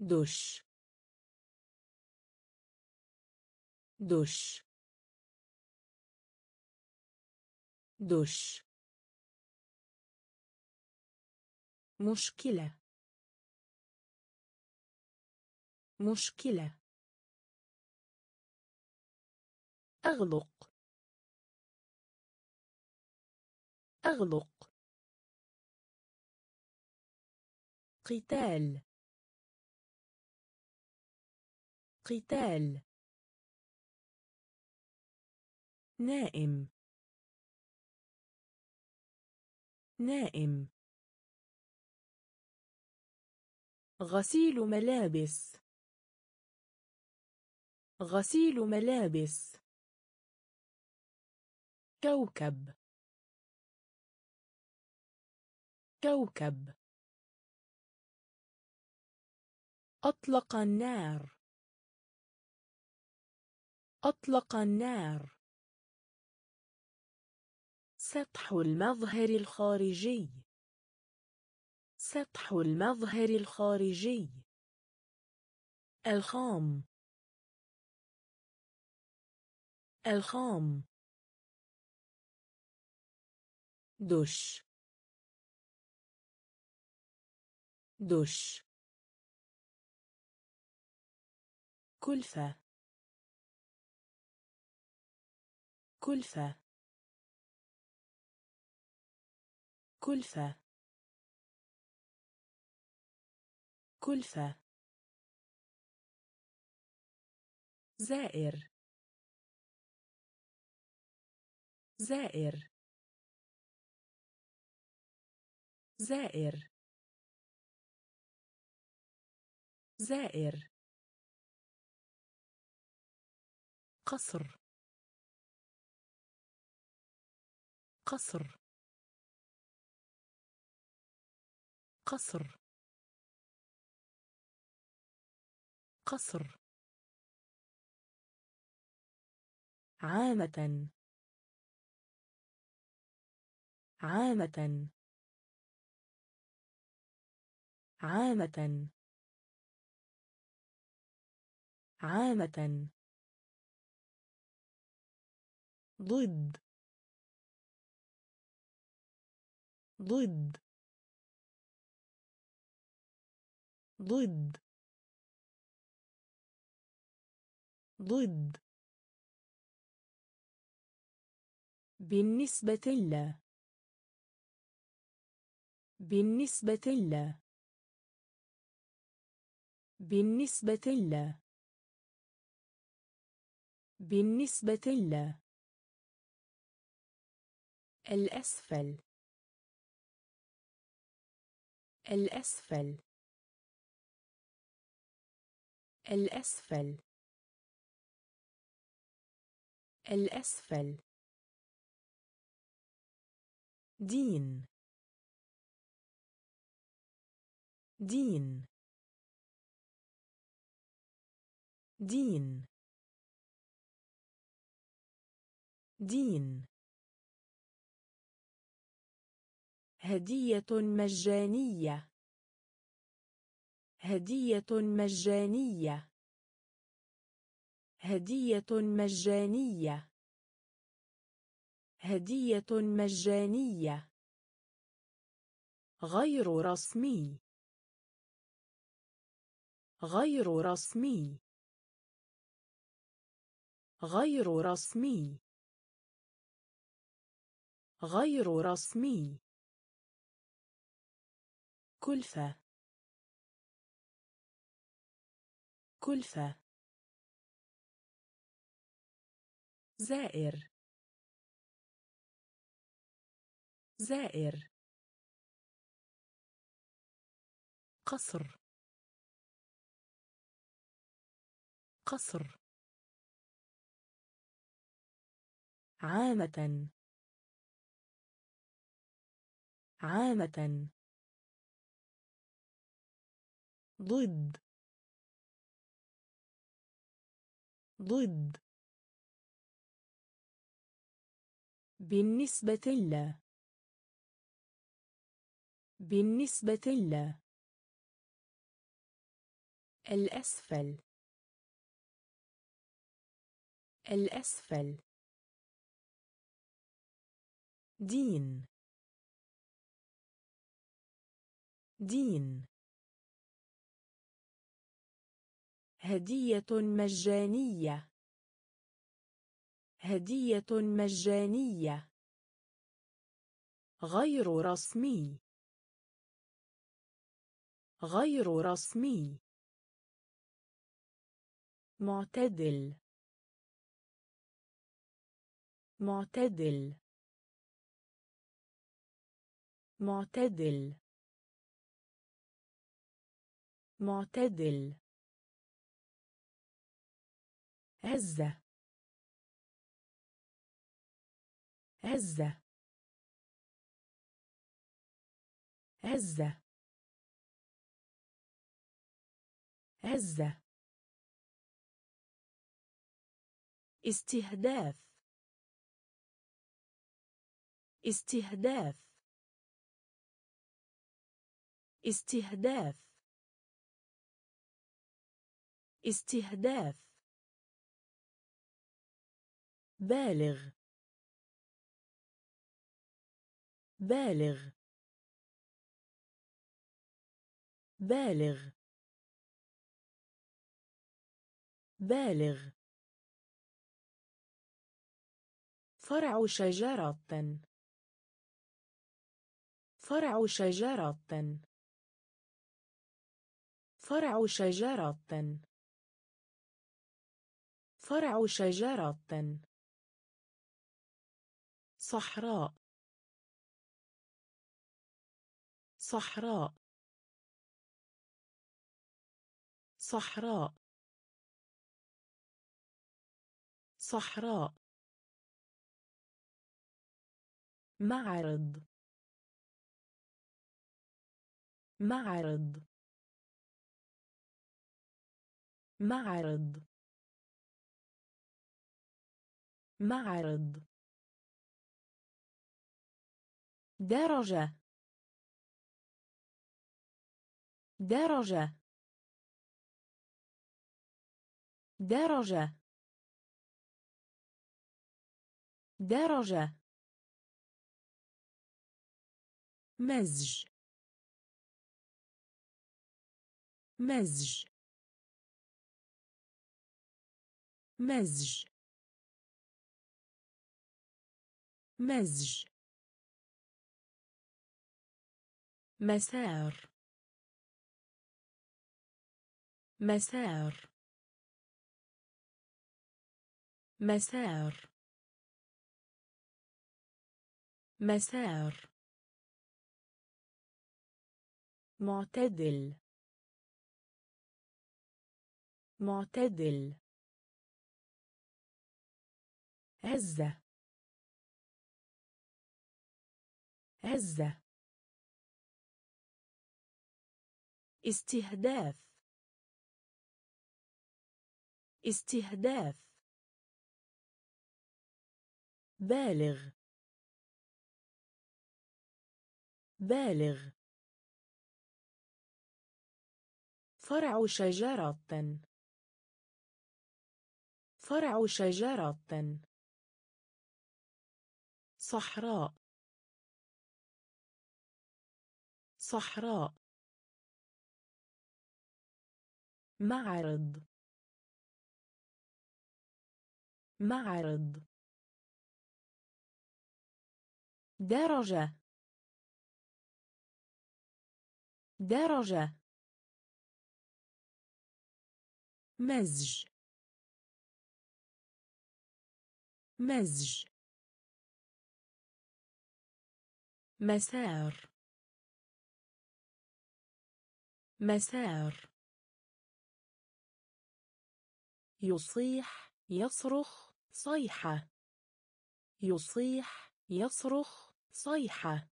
دش دش دش مشكلة. مشكلة. أغلق. أغلق. قتال. قتال. نائم. نائم. غسيل ملابس. غسيل ملابس. كوكب. كوكب. أطلق النار. أطلق النار. سطح المظهر الخارجي. سطح المظهر الخارجي. الخام. الخام. دش. دش. كلفة. كلفة. كلفة. كلفة. زائر. زائر. زائر. زائر. قصر. قصر. قصر. قصر. عامة. عامة. عامة. عامة. ضد. ضد. ضد. ضد. بالنسبة ل بالنسبة ل بالنسبة ل بالنسبة ل الأسفل. الأسفل. الأسفل. الأسفل. دين. دين. دين. دين. هدية مجانية. هدية مجانية. هدية مجانية. هدية مجانية. غير رسمي. غير رسمي. غير رسمي. غير رسمي. كلفة. كلفة. زائر. زائر. قصر. قصر. عامة. عامة. ضد. ضد. بالنسبة ل بالنسبة ل الأسفل. الأسفل. دين. دين. هدية مجانية. هدية مجانية. غير رسمي. غير رسمي. معتدل. معتدل. معتدل. معتدل. هزة هزة هزة هزة استهداف. استهداف. استهداف. استهداف. بالغ. بالغ. بالغ. بالغ. فرع شجرة. فرع شجرة. فرع شجرة. فرع شجرة. صحراء. صحراء. صحراء. صحراء. معرض. معرض. معرض. معرض. درجة. درجة. درجة. درجة. مزج. مزج. مزج. مزج. مسار. مسار. مسار. مسار. معتدل. معتدل. هزة. هزة. استهداف. استهداف. بالغ. بالغ. فرع شجرة. فرع شجرة. صحراء. صحراء. معرض. معرض. درجة. درجة. مزج. مزج. مسار. مسار. يصيح يصرخ صيحة. يصيح يصرخ صيحة.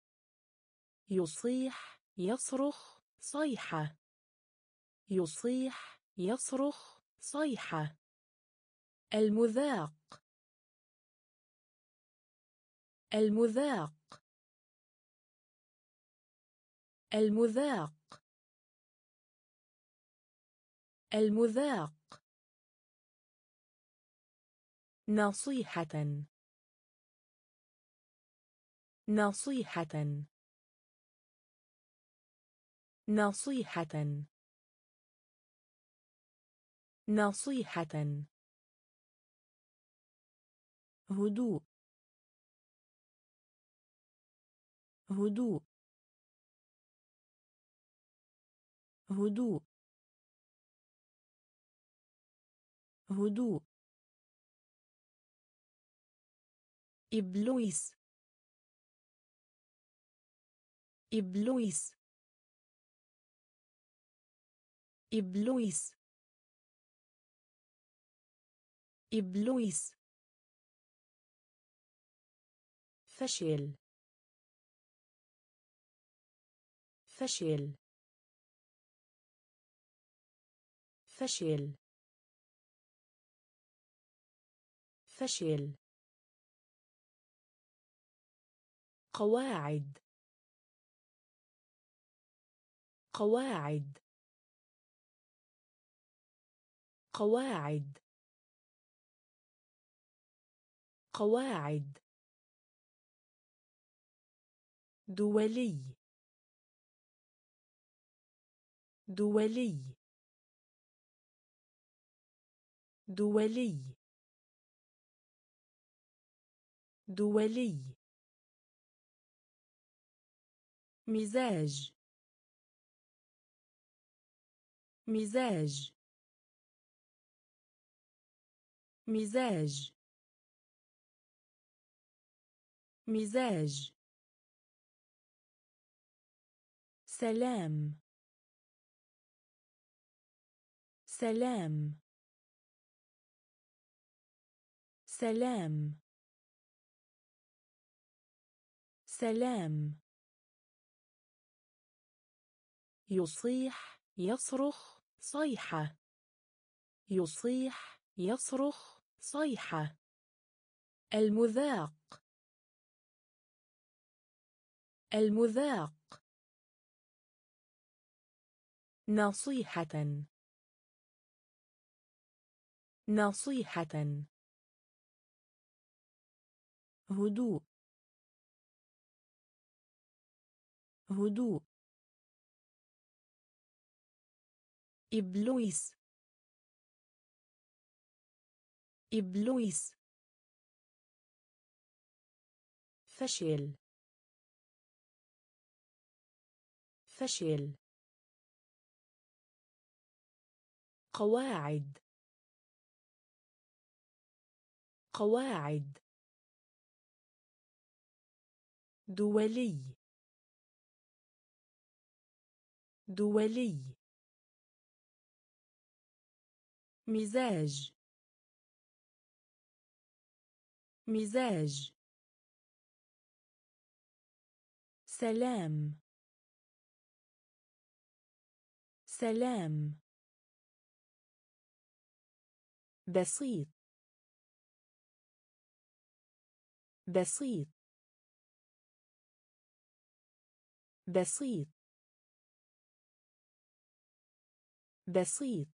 يصيح يصرخ صيحة. يصيح يصرخ صيحة. المذاق. المذاق. المذاق. المذاق. نصيحة. نصيحة. نصيحة. نصيحة. هدوء. هدوء. هدوء. هدوء. إبلويس إبلويس إبلويس إبلويس فشل. فشل. فشل. فشل. قواعد. قواعد. قواعد. قواعد. دولي. دولي. دولي. دولي. مزاج. مزاج. مزاج. مزاج. سلام. سلام. سلام. سلام. يصيح يصرخ صيحة. يصيح يصرخ صيحة. المذاق. المذاق. نصيحة. نصيحة. هدوء. هدوء. إبلويس إبلويس فشل. فشل. قواعد. قواعد. دولي. دولي. مزاج. مزاج. سلام. سلام. بسيط. بسيط. بسيط. بسيط.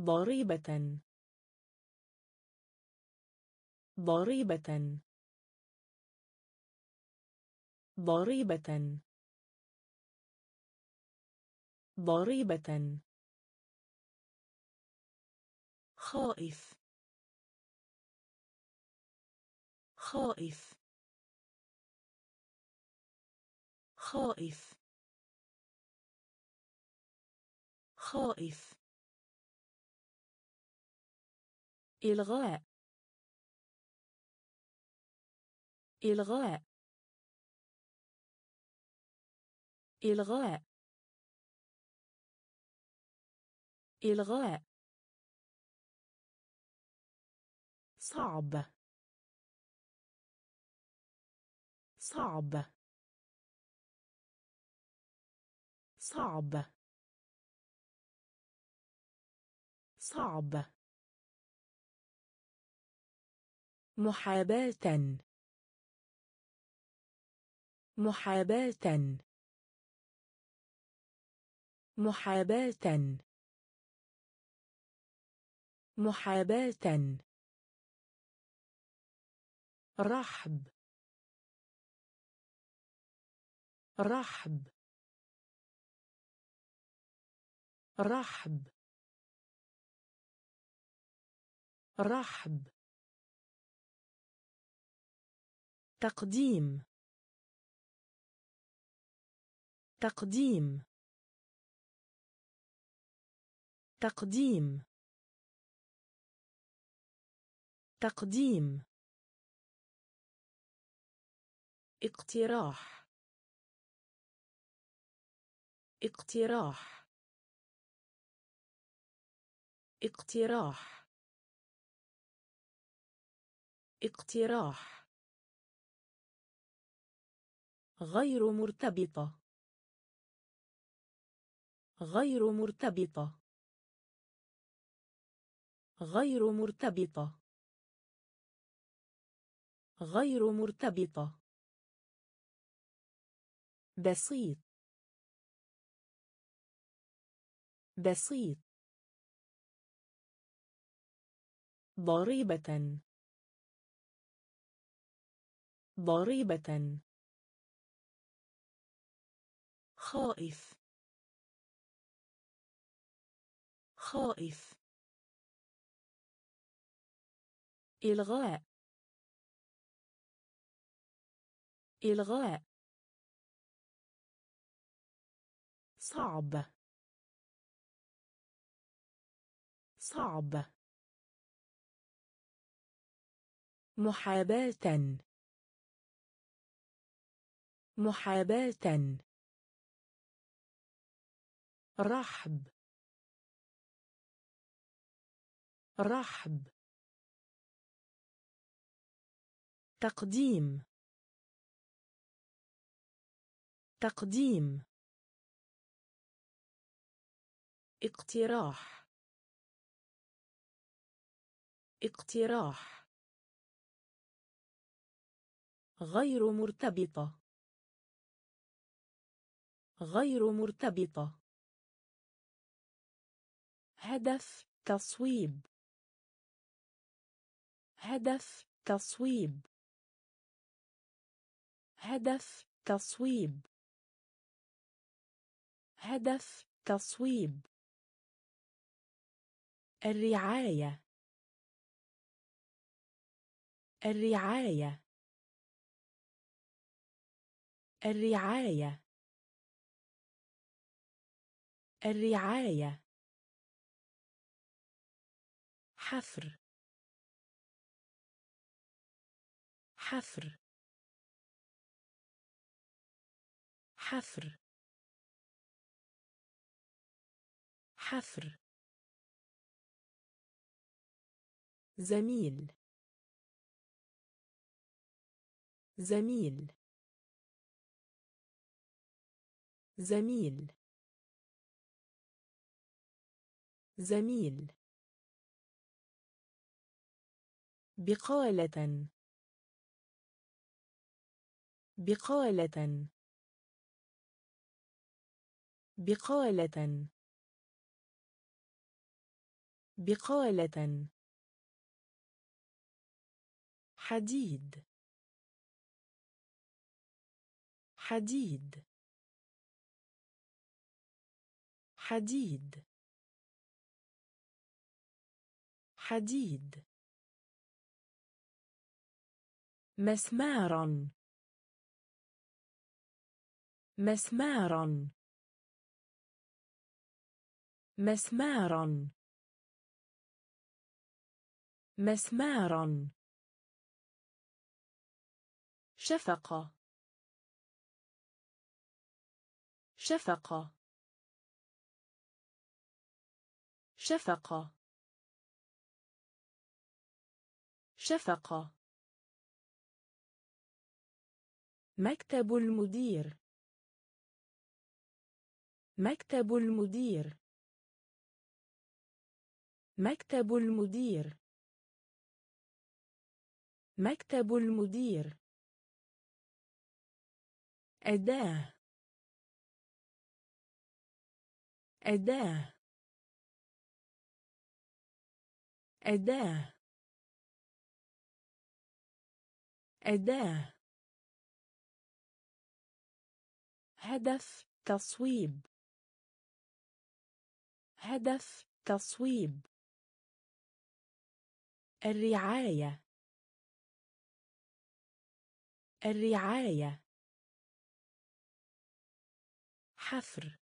ضريبة. ضريبة. ضريبة. ضريبة. خائف. خائف. خائف. خائف. إلغاء. إلغاء. إلغاء. إلغاء. صعب. صعب. صعب. صعب. محاباة. محاباة. محاباة. محاباة. رحب. رحب. رحب. رحب. تقديم. تقديم. تقديم. تقديم. اقتراح. اقتراح. اقتراح. اقتراح. غير مرتبطة. غير مرتبطة. غير مرتبطة. غير مرتبطة. بسيط. بسيط. ضريبة. ضريبة. خائف. خائف. إلغاء. إلغاء. صعب. صعب. محاباة. محاباة. رحب. رحب. تقديم. تقديم. اقتراح. اقتراح. غير مرتبطة. غير مرتبطة. هدف تصويب. هدف تصويب. هدف تصويب. هدف تصويب. الرعاية. الرعاية. الرعاية. الرعاية. حفر. حفر. حفر. حفر. زميل. زميل. زميل. زميل. بقالة. بقالة. بقالة. بقالة. حديد. حديد. حديد. حديد. مسمارا. مسمارا. مسمارا. مسمارا. شفقة. شفقة. شفقة. شفقة. مكتب المدير. مكتب المدير. مكتب المدير. مكتب المدير. أداة. أداة. أداة. أداة. هدف تصويب. هدف تصويب. الرعاية. الرعاية. حفر.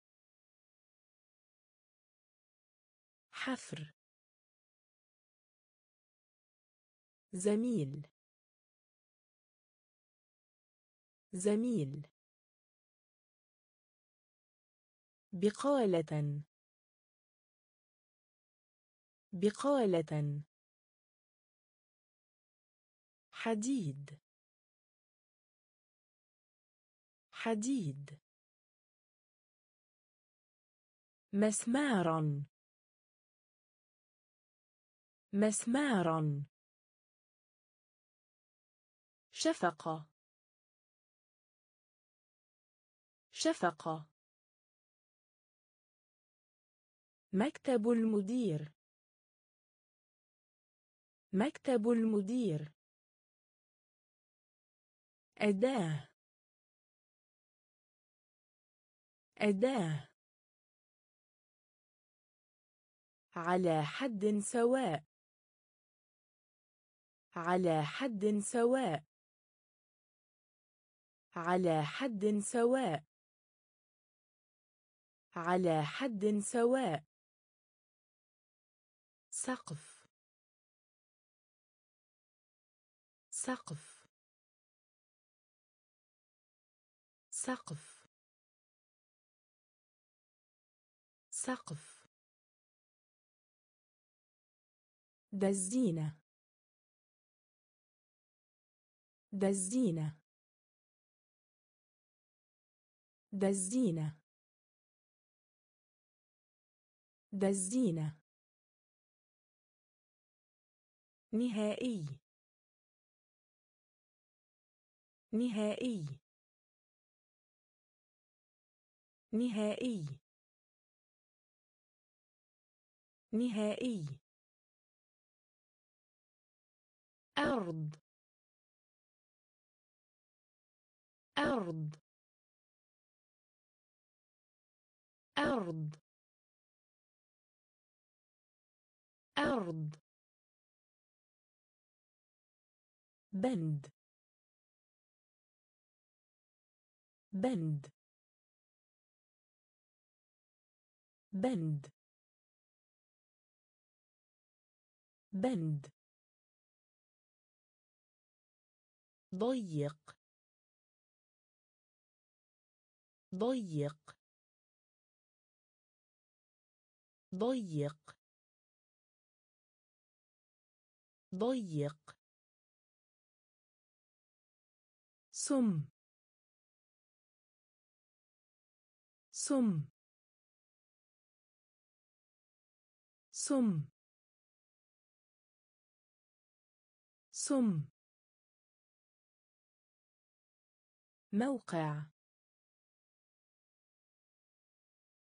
حفر. زميل. زميل. بقالة. بقالة. حديد. حديد. مسمارا. مسمارا. شفقة. شفقة. مكتب المدير. مكتب المدير. أداة. أداة. على حد سواء. على حد سواء. على حد سواء. على حد سواء. سقف. سقف. سقف. سقف. دزينة. دزينة. دزينة. دزينة. نهائي. نهائي. نهائي. نهائي. أرض. أرض. أرض. أرض. بند. بند. بند. بند. ضيق. ضيق. ضيق. ضيق. سم. سم. سم. سم. موقع.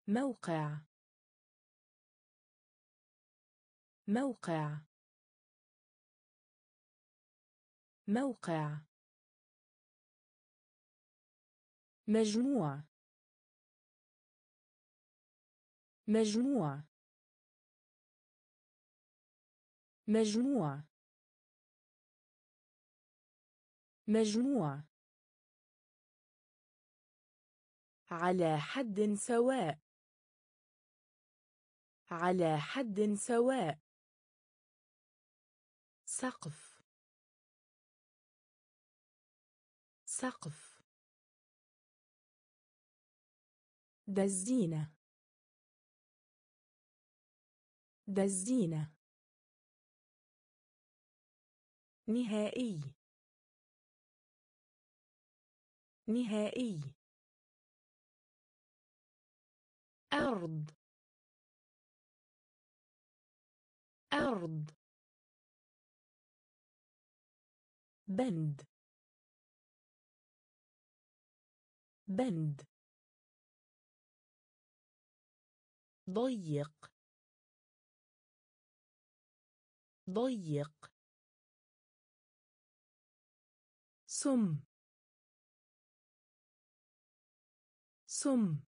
موقع. موقع. موقع. مجموع مجموع مجموع مجموع على حد سواء. على حد سواء. سقف. سقف. دزينة دزينة نهائي. نهائي. أرض. أرض. بند. بند. ضيق. ضيق. سم. سم.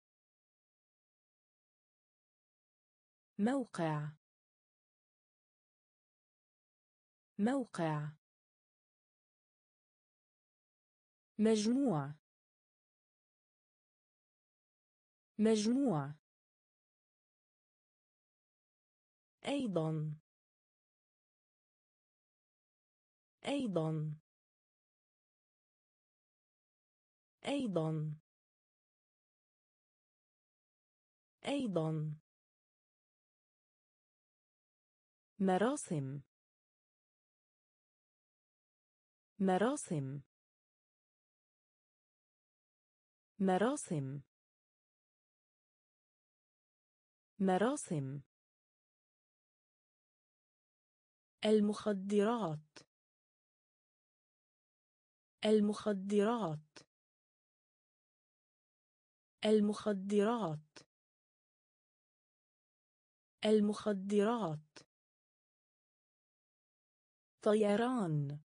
موقع. موقع. مجموع. مجموع. أيضا. أيضا. أيضا. أيضا. مراسم. مراسم. مراسم. مراسم. المخدرات. المخدرات. المخدرات. المخدرات. طيران.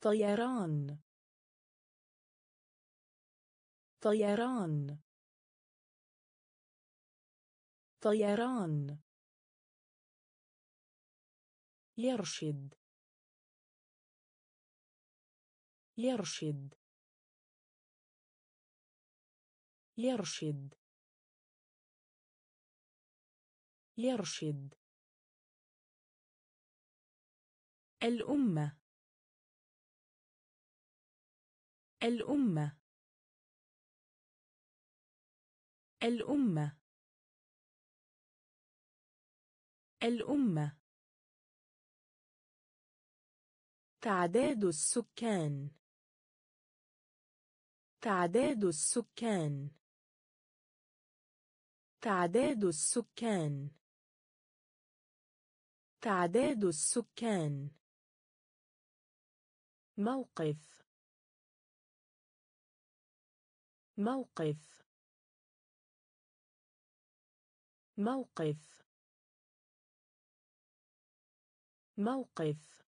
طيران. طيران. طيران. يرشد يرشد يرشد يرشد الأمة. الأمة. الأمة. الأمة. تعداد السكان. تعداد السكان. تعداد السكان. تعداد السكان. موقف. موقف. موقف. موقف.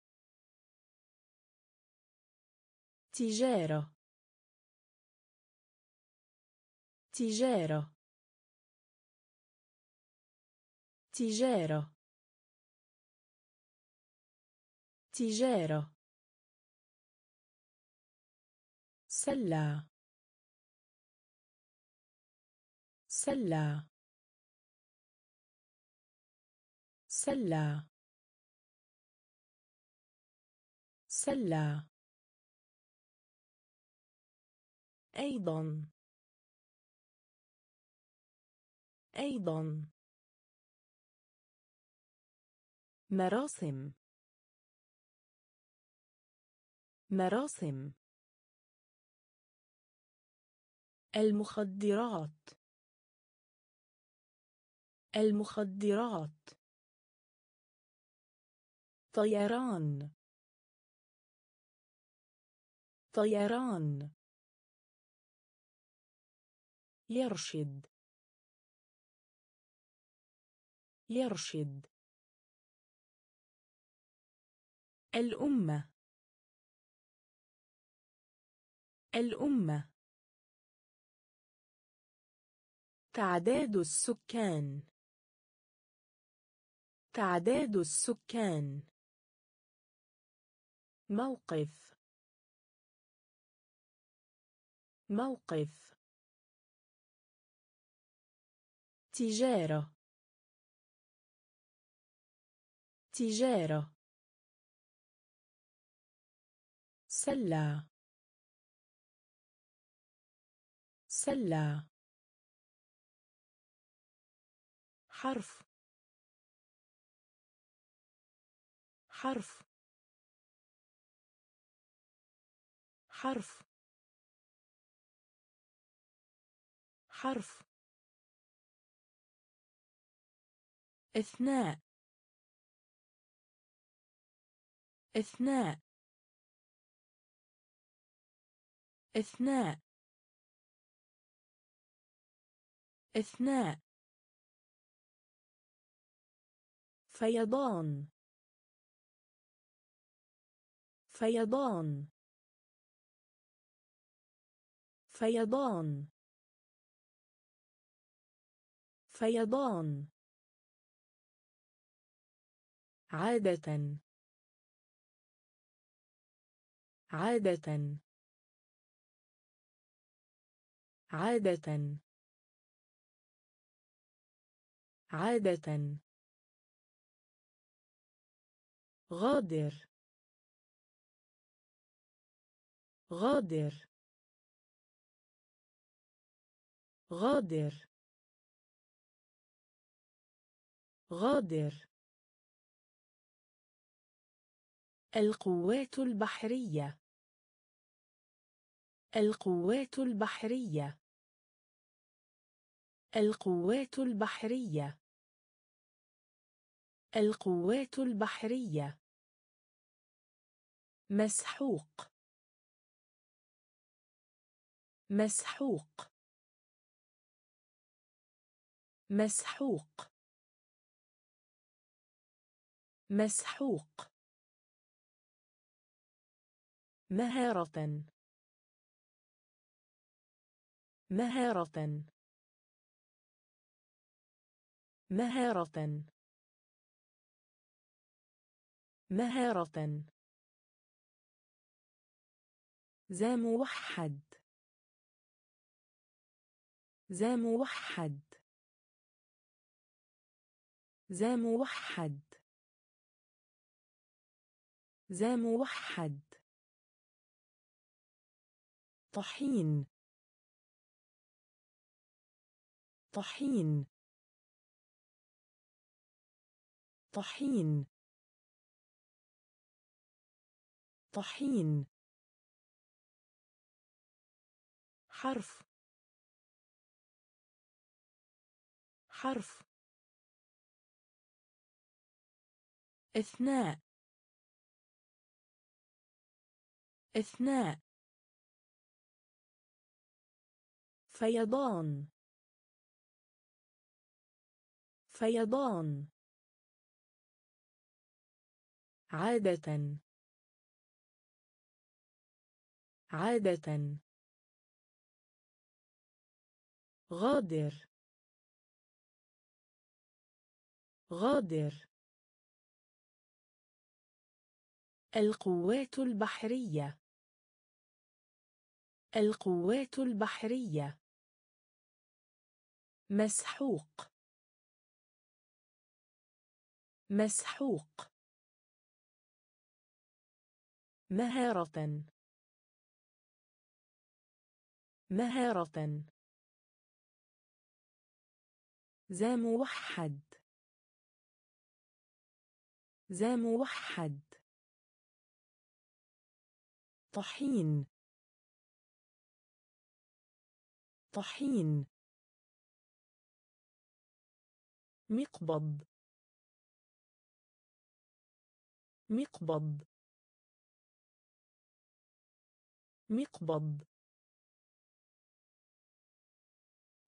تجارة تجارة تجارة تجارة سلة سلة سلة سلة أيضا. أيضا. مراسم. مراسم. المخدرات. المخدرات. طيران. طيران. يرشد يرشد الأمة. الأمة. تعداد السكان. تعداد السكان. موقف. موقف. تجارة تجارة سلة سلة حرف حرف حرف حرف أثناء. أثناء. أثناء. أثناء. فيضان. فيضان. فيضان. فيضان. عادة. عادة. عادة. عادة. غادر. غادر. غادر. غادر. القوات البحرية. القوات البحرية. القوات البحرية. القوات البحرية. مسحوق. مسحوق. مسحوق. مسحوق. مهارة. مهارة. مهارة. مهارة. ذا موحد. ذا موحد. ذا موحد. ذا موحد. طحين. طحين. طحين. طحين. حرف. حرف. إثناء. إثناء. فيضان. فيضان. عادة. عادة. غادر. غادر. القوات البحرية. القوات البحرية. مسحوق. مسحوق. مهارة. مهارة. ذا موحد. ذا موحد. طحين. طحين. مقبض. مقبض. مقبض.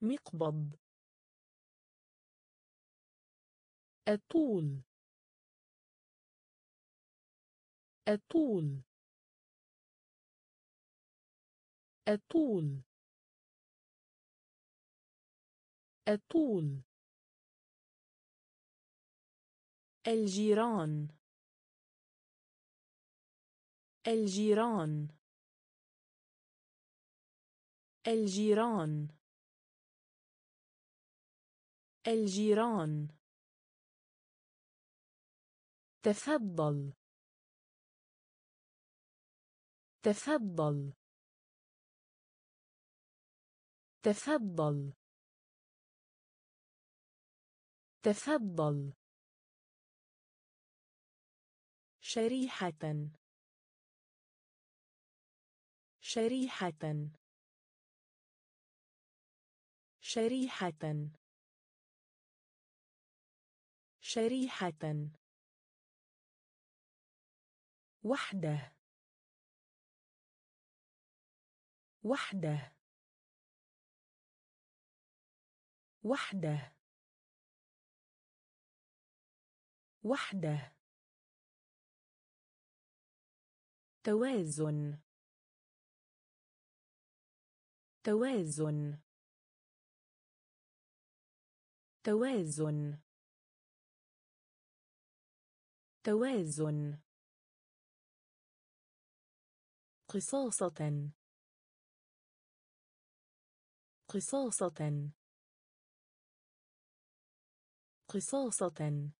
مقبض. الطول الطول الطول الطول الجيران. الجيران. الجيران. الجيران. تفضل. تفضل. تفضل. تفضل. شريحة. شريحة. شريحة. شريحة. وحدة. وحدة. وحدة. وحدة. توازن. توازن. توازن. توازن. قصاصة. قصاصة. قصاصة.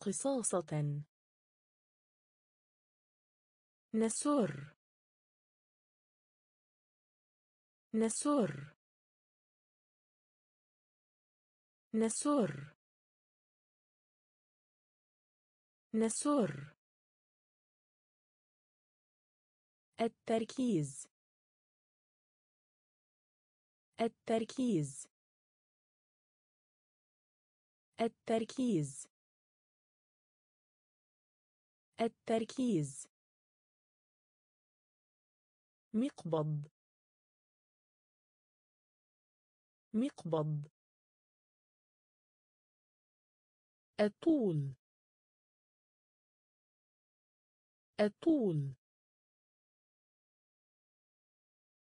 قصاصة. نسر. نسر. نسر. نسر. التركيز. التركيز. التركيز. التركيز. مقبض. مقبض. الطول الطول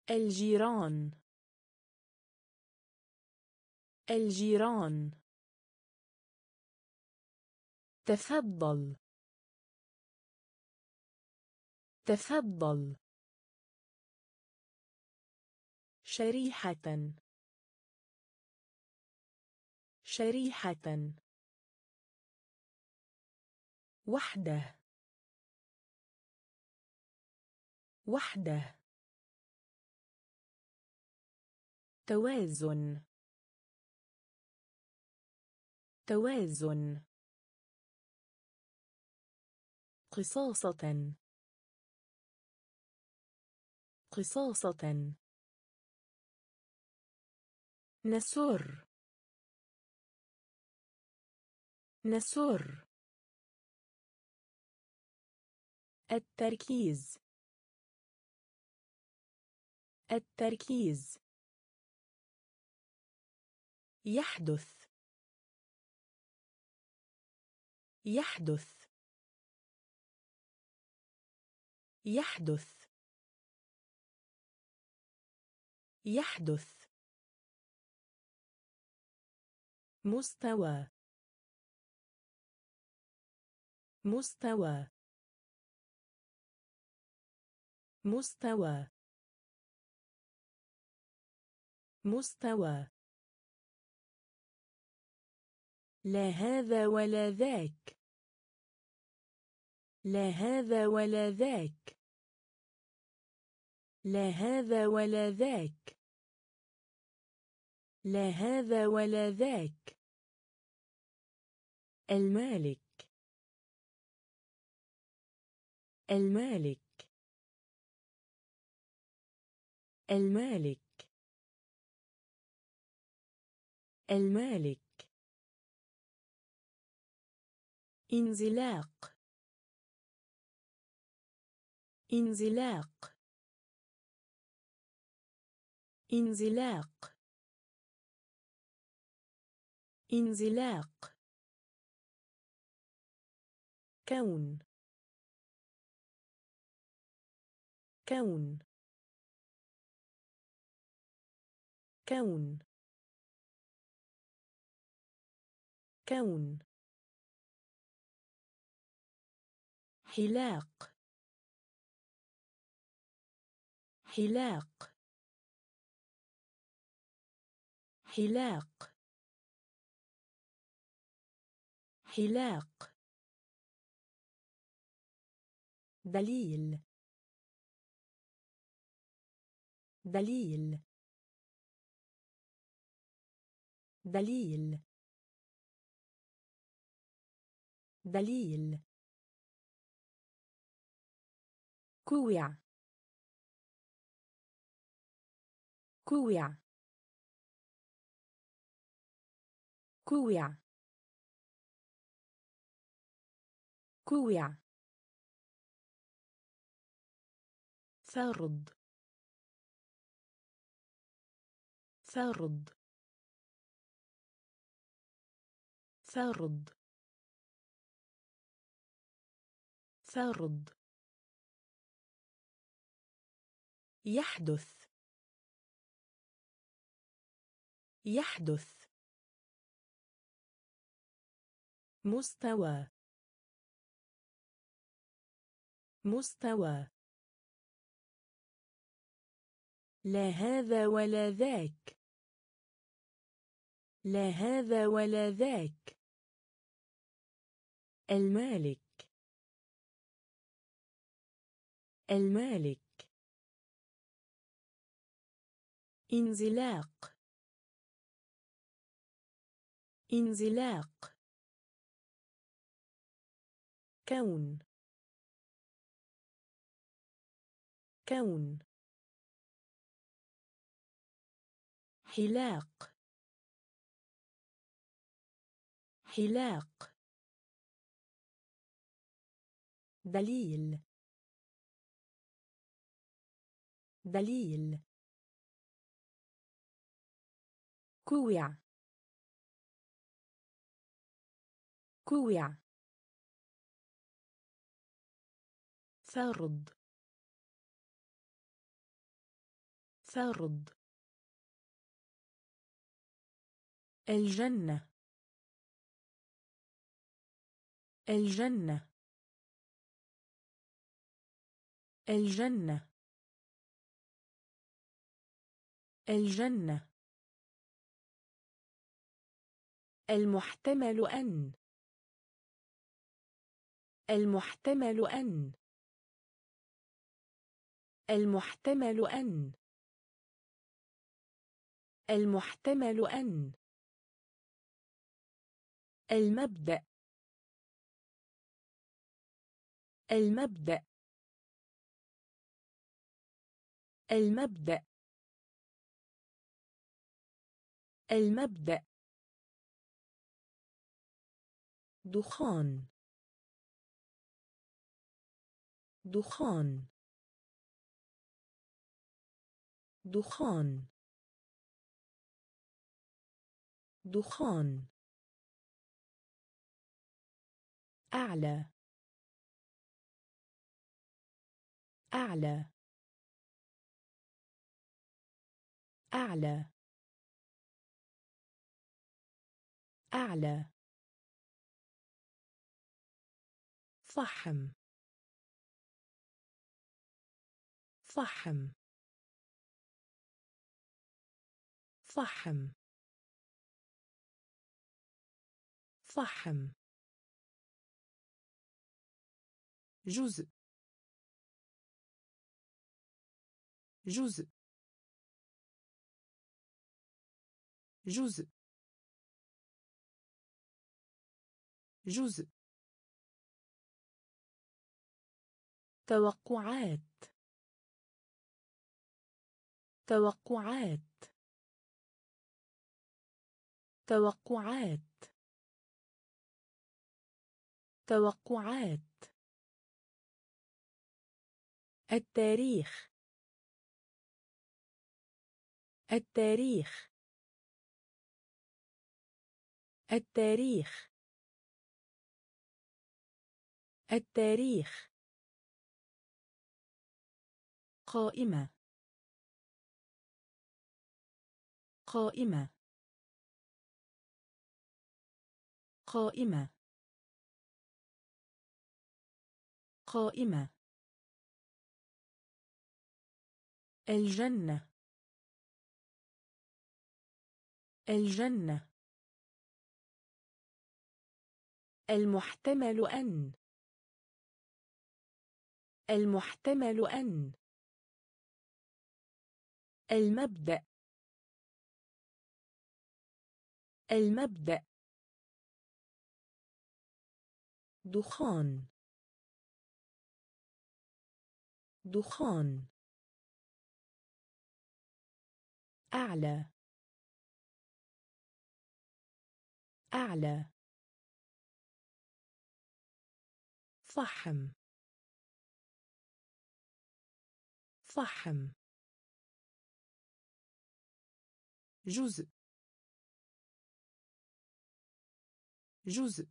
الجيران. الجيران. تفضل. تفضل. شريحة. شريحة. وحدة. وحدة. توازن. توازن. قصاصة. قصاصة. نسر. نسر. التركيز. التركيز. يحدث. يحدث. يحدث. يحدث. مستوى. مستوى. مستوى. مستوى. لا هذا ولا ذاك. لا هذا ولا ذاك. لا هذا ولا ذاك. لا هذا ولا ذاك. المالك. المالك. المالك. المالك. انزلاق. انزلاق. انزلاق. انزلاق. كون. كون. كون. كون. حلاق. حلاق. حلاق. حلاق. دليل. دليل. دليل. دليل. كوع. كوع. كوع. كوع فرض فرض فرض فرض يحدث. يحدث. مستوى. مستوى. لا هذا ولا ذاك. لا هذا ولا ذاك. المالك. المالك. انزلاق. انزلاق. كون. كون. حلاق. حلاق. دليل. دليل. كوع. كوع. فرض. فرض الجنة. الجنة. الجنة. الجنة. المحتمل أن. المحتمل أن. المحتمل أن. المحتمل أن. المبدأ. المبدأ. المبدأ. المبدأ. دخان. دخان. دخان. دخان. أعلى. أعلى. أعلى. أعلى. فحم. فحم. فحم. فحم. جزء. جزء. جزء. جزء. توقعات. توقعات. توقعات. توقعات التاريخ. التاريخ. التاريخ. التاريخ. قائمة. قائمة. قائمة. قائمة. الجنة. الجنة. المحتمل أن. المحتمل أن. المبدأ. المبدأ. دخان. دخان. أعلى. أعلى. فحم. فحم. جزء. جزء.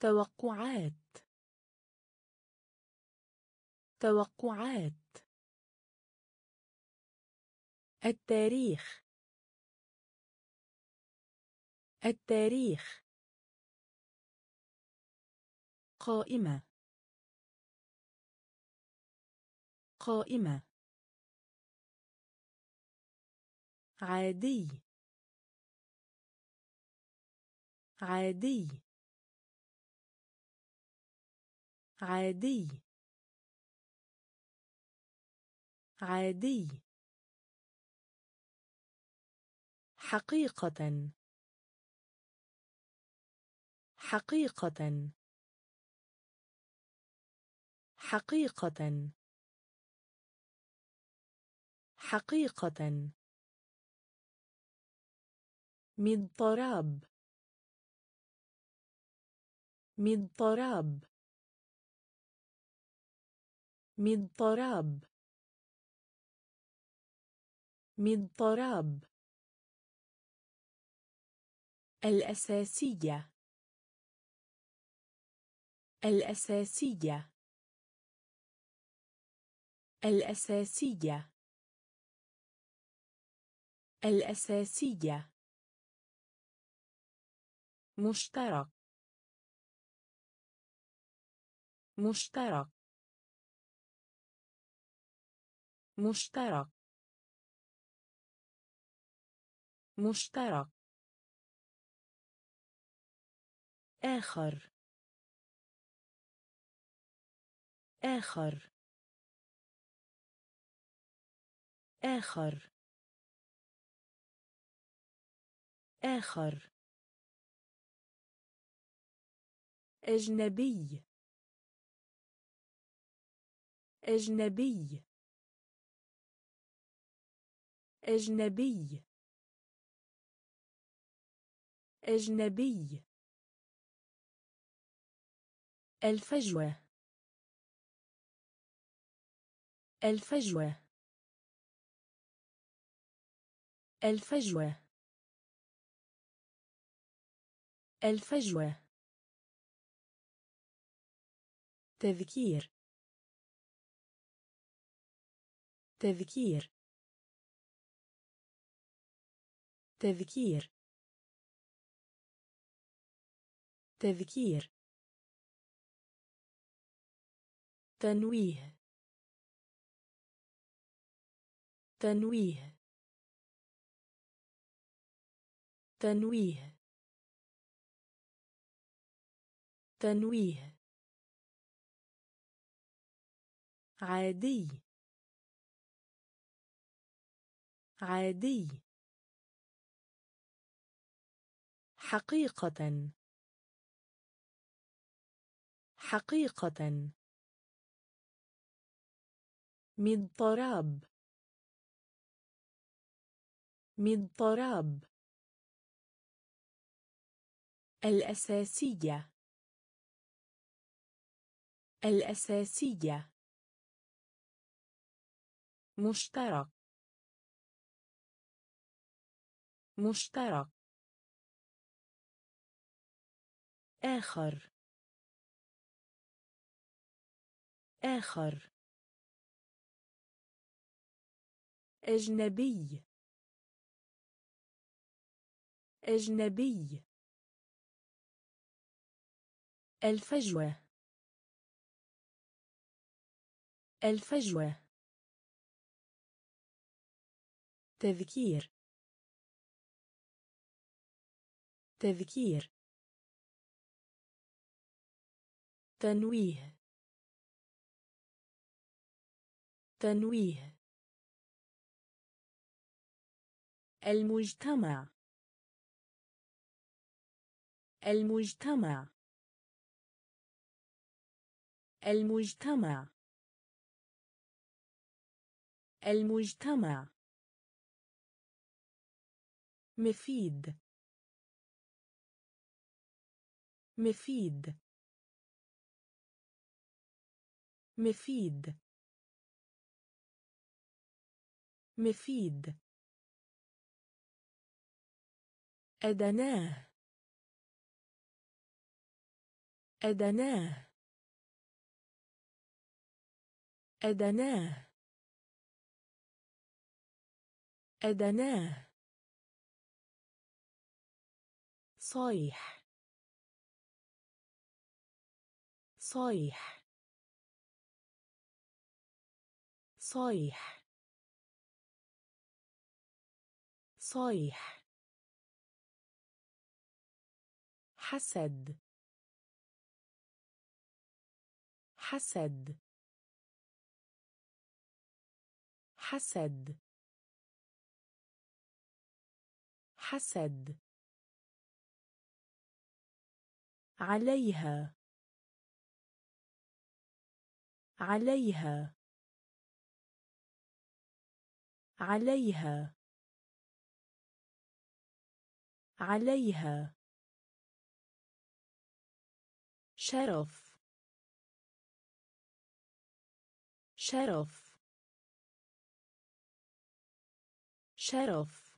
توقعات. توقعات التاريخ. التاريخ. قائمة. قائمة. عادي. عادي. عادي. عادي. حقيقة. حقيقة. حقيقة. حقيقة. من طراب. من طراب من طراب من طراب. الأساسية. الأساسية. الأساسية. الأساسية. مشترك. مشترك. مشترك. مشترك. آخر. آخر. آخر. آخر. أجنبي. أجنبي. أجنبي. أجنبي. الفجوة. الفجوة. الفجوة. الفجوة. تذكير. تذكير. تذكير. تذكير تنويه. تنويه. تنويه. تنويه. عادي. عادي. حقيقة. حقيقة. مضطراب مضطراب الأساسية. الأساسية. مشترك. مشترك. آخر. آخر. أجنبي. أجنبي. الفجوة. الفجوة. تذكير. تذكير. تنويه. تنويه المجتمع. المجتمع. المجتمع. المجتمع. مفيد. مفيد. مفيد. مفيد. أدناه. أدناه. أدناه. أدناه. صيح. صيح. صيح. صيح. حسد. حسد. حسد. حسد. عليها. عليها. عليها. عليها. شرف. شرف. شرف.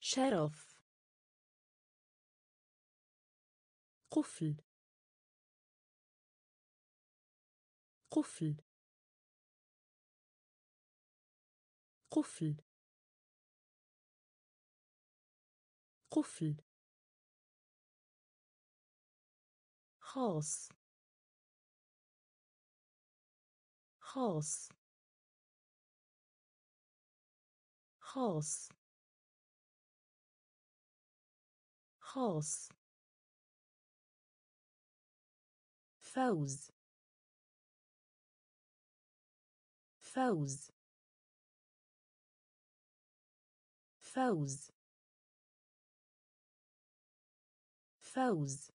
شرف. قفل. قفل. قفل. قفل خاص. خاص. خاص. خاص. فوز. فوز. فوز. فوز.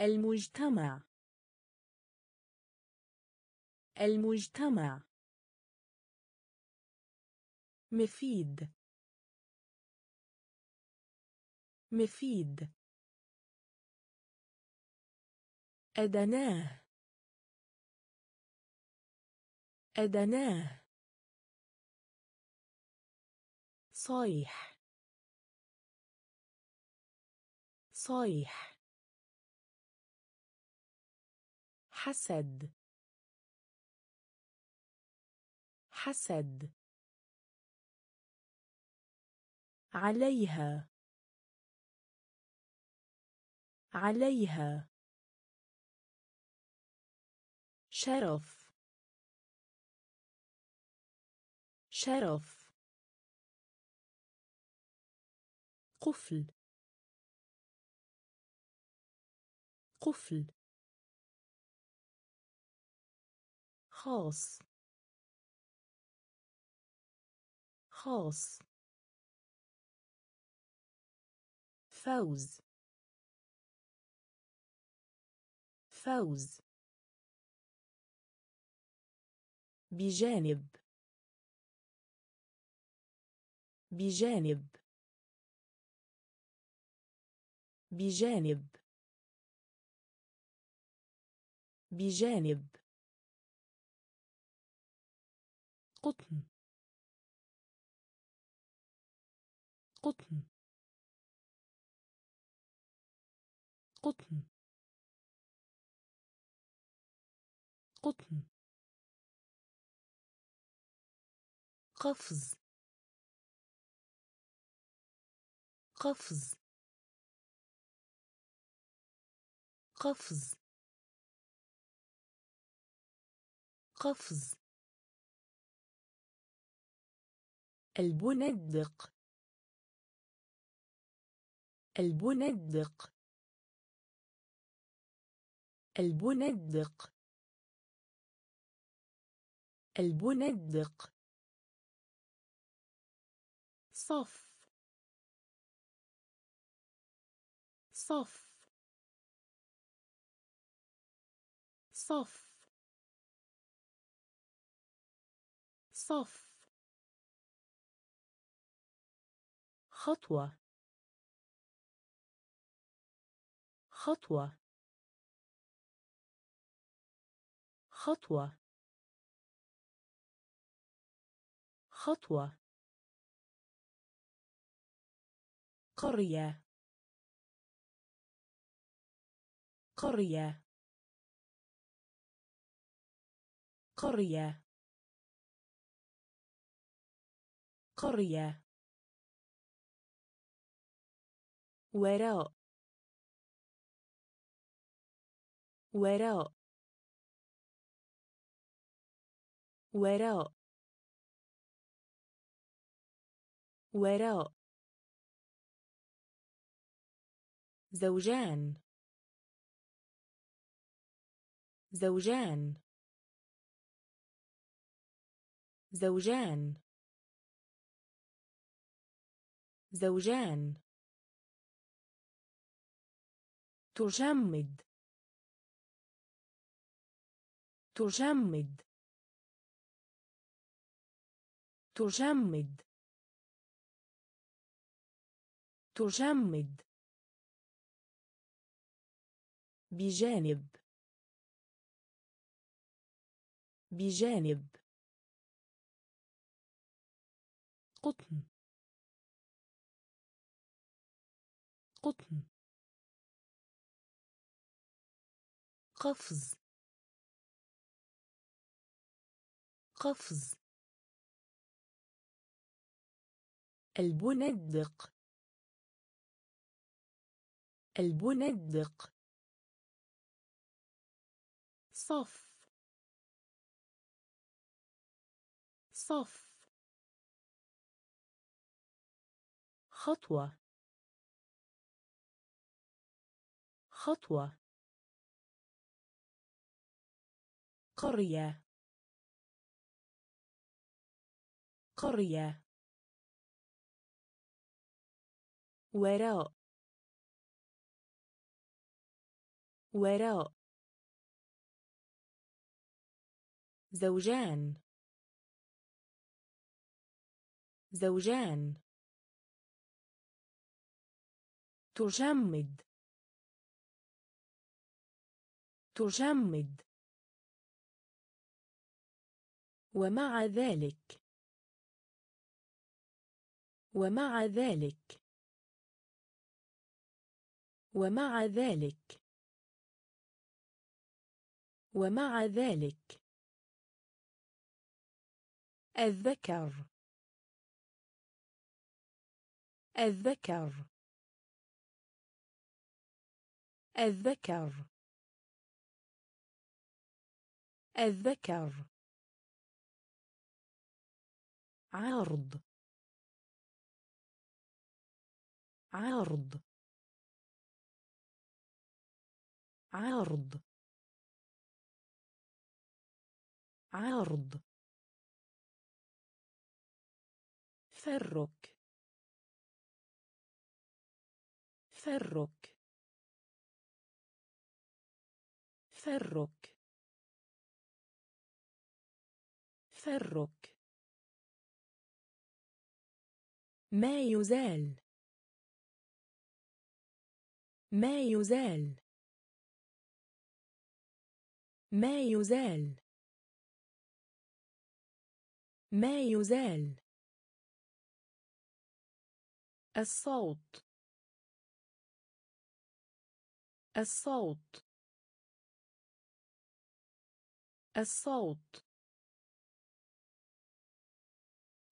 المجتمع. المجتمع. مفيد. مفيد. أدناه. أدناه. صيح. صيح حسد. حسد. عليها. عليها. شرف. شرف. قفل. قفل خاص. خاص. فوز. فوز. بجانب. بجانب. بجانب. بجانب. قطن. قطن. قطن. قطن. قفز. قفز. قفز. قفز. البندق. البندق. البندق. البندق. صف. صف. صف. صف. خطوة. خطوة. خطوة. خطوة. قرية. قرية. قرية. قرية. وراء. وراء. وراء. وراء. زوجان. زوجان. زوجان. زوجان. تجمد. تجمد. تجمد. تجمد. بجانب. بجانب. قطن. قطن. قفز. قفز. البندق. البندق. صف. صف. خطوة. خطوة. قرية. قرية. وراء. وراء. زوجان. زوجان. تجمد. تجمد. ومع ذلك. ومع ذلك. ومع ذلك. ومع ذلك. الذكر. الذكر. الذكر. الذكر. عرض. عرض. عرض. عرض. فرك. فرك. فرك. فرك ما يزال. ما يزال. ما يزال. ما يزال. الصوت. الصوت. الصوت.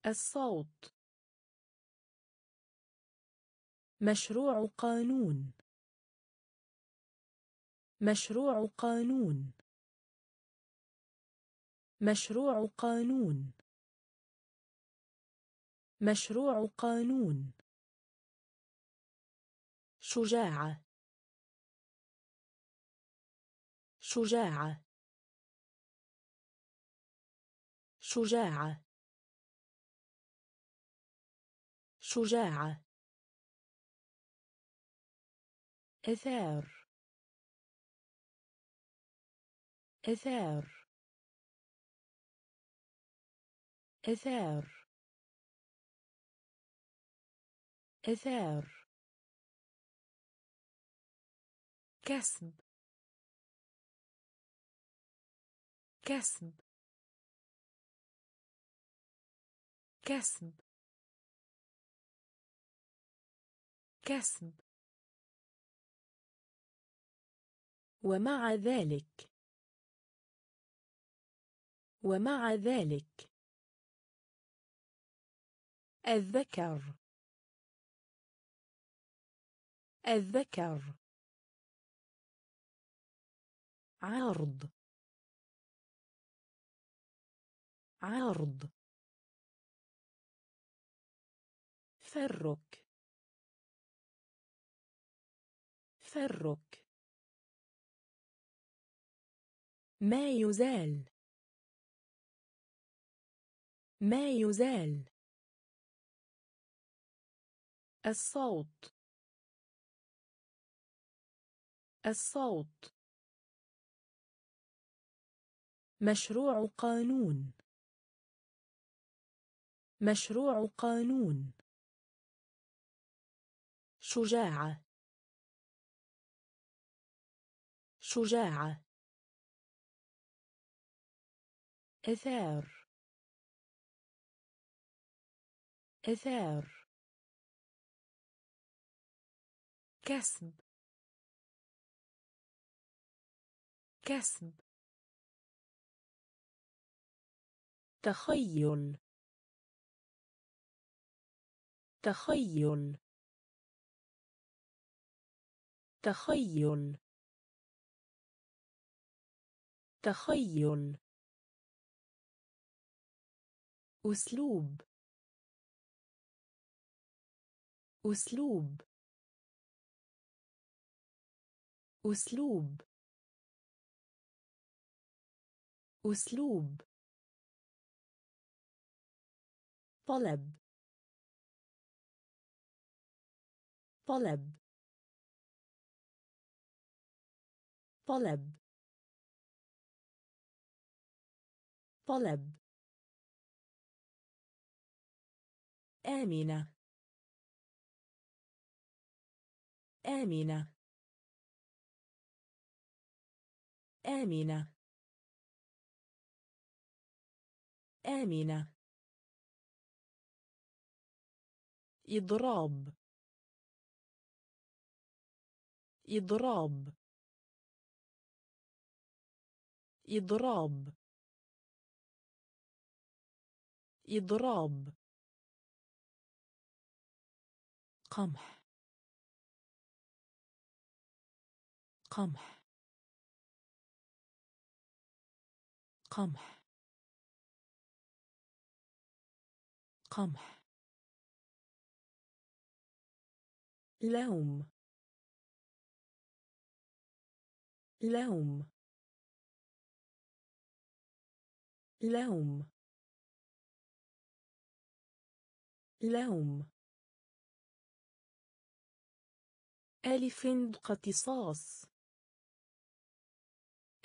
الصوت. مشروع قانون. مشروع قانون. مشروع قانون. مشروع قانون. شجاعة. شجاعة. شجاعة. شجاعة. إثار. إثار. إثار. إثار. كسب. كسب. كسب. كسب. ومع ذلك. ومع ذلك. الذكر. الذكر. عرض. عرض. فرك. فرك ما يزال. ما يزال. الصوت. الصوت. مشروع قانون. مشروع قانون. شجاعة. شجاعة. إثار. إثار. كسب. كسب. تخيل. تخيل. تخيل. تخيل. أسلوب. أسلوب. أسلوب. أسلوب. طلب. طلب. طلب. طلب. آمنة. آمنة. آمنة. آمنة. إضراب. إضراب. إضراب. إضراب. قمح. قمح. قمح. قمح. لوم. لوم. لوم. لوم ألف اقتصاص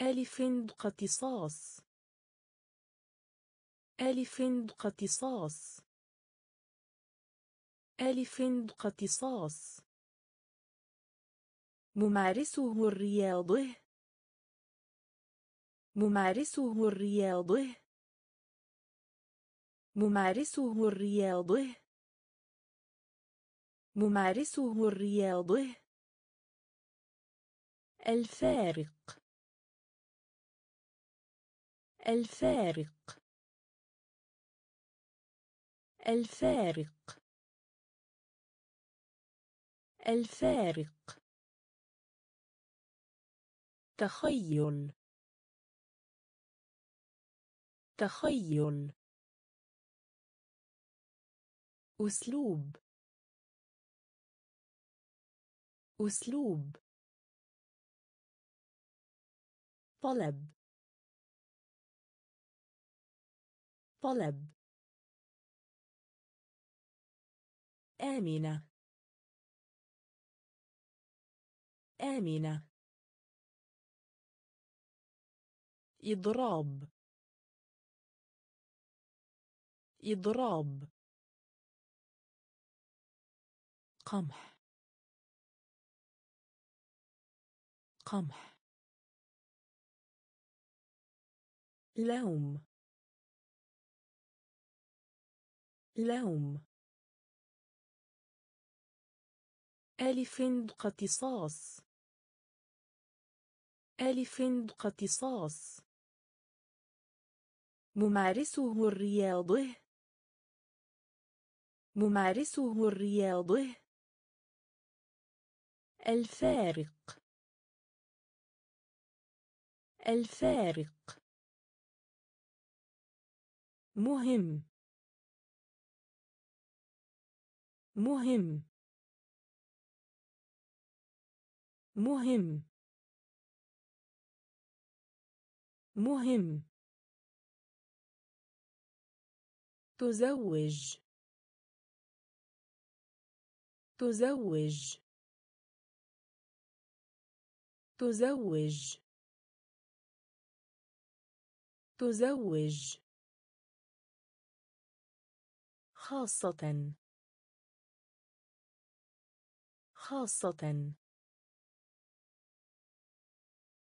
ألف اقتصاص ألف اقتصاص ألف اقتصاص ممارسه الرياضه. ممارسه الرياضه. ممارسه الرياضه. ممارسه الرياضه. الفارق. الفارق. الفارق. الفارق. تخيل. تخيل. أسلوب. أسلوب. طلب. طلب. آمنة. آمنة. إضراب. إضراب. قمح. قمح. لوم. لوم. ألف اقتصاص ألف اقتصاص ممارسه الرياضه. ممارسه الرياضه. الفارق. الفارق. مهم. مهم. مهم. مهم. تزوج. تزوج. تزوج. تزوج. خاصة. خاصة.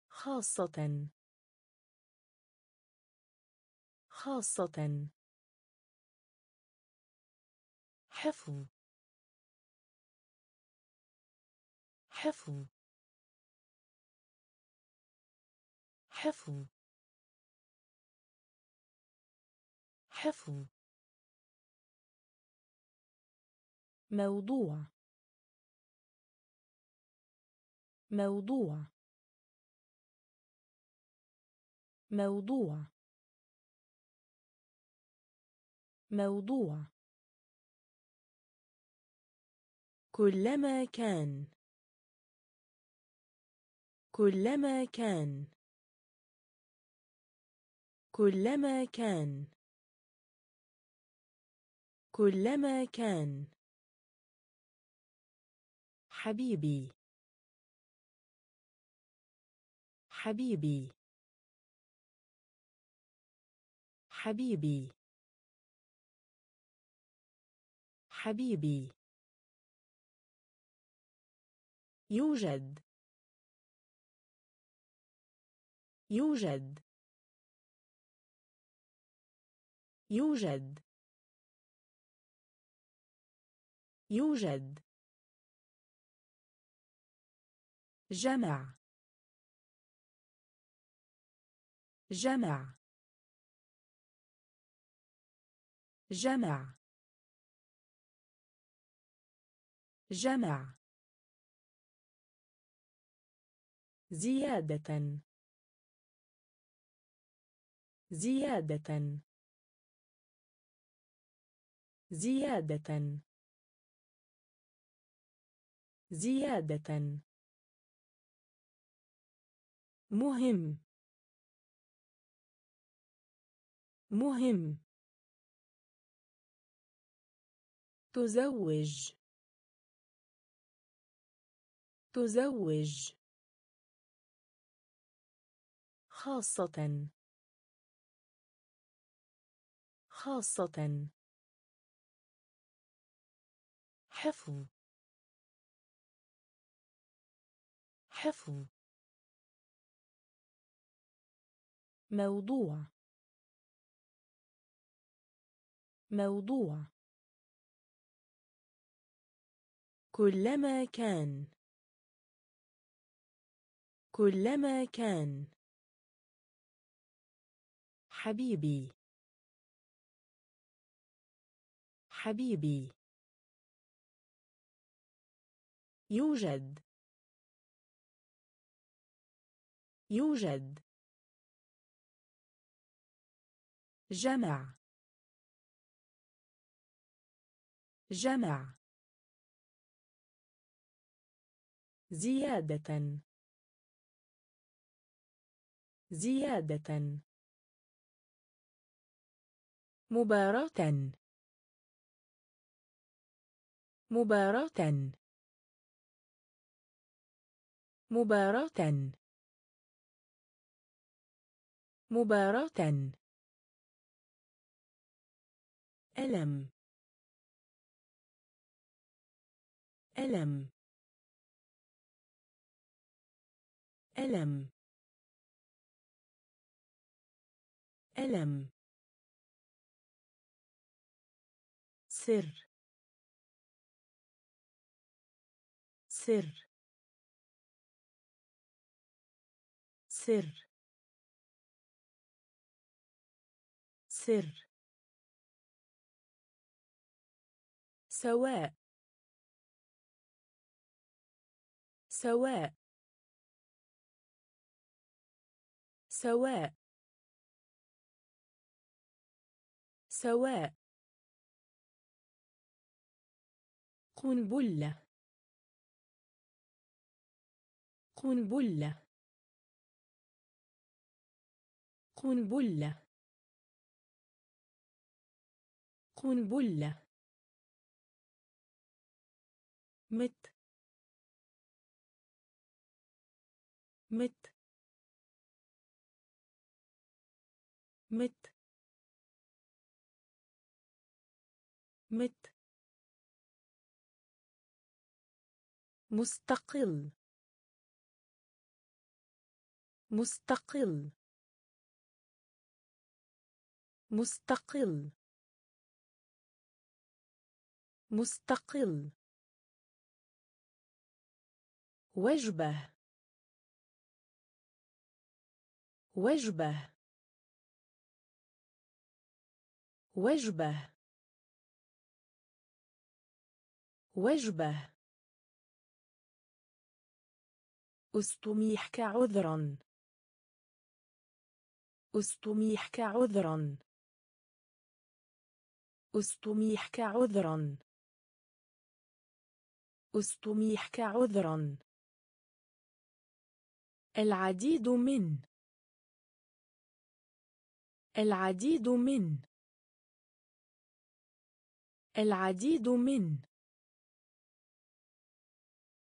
خاصة. خاصة. حفظ. حفظ. حفظ. حفظ. موضوع. موضوع. موضوع. موضوع. كلما كان. كلما كان. كلما كان. كلما كان. حبيبي. حبيبي. حبيبي. حبيبي. يوجد. يوجد. يوجد. يوجد. جمع. جمع. جمع. جمع. زيادة. زيادة. زيادة. زيادة. مهم. مهم. تزوج. تزوج. خاصة. خاصة. حفظ. حفظ. موضوع. موضوع. كلما كان. كلما كان. حبيبي. حبيبي. يوجد. يوجد. جمع. جمع. زيادة. زيادة. مباراة. مباراة. مباراة. مباراة. ألم. ألم. ألم. ألم. سر. سر. سر. سر سواء. سواء. سواء. سواء. قنبلة. قنبلة. قنبلة. قنبلة مت. مت. مت. مت. مستقل. مستقل. مستقل. مستقل. وجبة. وجبة. وجبة. وجبة. أستميحك عذرا. أستميحك عذرا. أستميحك عذرا. أستميحك عذرا العديد من. العديد من. العديد من.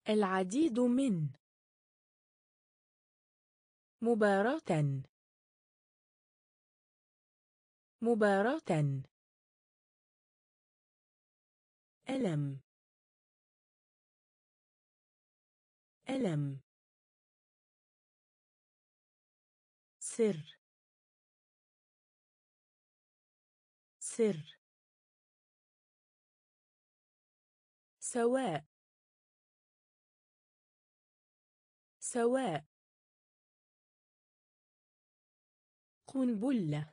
العديد من. مباراة. مباراة. ألم. ألم. سر. سر. سواء. سواء. قنبلة.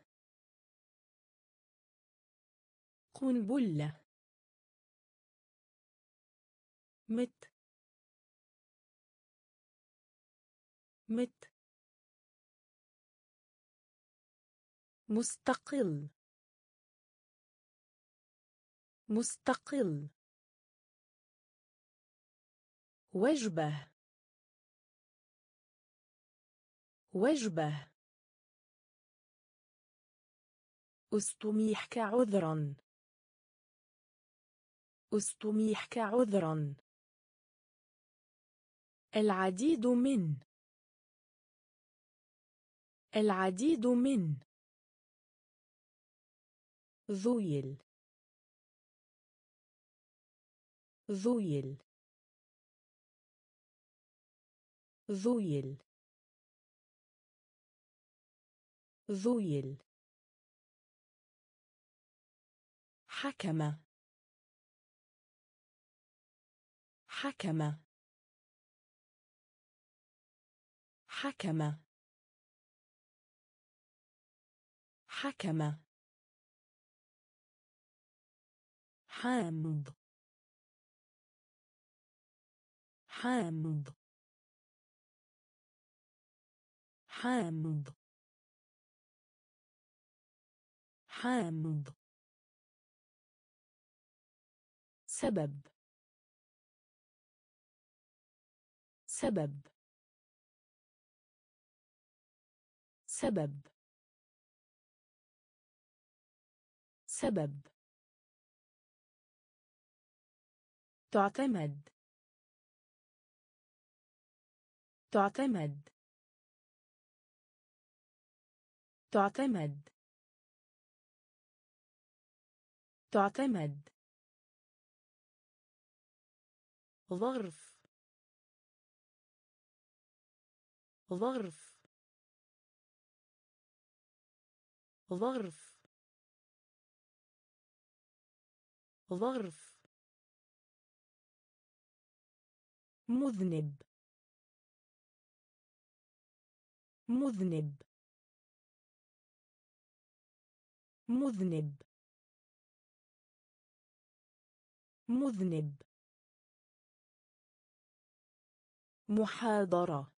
قنبلة. مت. مت. مستقل. مستقل. وجبة. وجبة. أستميحك عذرا أستميحك عذرا العديد من. العديد من. ذويل. ذويل. ذويل. ذويل. حكم حكم حكم حكم. حامض. حامض. حامض. حامض. سبب. سبب. سبب. سبب. تعتمد. تعتمد. تعتمد. تعتمد. ظرف. ظرف. ظرف. ظرف. مذنب. مذنب. مذنب. مذنب. محاضرة.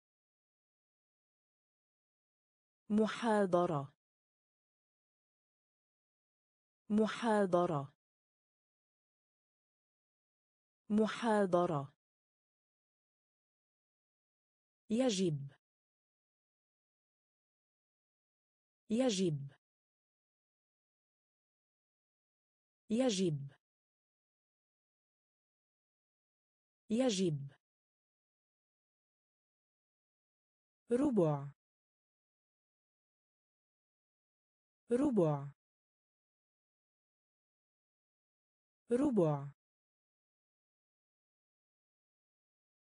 محاضرة. محاضرة. محاضرة. يجب. يجب. يجب. يجب. ربع. ربع. ربع.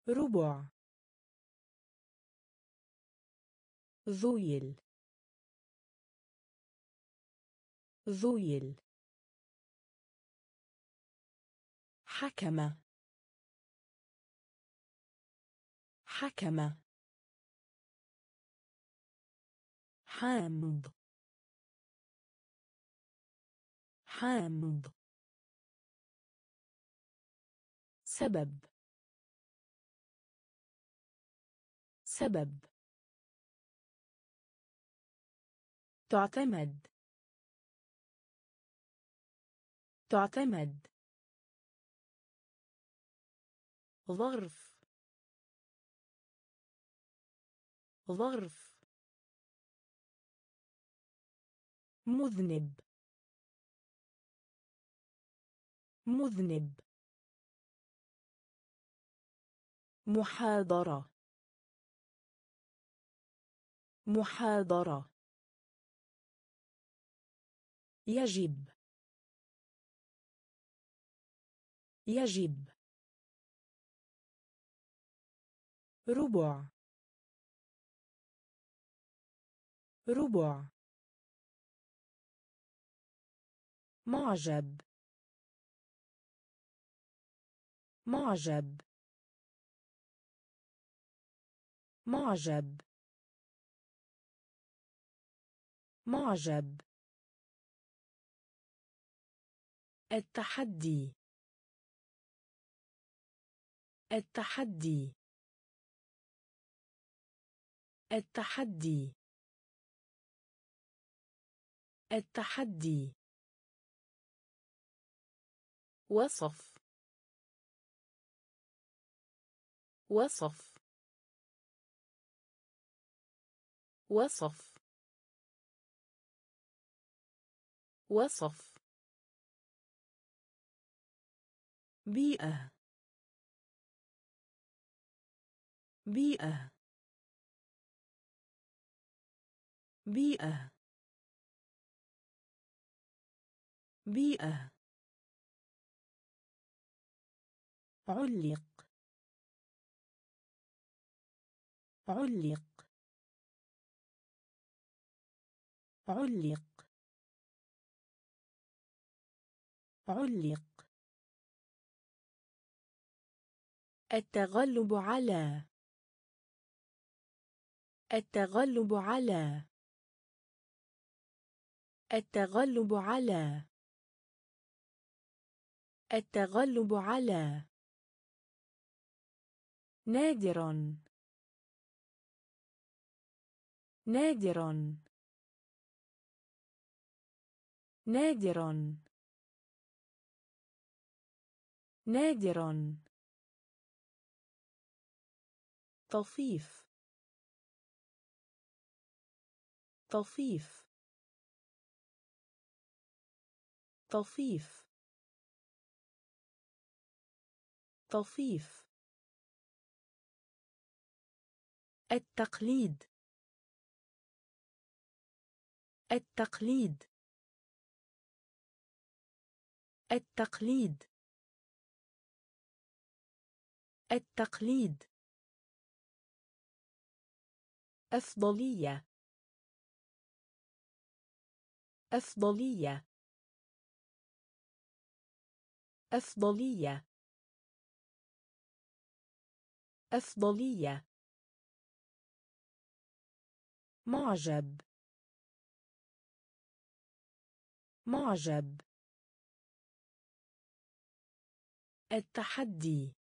ربع. ذويل. ذويل. حكم حكم حامض. حامض. سبب. سبب. تعتمد. تعتمد. ظرف. ظرف. مذنب. مذنب. محاضرة. محاضرة. يجب. يجب. ربع. ربع. معجب. معجب. معجب. معجب. التحدي. التحدي. التحدي. التحدي. وصف. وصف. وصف. وصف. بيئة. بيئة. بيئة. بيئة. علق. علق. علق. علق. التغلب على. التغلب على. التغلب على. التغلب على. نادر. نادر. نادر. نادر طفيف طفيف طفيف طفيف التقليد. التقليد. التقليد. التقليد. أفضلية. أفضلية. أفضلية. أفضلية. معجب. معجب. التحدي.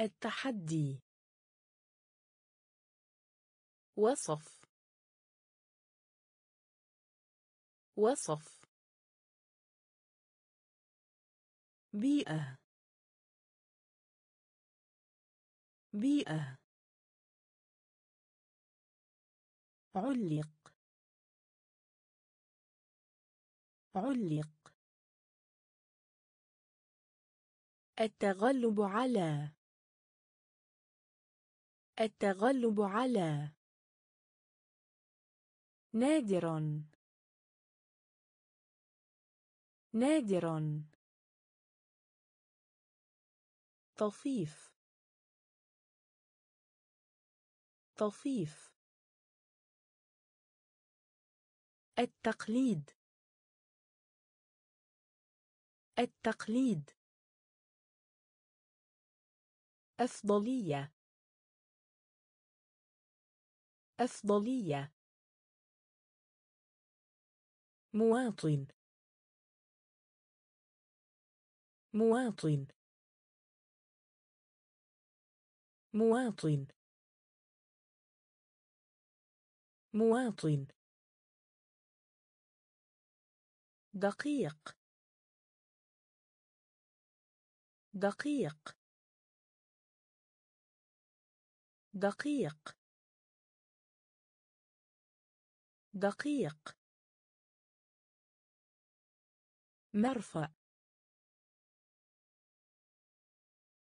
التحدي. وصف. وصف. بيئة. بيئة. علق. علق. التغلب على. التغلب على. نادر. نادر. طفيف طفيف التقليد. التقليد. أفضلية. أفضلية. مواطن. مواطن. مواطن. مواطن. دقيق. دقيق. دقيق. دقيق. مرفأ.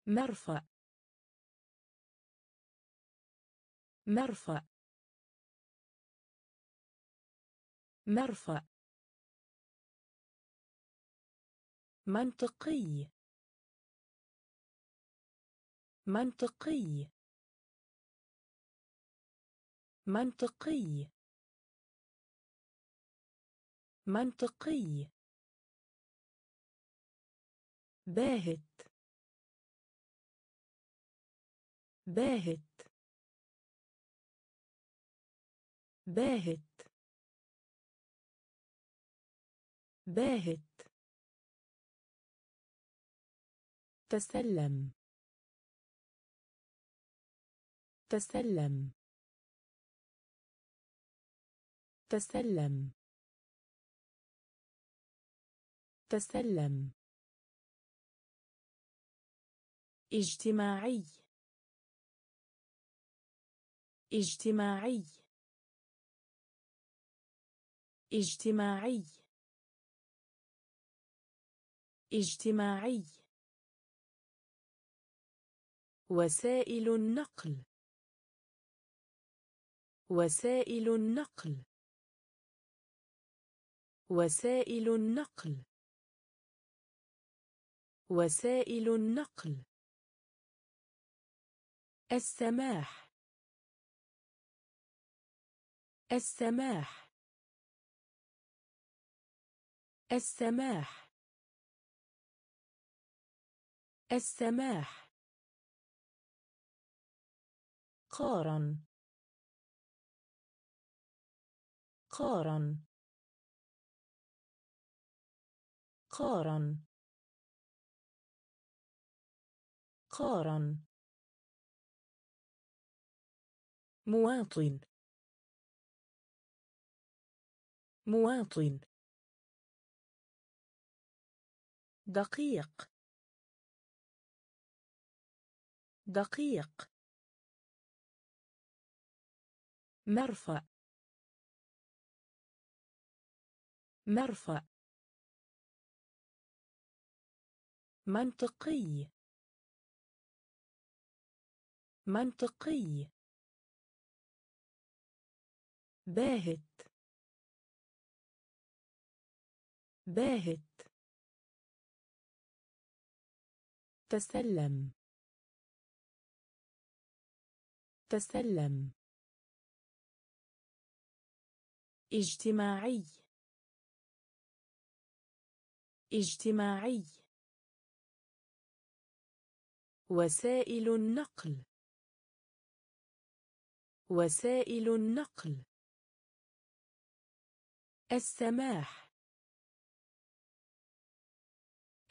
مرفأ. مرفأ. مرفأ. منطقي. منطقي. منطقي. منطقي. باهت. باهت. باهت. باهت. تسلم. تسلم. تسلم. تسلم. اجتماعي. اجتماعي. اجتماعي. اجتماعي. وسائل النقل. وسائل النقل. وسائل النقل. وسائل النقل. السماح. السماح. السماح. السماح. قارن. قارن. قارن. قارن مواطن. مواطن. دقيق. دقيق. مرفأ. مرفأ. منطقي. منطقي. باهت. باهت. تسلم. تسلم. اجتماعي. اجتماعي. وسائل النقل. وسائل النقل. السماح.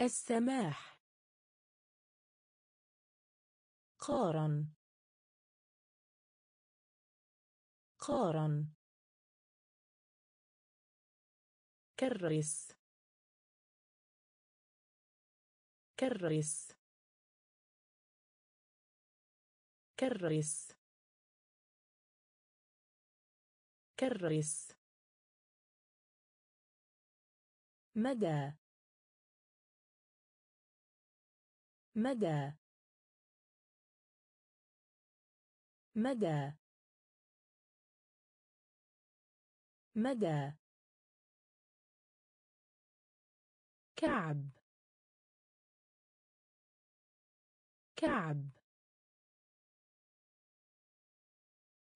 السماح. قارن. قارن. كرس. كرس. كرس. كرس مدى. مدى. مدى. مدى. كعب. كعب.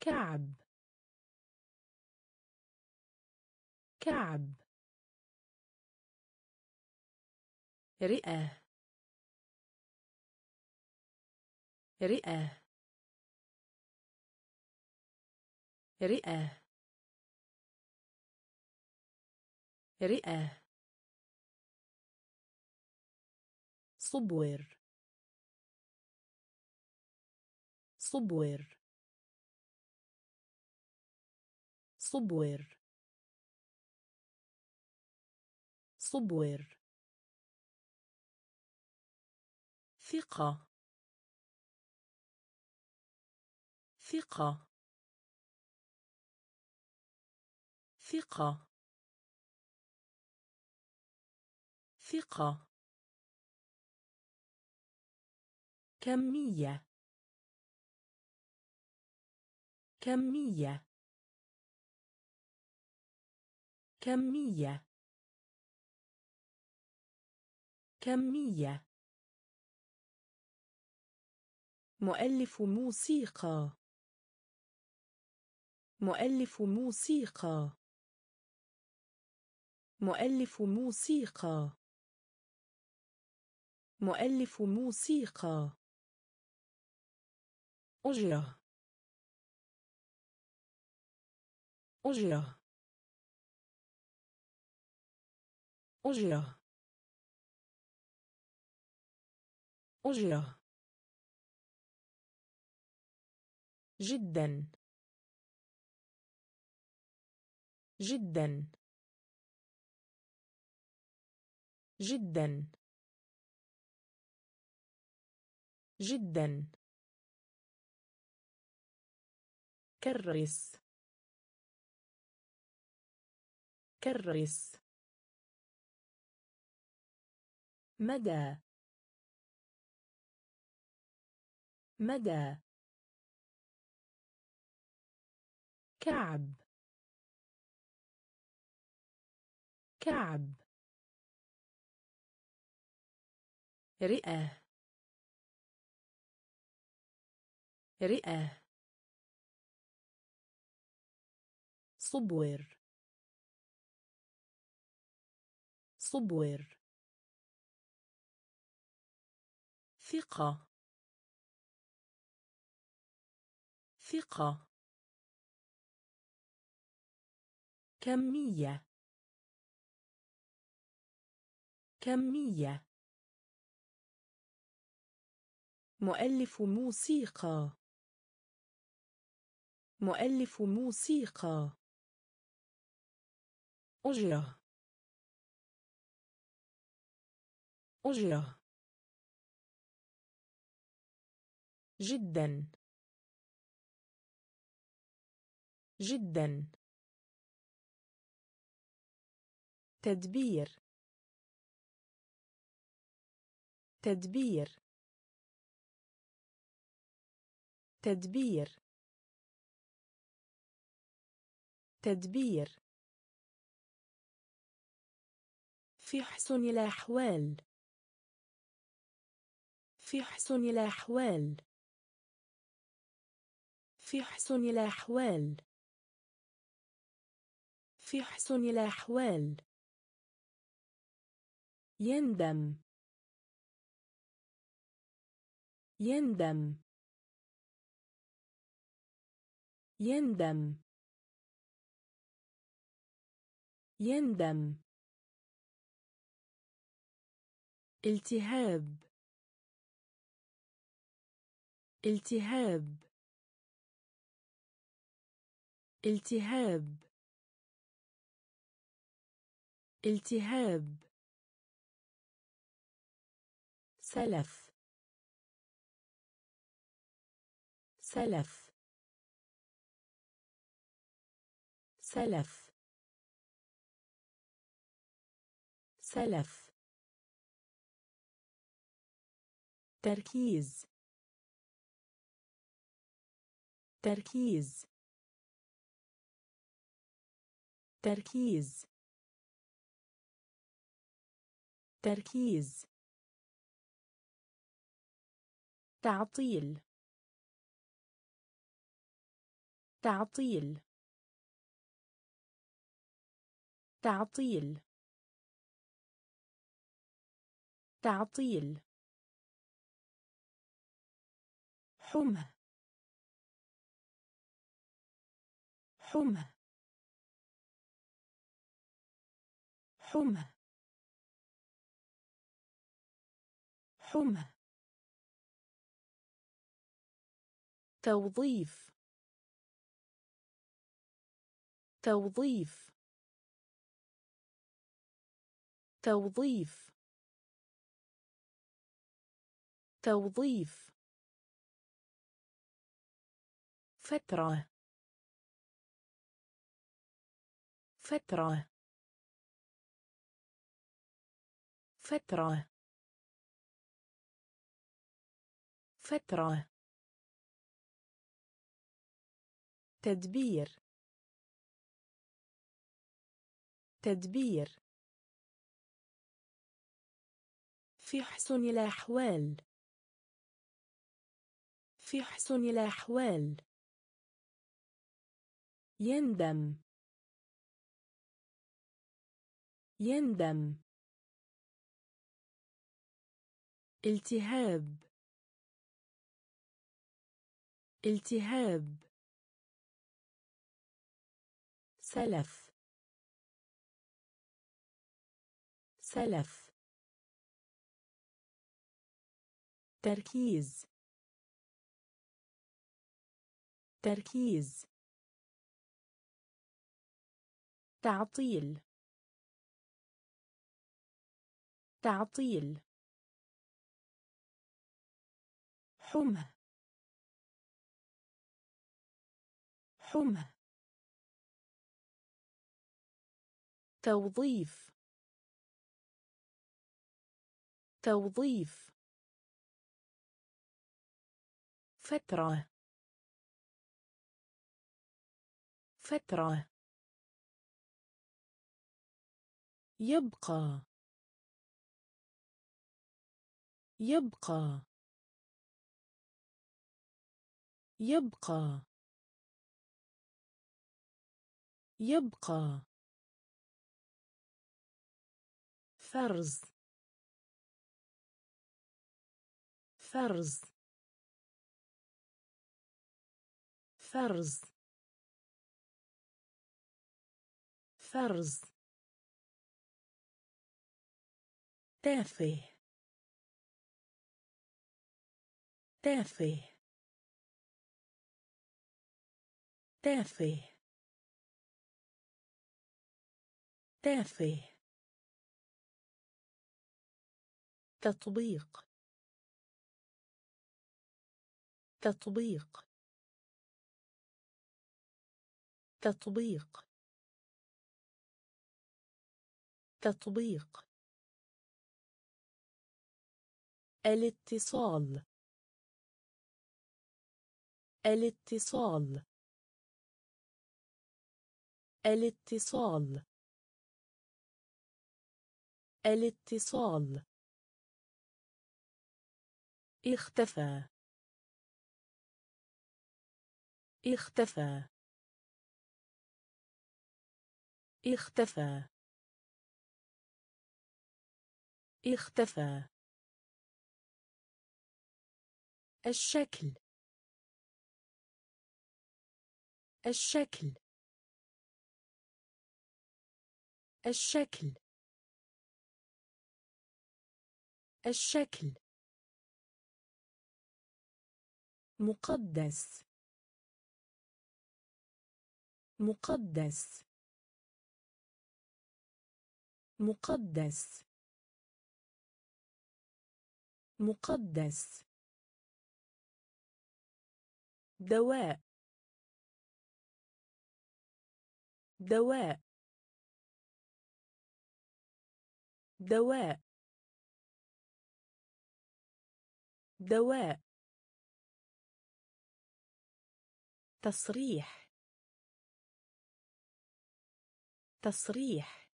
كعب. كعب. رئة. رئة. رئة. رئة. صبور. صبور. صبور. صبور. ثقة. ثقة. ثقة. ثقة. كمية. كمية. كمية. كمية. مؤلف موسيقى. مؤلف موسيقى. مؤلف موسيقى. مؤلف موسيقى. أجرة. أجرة. أجرة. أجرة. جدا. جدا. جدا. جدا. كرس. كرس. مدى. مدى كعب كعب رئة رئة صبور صبور ثقة ثقة. كمية. كمية. مؤلف موسيقى. مؤلف موسيقى. أجرة. أجرة. جدا. جدا. تدبير. تدبير. تدبير. تدبير. في حسن الأحوال. في حسن الأحوال. في حسن الأحوال. في حسن الأحوال. يندم. يندم. يندم. يندم. التهاب. التهاب. التهاب. التهاب. سلف. سلف. سلف. سلف. تركيز. تركيز. تركيز. تركيز تعطيل. تعطيل. تعطيل. تعطيل. حمى. حمى. حمى. حمى. توظيف. توظيف. توظيف. توظيف. فترة. فترة. فترة. فترة. تدبير. تدبير. في حسن الأحوال. في حسن الأحوال. يندم. يندم. التهاب. التهاب. سلف. سلف. تركيز. تركيز. تعطيل. تعطيل. حمى. حمى. توظيف. توظيف. فترة. فترة. يبقى. يبقى. يبقى. يبقى. فرز. فرز. فرز. فرز. تافه. تافه. تافه. تافه. تطبيق. تطبيق. تطبيق. تطبيق. الاتصال. الاتصال. الاتصال. الاتصال. اختفى. اختفى. اختفى. اختفى. الشكل. الشكل. الشكل. الشكل. مقدس. مقدس. مقدس. مقدس. دواء. دواء. دواء. دواء. تصريح. تصريح.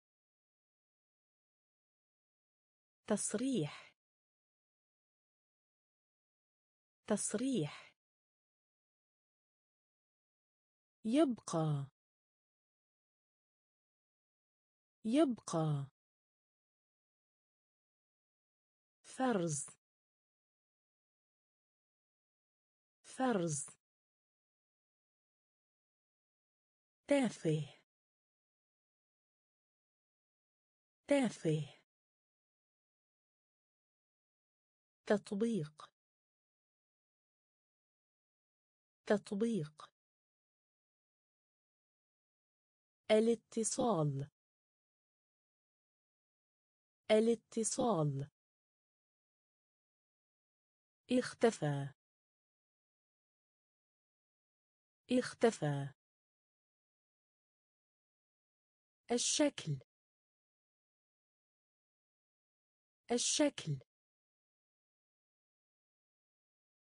تصريح. تصريح. يبقى. يبقى. فرز. فرز تافه. تافه. تطبيق. تطبيق. الاتصال. الاتصال. اختفى. اختفى. الشكل. الشكل.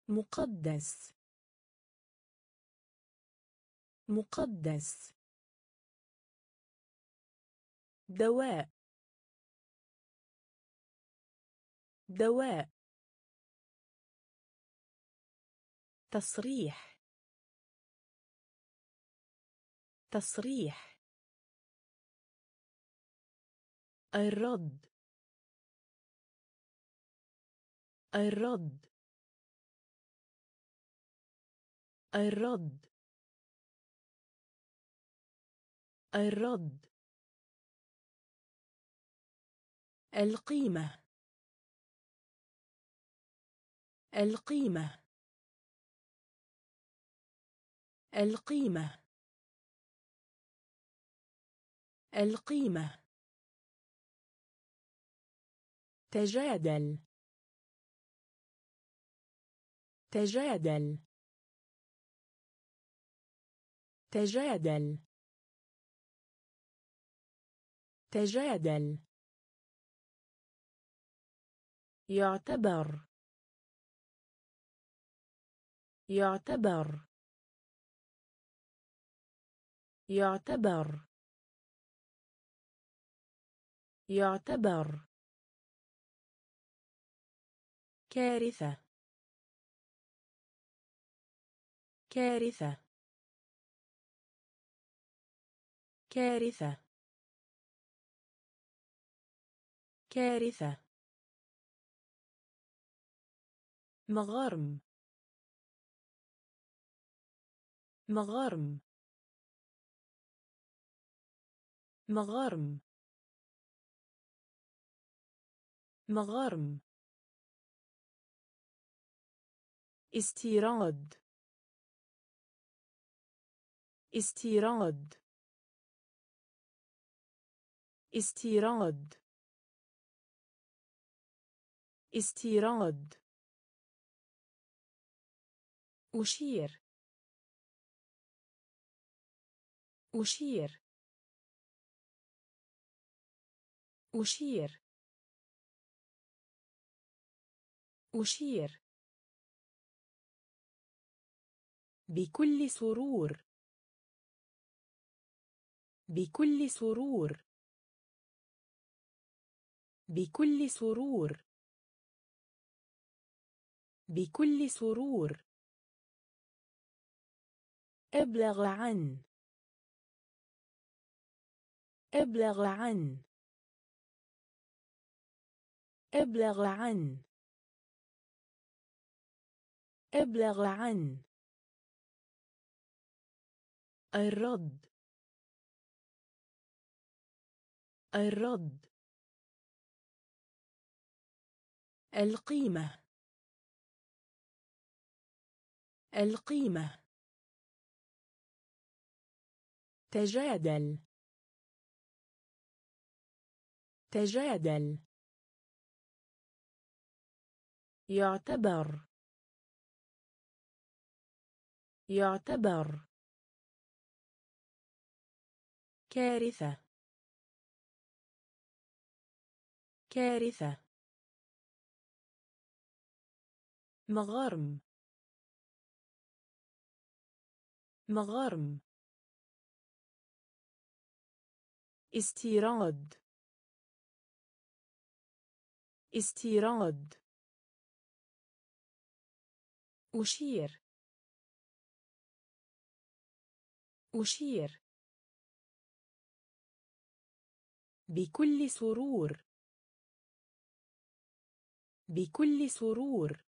مقدس. مقدس. دواء. دواء. تصريح. تصريح الرد. الرد. الرد. الرد. القيمة. القيمة. القيمة. القيمة. تجادل. تجادل. تجادل. تجادل. يعتبر. يعتبر. يعتبر. يعتبر. كارثة. كارثة. كارثة. كارثة. مغارم. مغارم. مغارم. مغارم. استيراد. استيراد. استيراد. استيراد. أشير. أشير. أشير. أشير. بكل سرور. بكل سرور. بكل سرور. بكل سرور. أبلغ عن. أبلغ عن. أبلغ عن. أبلغ عن. الرد. الرد. القيمة. القيمة. تجادل. تجادل. يعتبر. يعتبر. كارثة. كارثة. مغارم. مغارم. استيراد. استيراد. أشير. أشير. بكل سرور. بكل سرور.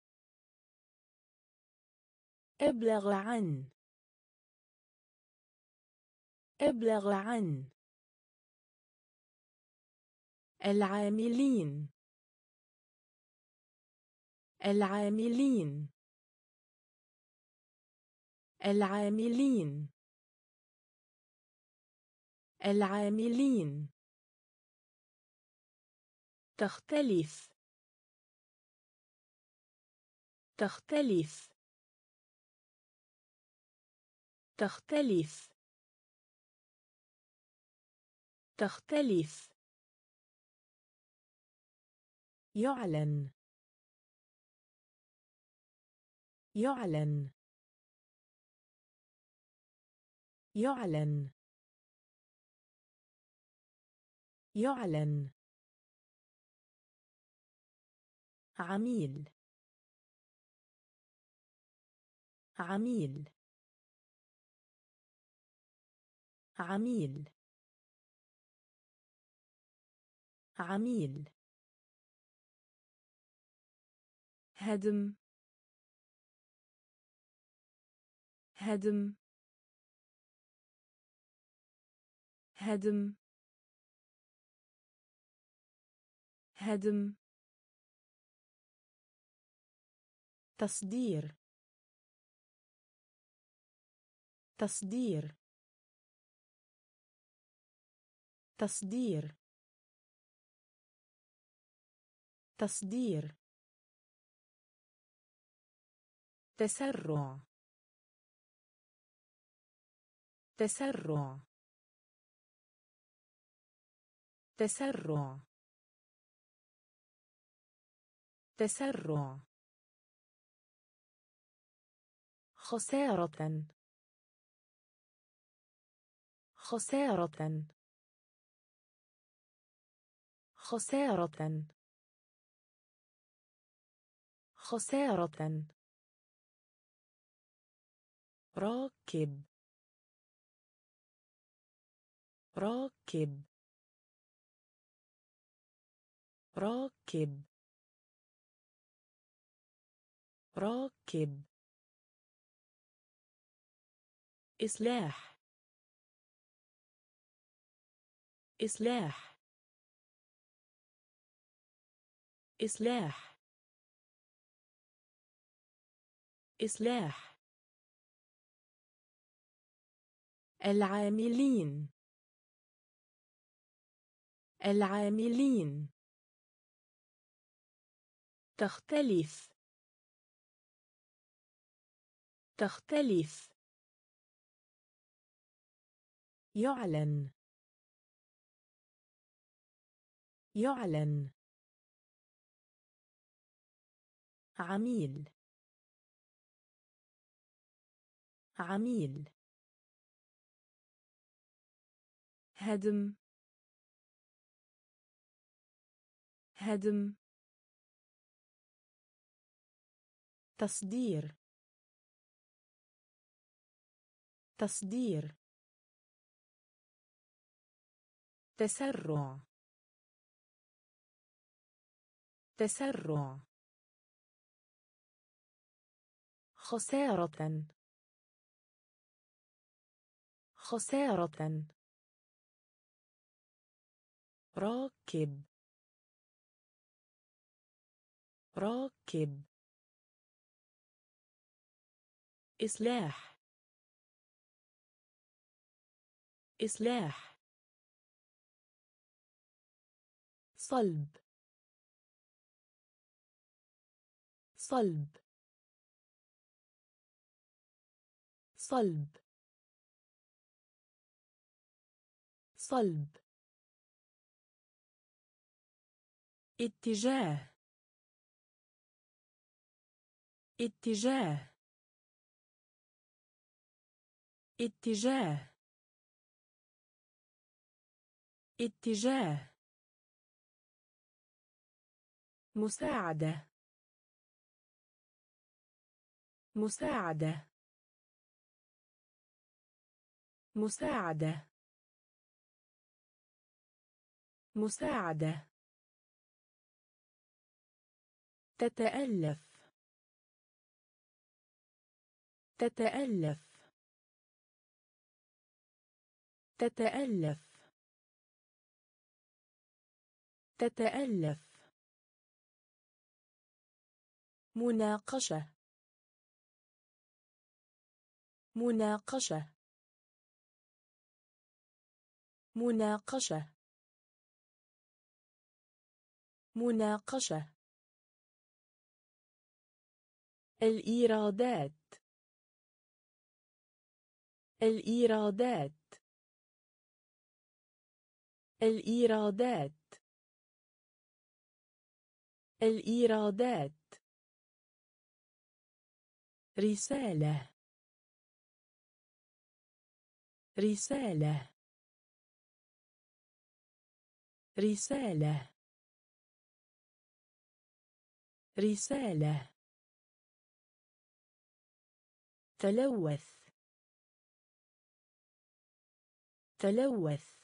أبلغ عن. أبلغ عن. العاملين. العاملين. العاملين. العاملين. تختلف. تختلف. تختلف. تختلف. يعلن. يعلن. يعلن. يعلن. عميل. عميل. عميل. عميل. هدم. هدم. هدم. هدم. تصدير. تصدير. تصدير. تصدير. تسرع. تسرع. تسرع. تسرع. خسارة. خسارة. خسارة. خسارة. راكب. راكب. راكب. راكب. إصلاح. إصلاح. إصلاح. إصلاح. العاملين. العاملين. تختلف. تختلف. يعلن. يعلن. عميل. عميل. هدم. هدم. تصدير. تصدير تسرع. تسرع. خسارة. خسارة. راكب. راكب. إصلاح. إصلاح. صلب. صلب. صلب. صلب. اتجاه. اتجاه. اتجاه. اتجاه. مساعدة. مساعدة. مساعدة. مساعدة. تتألف. تتألف. تتألف. تتألف. مناقشة. مناقشة. مناقشة. مناقشة. الإيرادات. الإيرادات. الإيرادات. الإيرادات. رسالة. رسالة. رسالة. رسالة. تلوث. تلوث.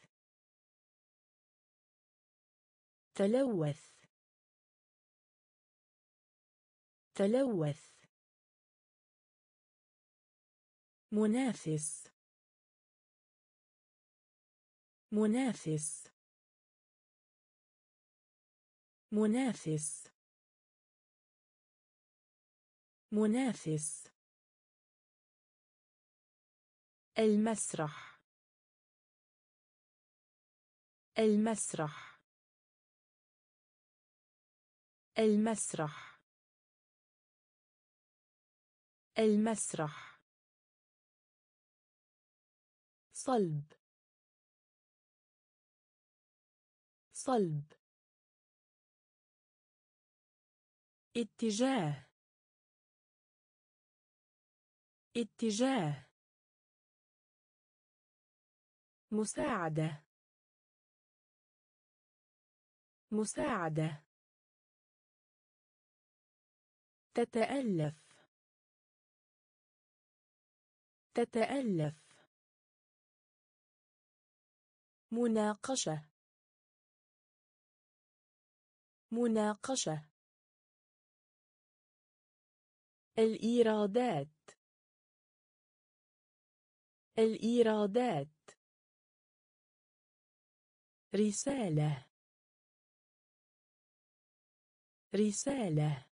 تلوث. تلوث. منافس. منافس. منافس. منافس. المسرح. المسرح. المسرح. المسرح. صلب. صلب. اتجاه. اتجاه. مساعدة. مساعدة. تتألف. تتألف. مناقشة. مناقشة. الإيرادات. الإيرادات. رسالة. رسالة.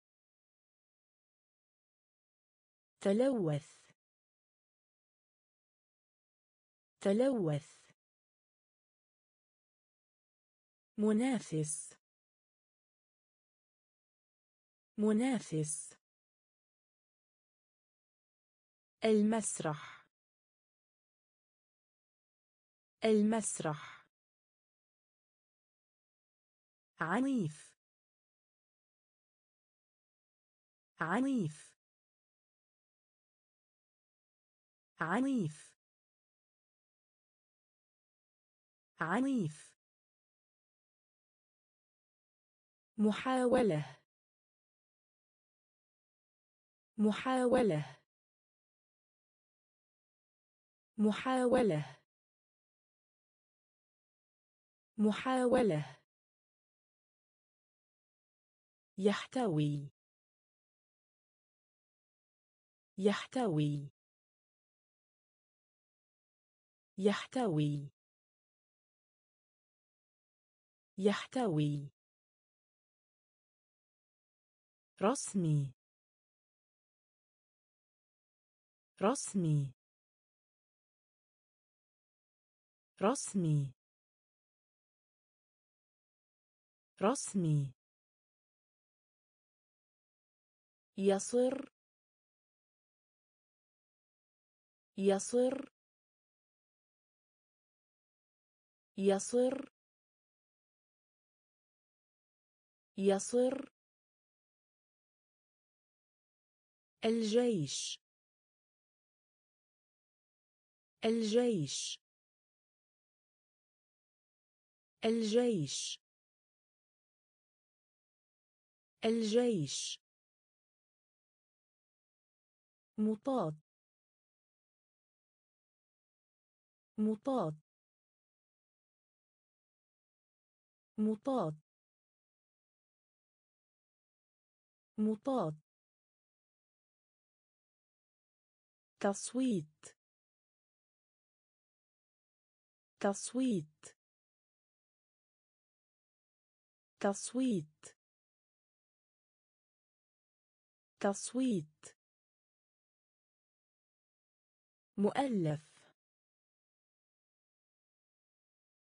تلوث. تلوث. منافس. منافس. المسرح. المسرح. عنيف. عنيف. عنيف. عنيف. محاولة. محاولة. محاولة. محاولة. يحتوي. يحتوي. يحتوي. يحتوي. رسمي. رسمي. رسمي. رسمي. يصر. يصر. يصر. يصر الجيش. الجيش. الجيش. الجيش. مطاط. مطاط. مطاط. مطاط. تصويت. تصويت. تصويت. تصويت. مؤلف.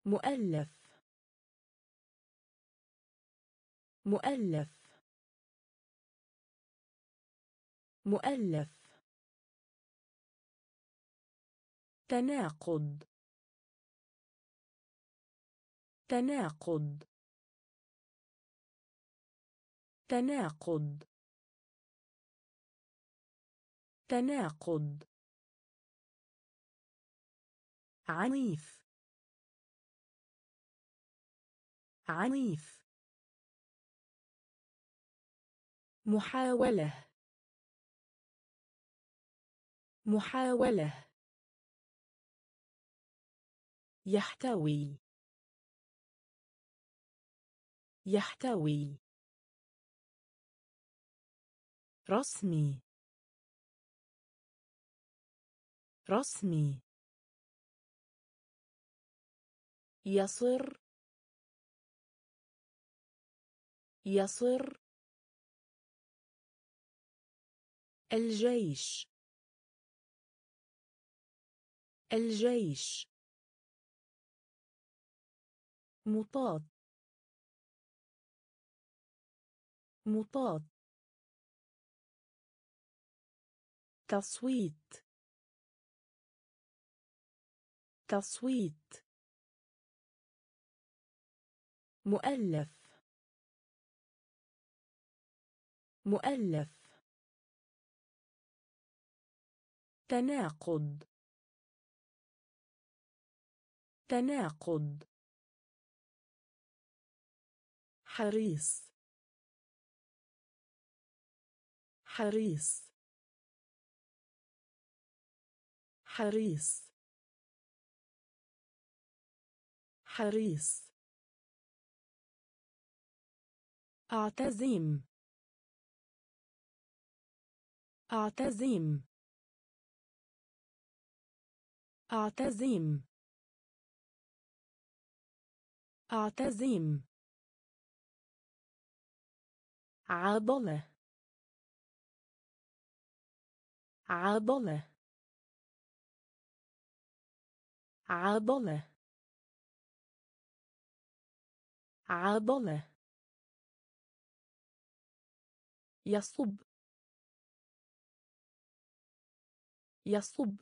مؤلف. مؤلف. مؤلف. تناقض. تناقض. تناقض. تناقض. عنيف. عنيف. محاولة. محاولة. يحتوي. يحتوي. رسمي. رسمي. يصر. يصر. الجيش. الجيش. مطاط. مطاط. تصويت. تصويت. مؤلف. مؤلف. تناقض. تناقض. حريص. حريص. حريص. حريص. أعتزم. أعتزم. أعتزم. أعتزم. عضلة. عضلة. عضلة. عضلة. يصب. يصب.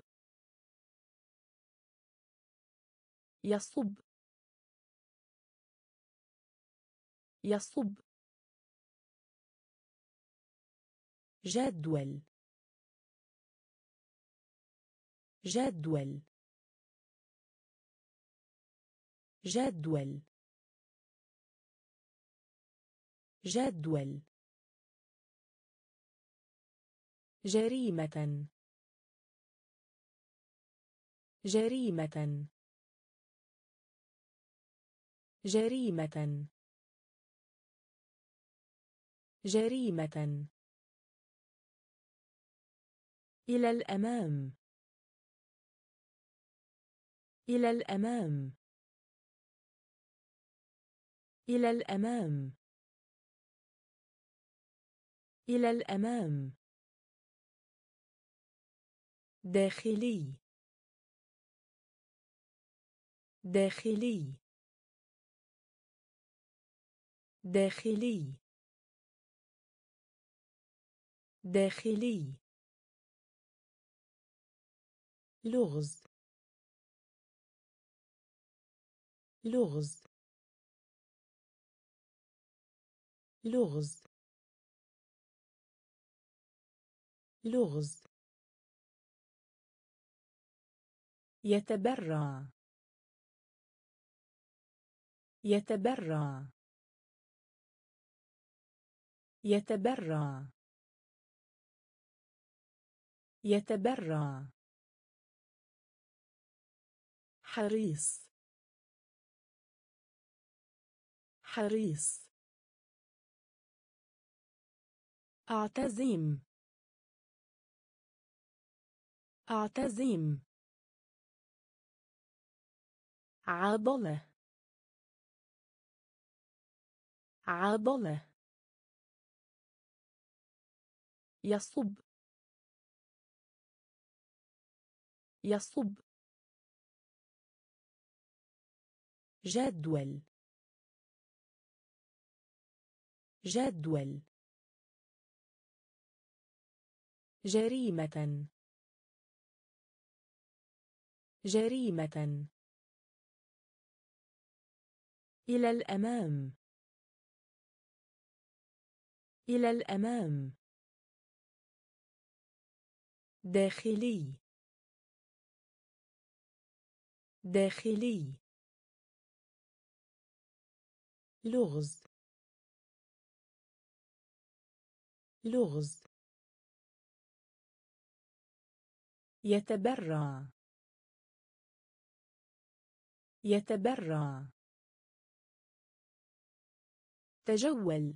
يصب. يصب. جدول. جدول. جدول. جدول. جريمة. جريمة. جريمة. جريمة. إلى الأمام. إلى الأمام. إلى الأمام. إلى الأمام. داخلي. داخلي. داخلي. داخلي. لغز. لغز. لغز. لغز. يتبرع. يتبرع. يتبرع. يتبرع. حريص. حريص. أعتزم. أعتزم. عضلة. عضلة. يصب. يصب. جدول. جدول. جريمة. جريمة. إلى الأمام. إلى الأمام. داخلي. داخلي. لغز. لغز. يتبرع. يتبرع. تجول.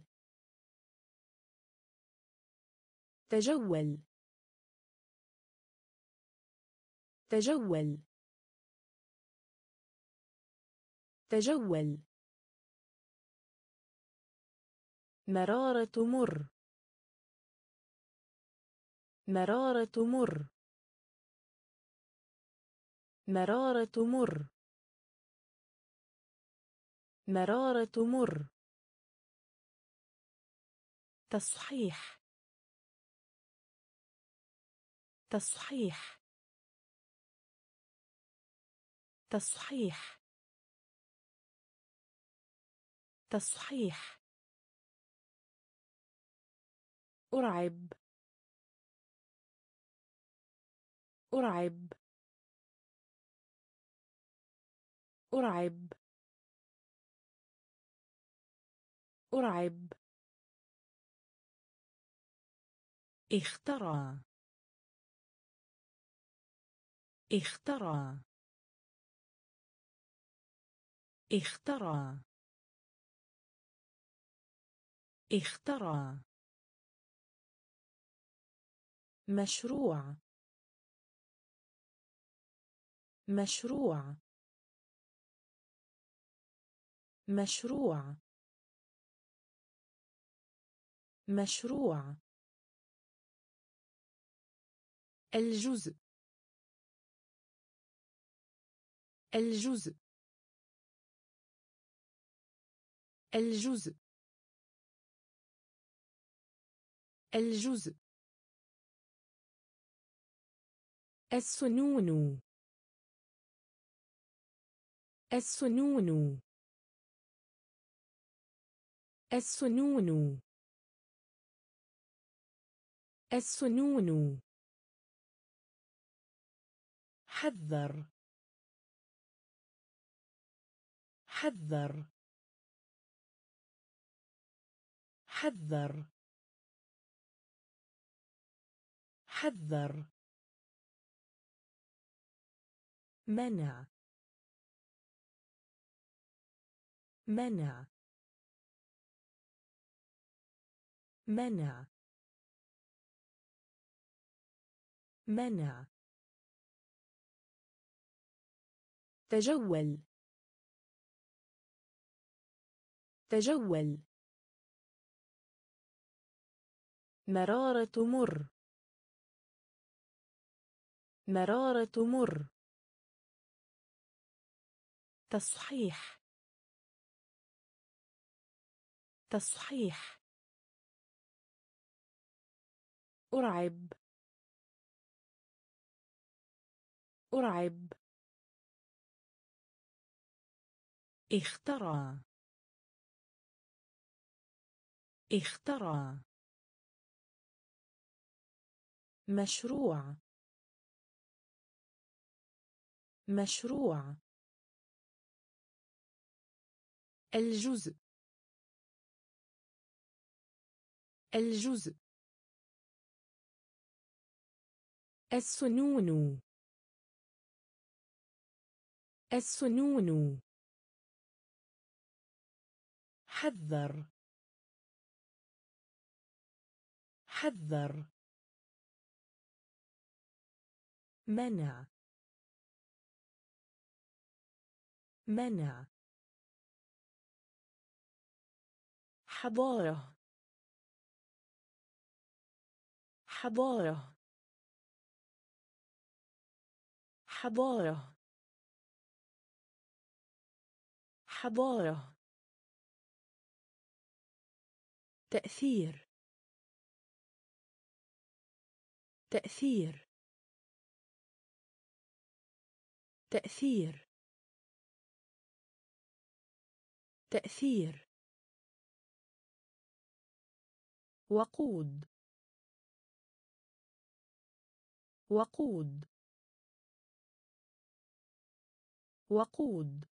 تجول. تجول. تجول مرارة مر مرارة مر مرارة مر مرارة مر تصحيح. تصحيح. تصحيح. تصحيح أرعب. أرعب. أرعب. أرعب. اخترع. اخترع. اخترع. اخترع. مشروع. مشروع. مشروع. مشروع. الجزء. الجزء. الجزء. الجزء. السنون. السنون. السنون. السنون. حذر. حذر. حذر. حذر. منع. منع. منع. منع. تجول. تجول. مرارة مر. مرارة مر تصحيح. تصحيح. أرعب. أرعب. اخترع. اخترع. مشروع. مشروع. الجزء. الجزء. السنون. السنون. حذر. حذر. منع. منع. حضارة. حضارة. حضارة. حضارة. تأثير. تأثير. تأثير. تأثير. وقود. وقود. وقود.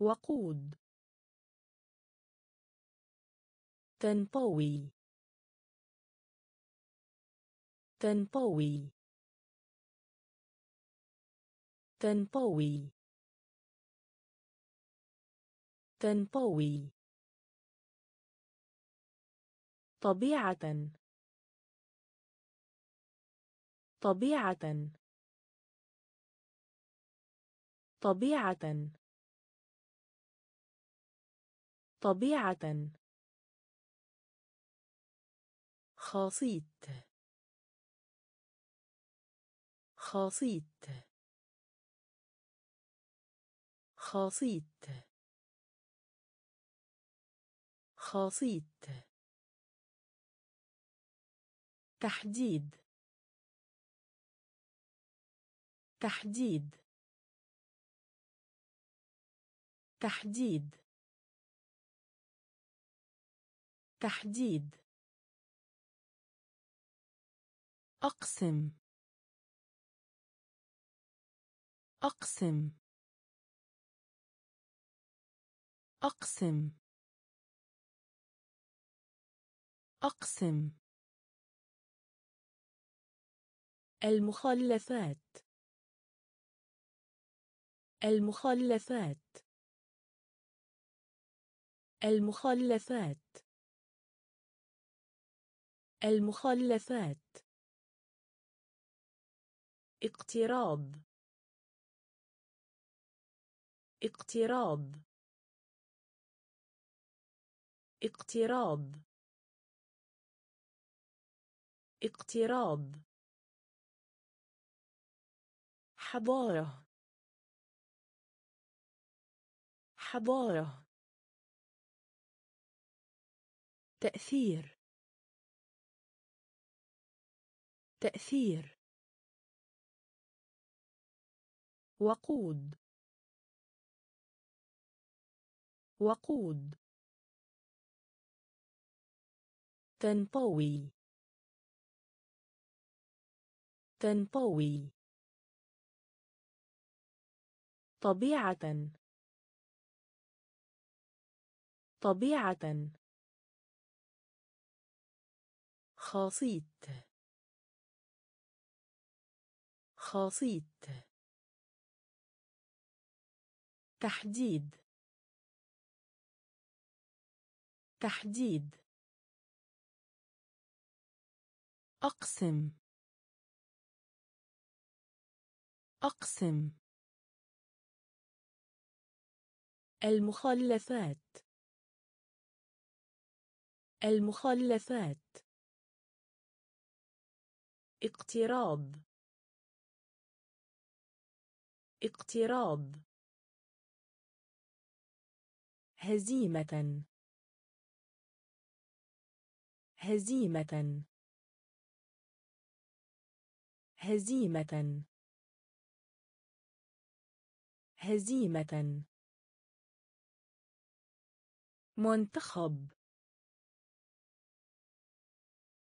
وقود. تنطوي. تنطوي. تنطوي. تنطوي طبيعة. طبيعة. طبيعة. طبيعة. خاصيت. خاصيت. خاصيت. خاصيت. تحديد. تحديد. تحديد. تحديد. أقسم. أقسم. أقسم. أقسم. المخلفات. المخلفات. المخلفات. المخلفات. اقتراب. اقتراب. اقتراب. اقتراب حضارة حضارة تأثير تأثير وقود وقود تنطوي. تنطوي طبيعة. طبيعة. خاصيت. خاصيت. تحديد. تحديد. أقسم. أقسم. المخلفات. المخلفات. اقتراب. اقتراب. هزيمة. هزيمة. هزيمة. هزيمة. منتخب.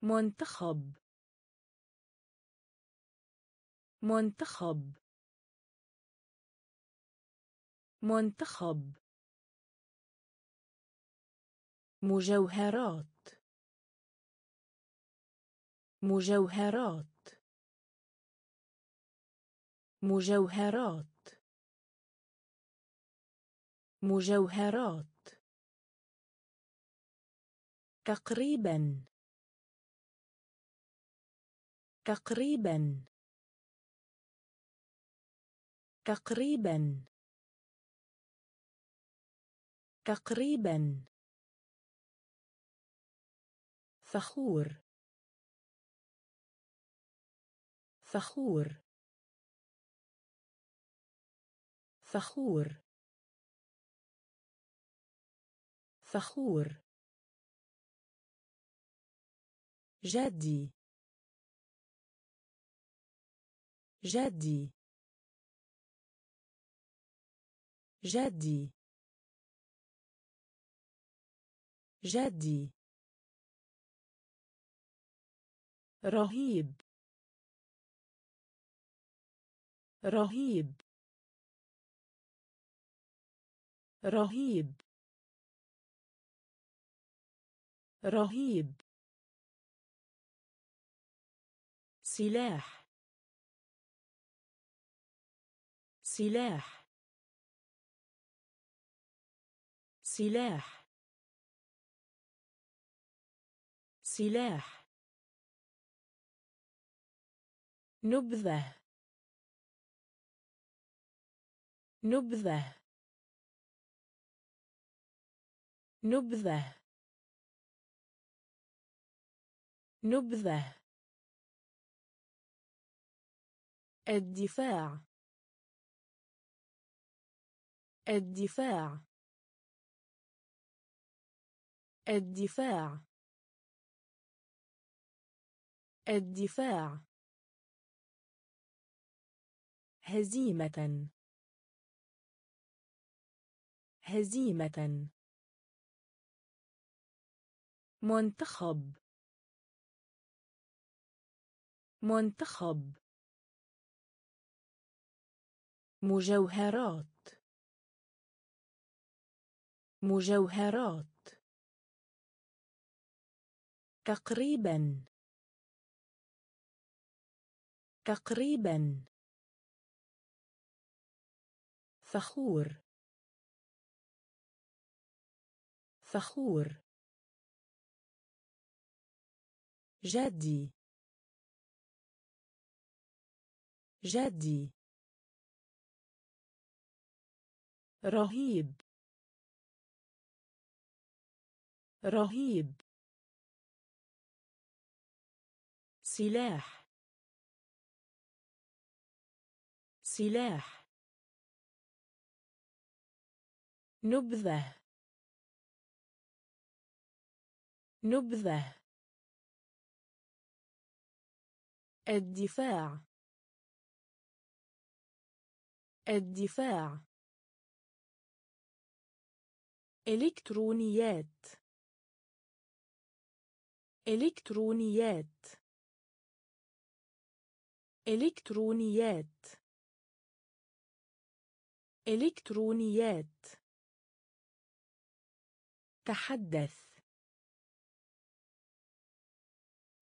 منتخب. منتخب. منتخب. مجوهرات. مجوهرات. مجوهرات. مجوهرات. تقريبا. تقريبا. تقريبا. تقريبا. فخور. فخور. فخور. فخور. جدي. جدي. جدي. جدي. رهيب. رهيب. رهيب. رهيب. سلاح. سلاح. سلاح. سلاح. نبذة. نبذة. نبذة. نبذة. الدفاع. الدفاع. الدفاع. الدفاع. هزيمة. هزيمة. منتخب. منتخب. مجوهرات. مجوهرات. تقريبا. تقريبا. فخور. فخور. جدي. جدي. رهيب. رهيب. سلاح. سلاح. نبذة. نبذة. الدفاع. الدفاع. إلكترونيات. إلكترونيات. إلكترونيات. إلكترونيات. تحدث.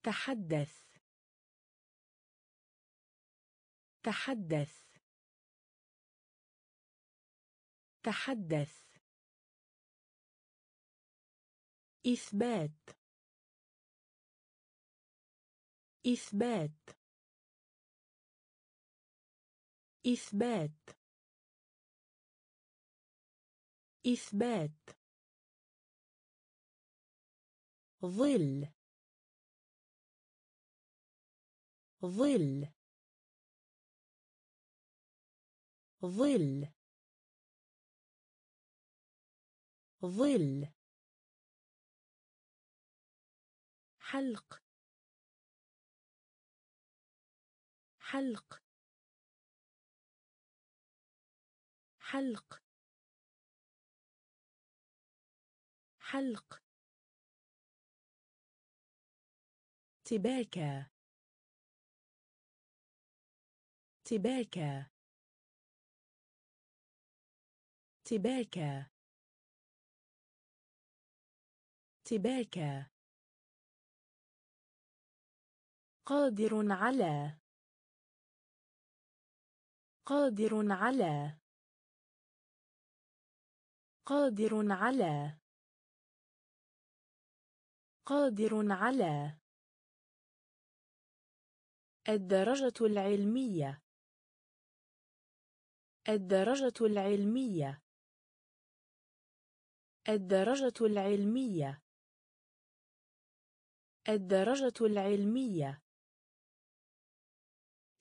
تحدث. تحدث. تحدث إثبات. إثبات. إثبات. إثبات. ظل. ظل. ظل. ظل. حلق. حلق. حلق. حلق. تباكى. تباكى. تباكى. تباكى قادر على. قادر على. قادر على. قادر على. الدرجة العلمية. الدرجة العلمية. الدرجة العلمية. الدرجة العلمية.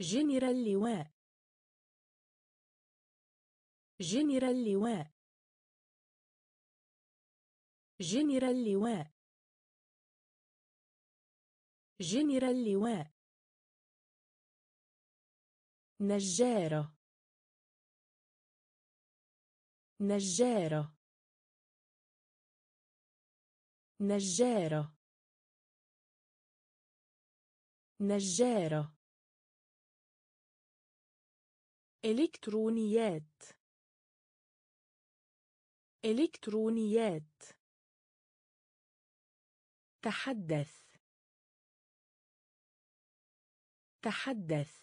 جنرال اللواء جنرال اللواء جنرال اللواء جنرال اللواء نجارة. نجارة. نجارة. نجارة. إلكترونيات. إلكترونيات. تحدث. تحدث.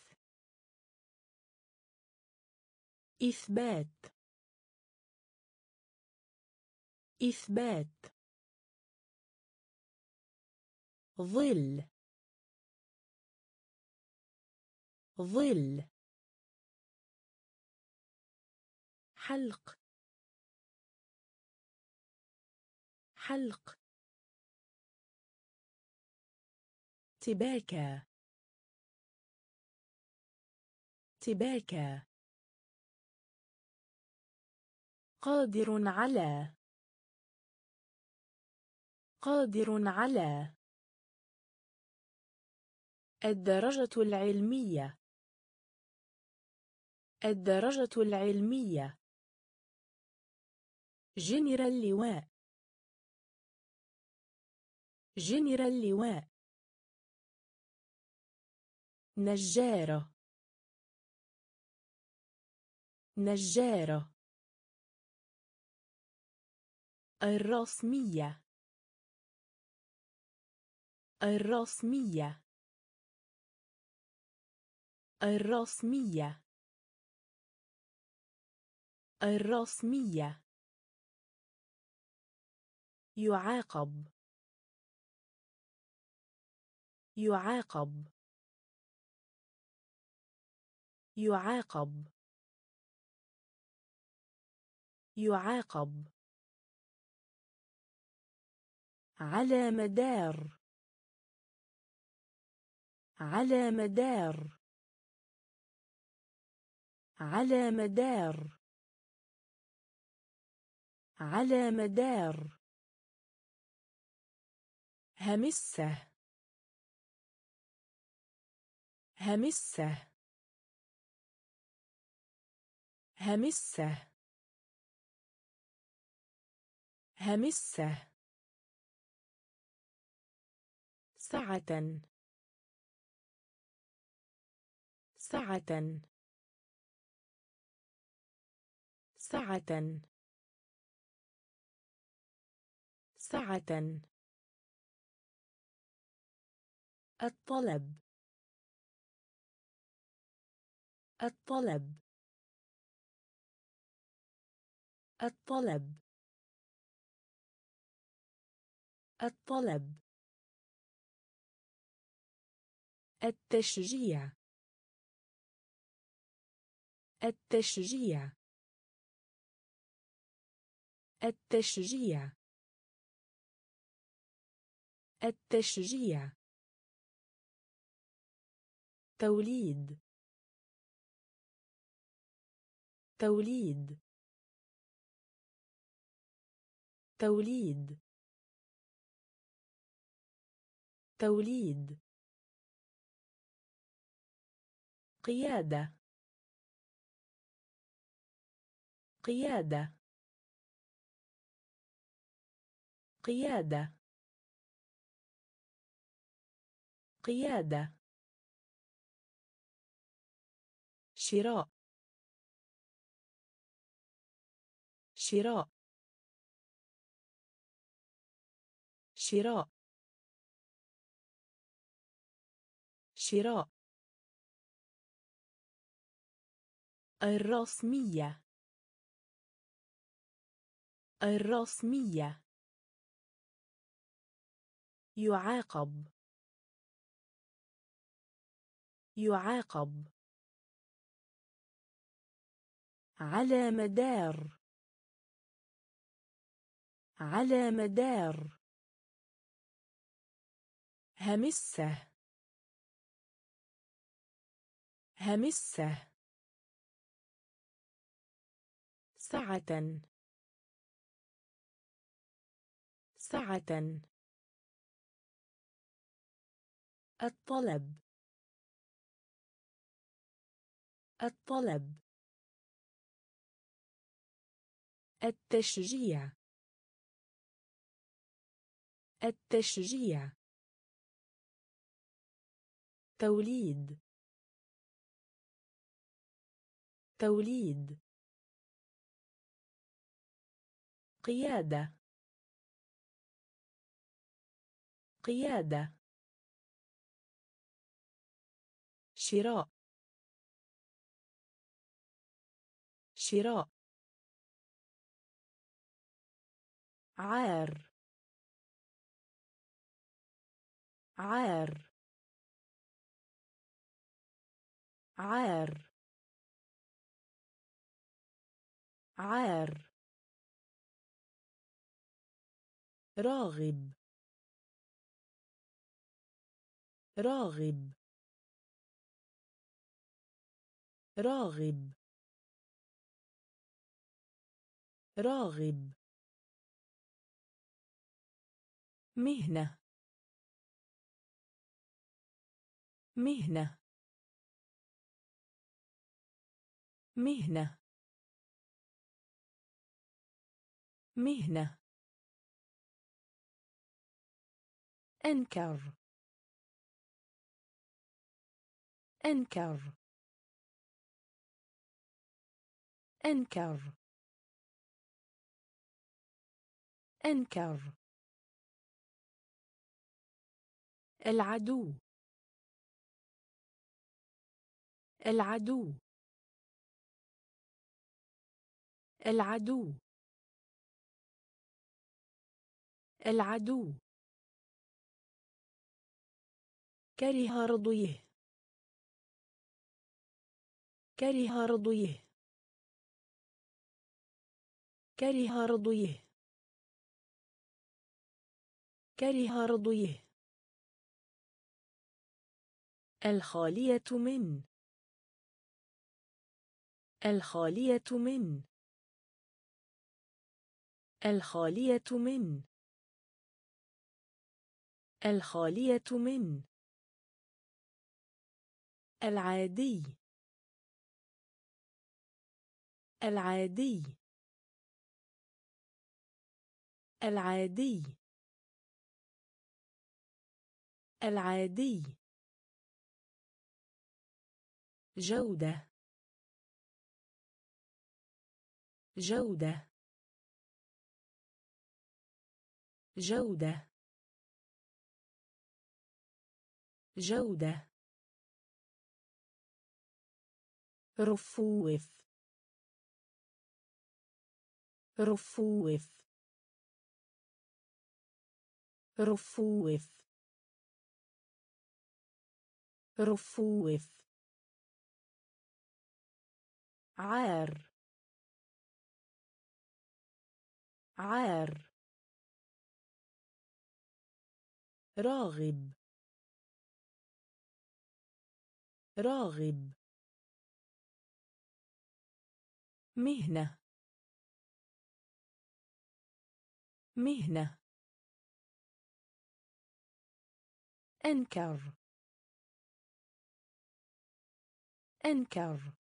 إثبات. إثبات. ظل. ظل. حلق. حلق. تباكى. تباكى. قادر على. قادر على. الدرجة العلمية. الدرجة العلمية. جنرال اللواء جنرال اللواء نجارة نجارة الرسمية. الرسمية. الرسمية. الرسمية. يعاقب. يعاقب. يعاقب. يعاقب. على مدار. على مدار. على مدار. على مدار. همسة. همسة. همسة. همسة. سعة سعة سعة سعة الطلب. الطلب. الطلب. الطلب. التشجيع. التشجيع. التشجيع. التشجيع. توليد. توليد. توليد. توليد. قيادة. قيادة. قيادة. قيادة. شراء. شراء. شراء. شراء. الرسمية. الرسمية. يعاقب. يعاقب. على مدار. على مدار. همسة. همسة. سعة. سعة. الطلب. الطلب. التشجيع. التشجيع. توليد. توليد. قيادة. قيادة. شراء. شراء. عار. عار. عار. عار. راغب. راغب. راغب. راغب. مهنة. مهنة. مهنة. مهنة. أنكر. أنكر. أنكر. أنكر. العدو. العدو. العدو. العدو. كره رضيه. كره رضيه. كره رضيه. كره رضيه. الخالية من. الخالية من. الخالية من. الخالية من. العادي. العادي. العادي. العادي. جودة. جودة. جودة. جودة. رفوف. رفوف. رفوف. رفوف. عار. عار. راغب. راغب. مهنة. مهنة. أنكر. أنكر.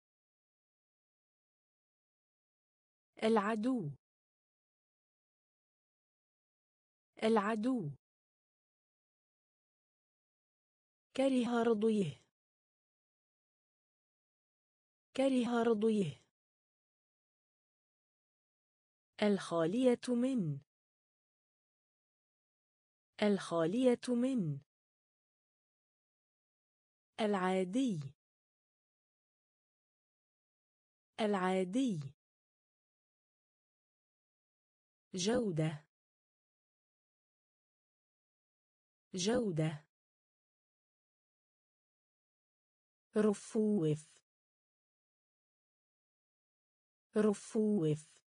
العدو. العدو. كره رضيه. كره رضيه. الخالية من. الخالية من. العادي. العادي. جودة. جودة. رفوف. رفوف.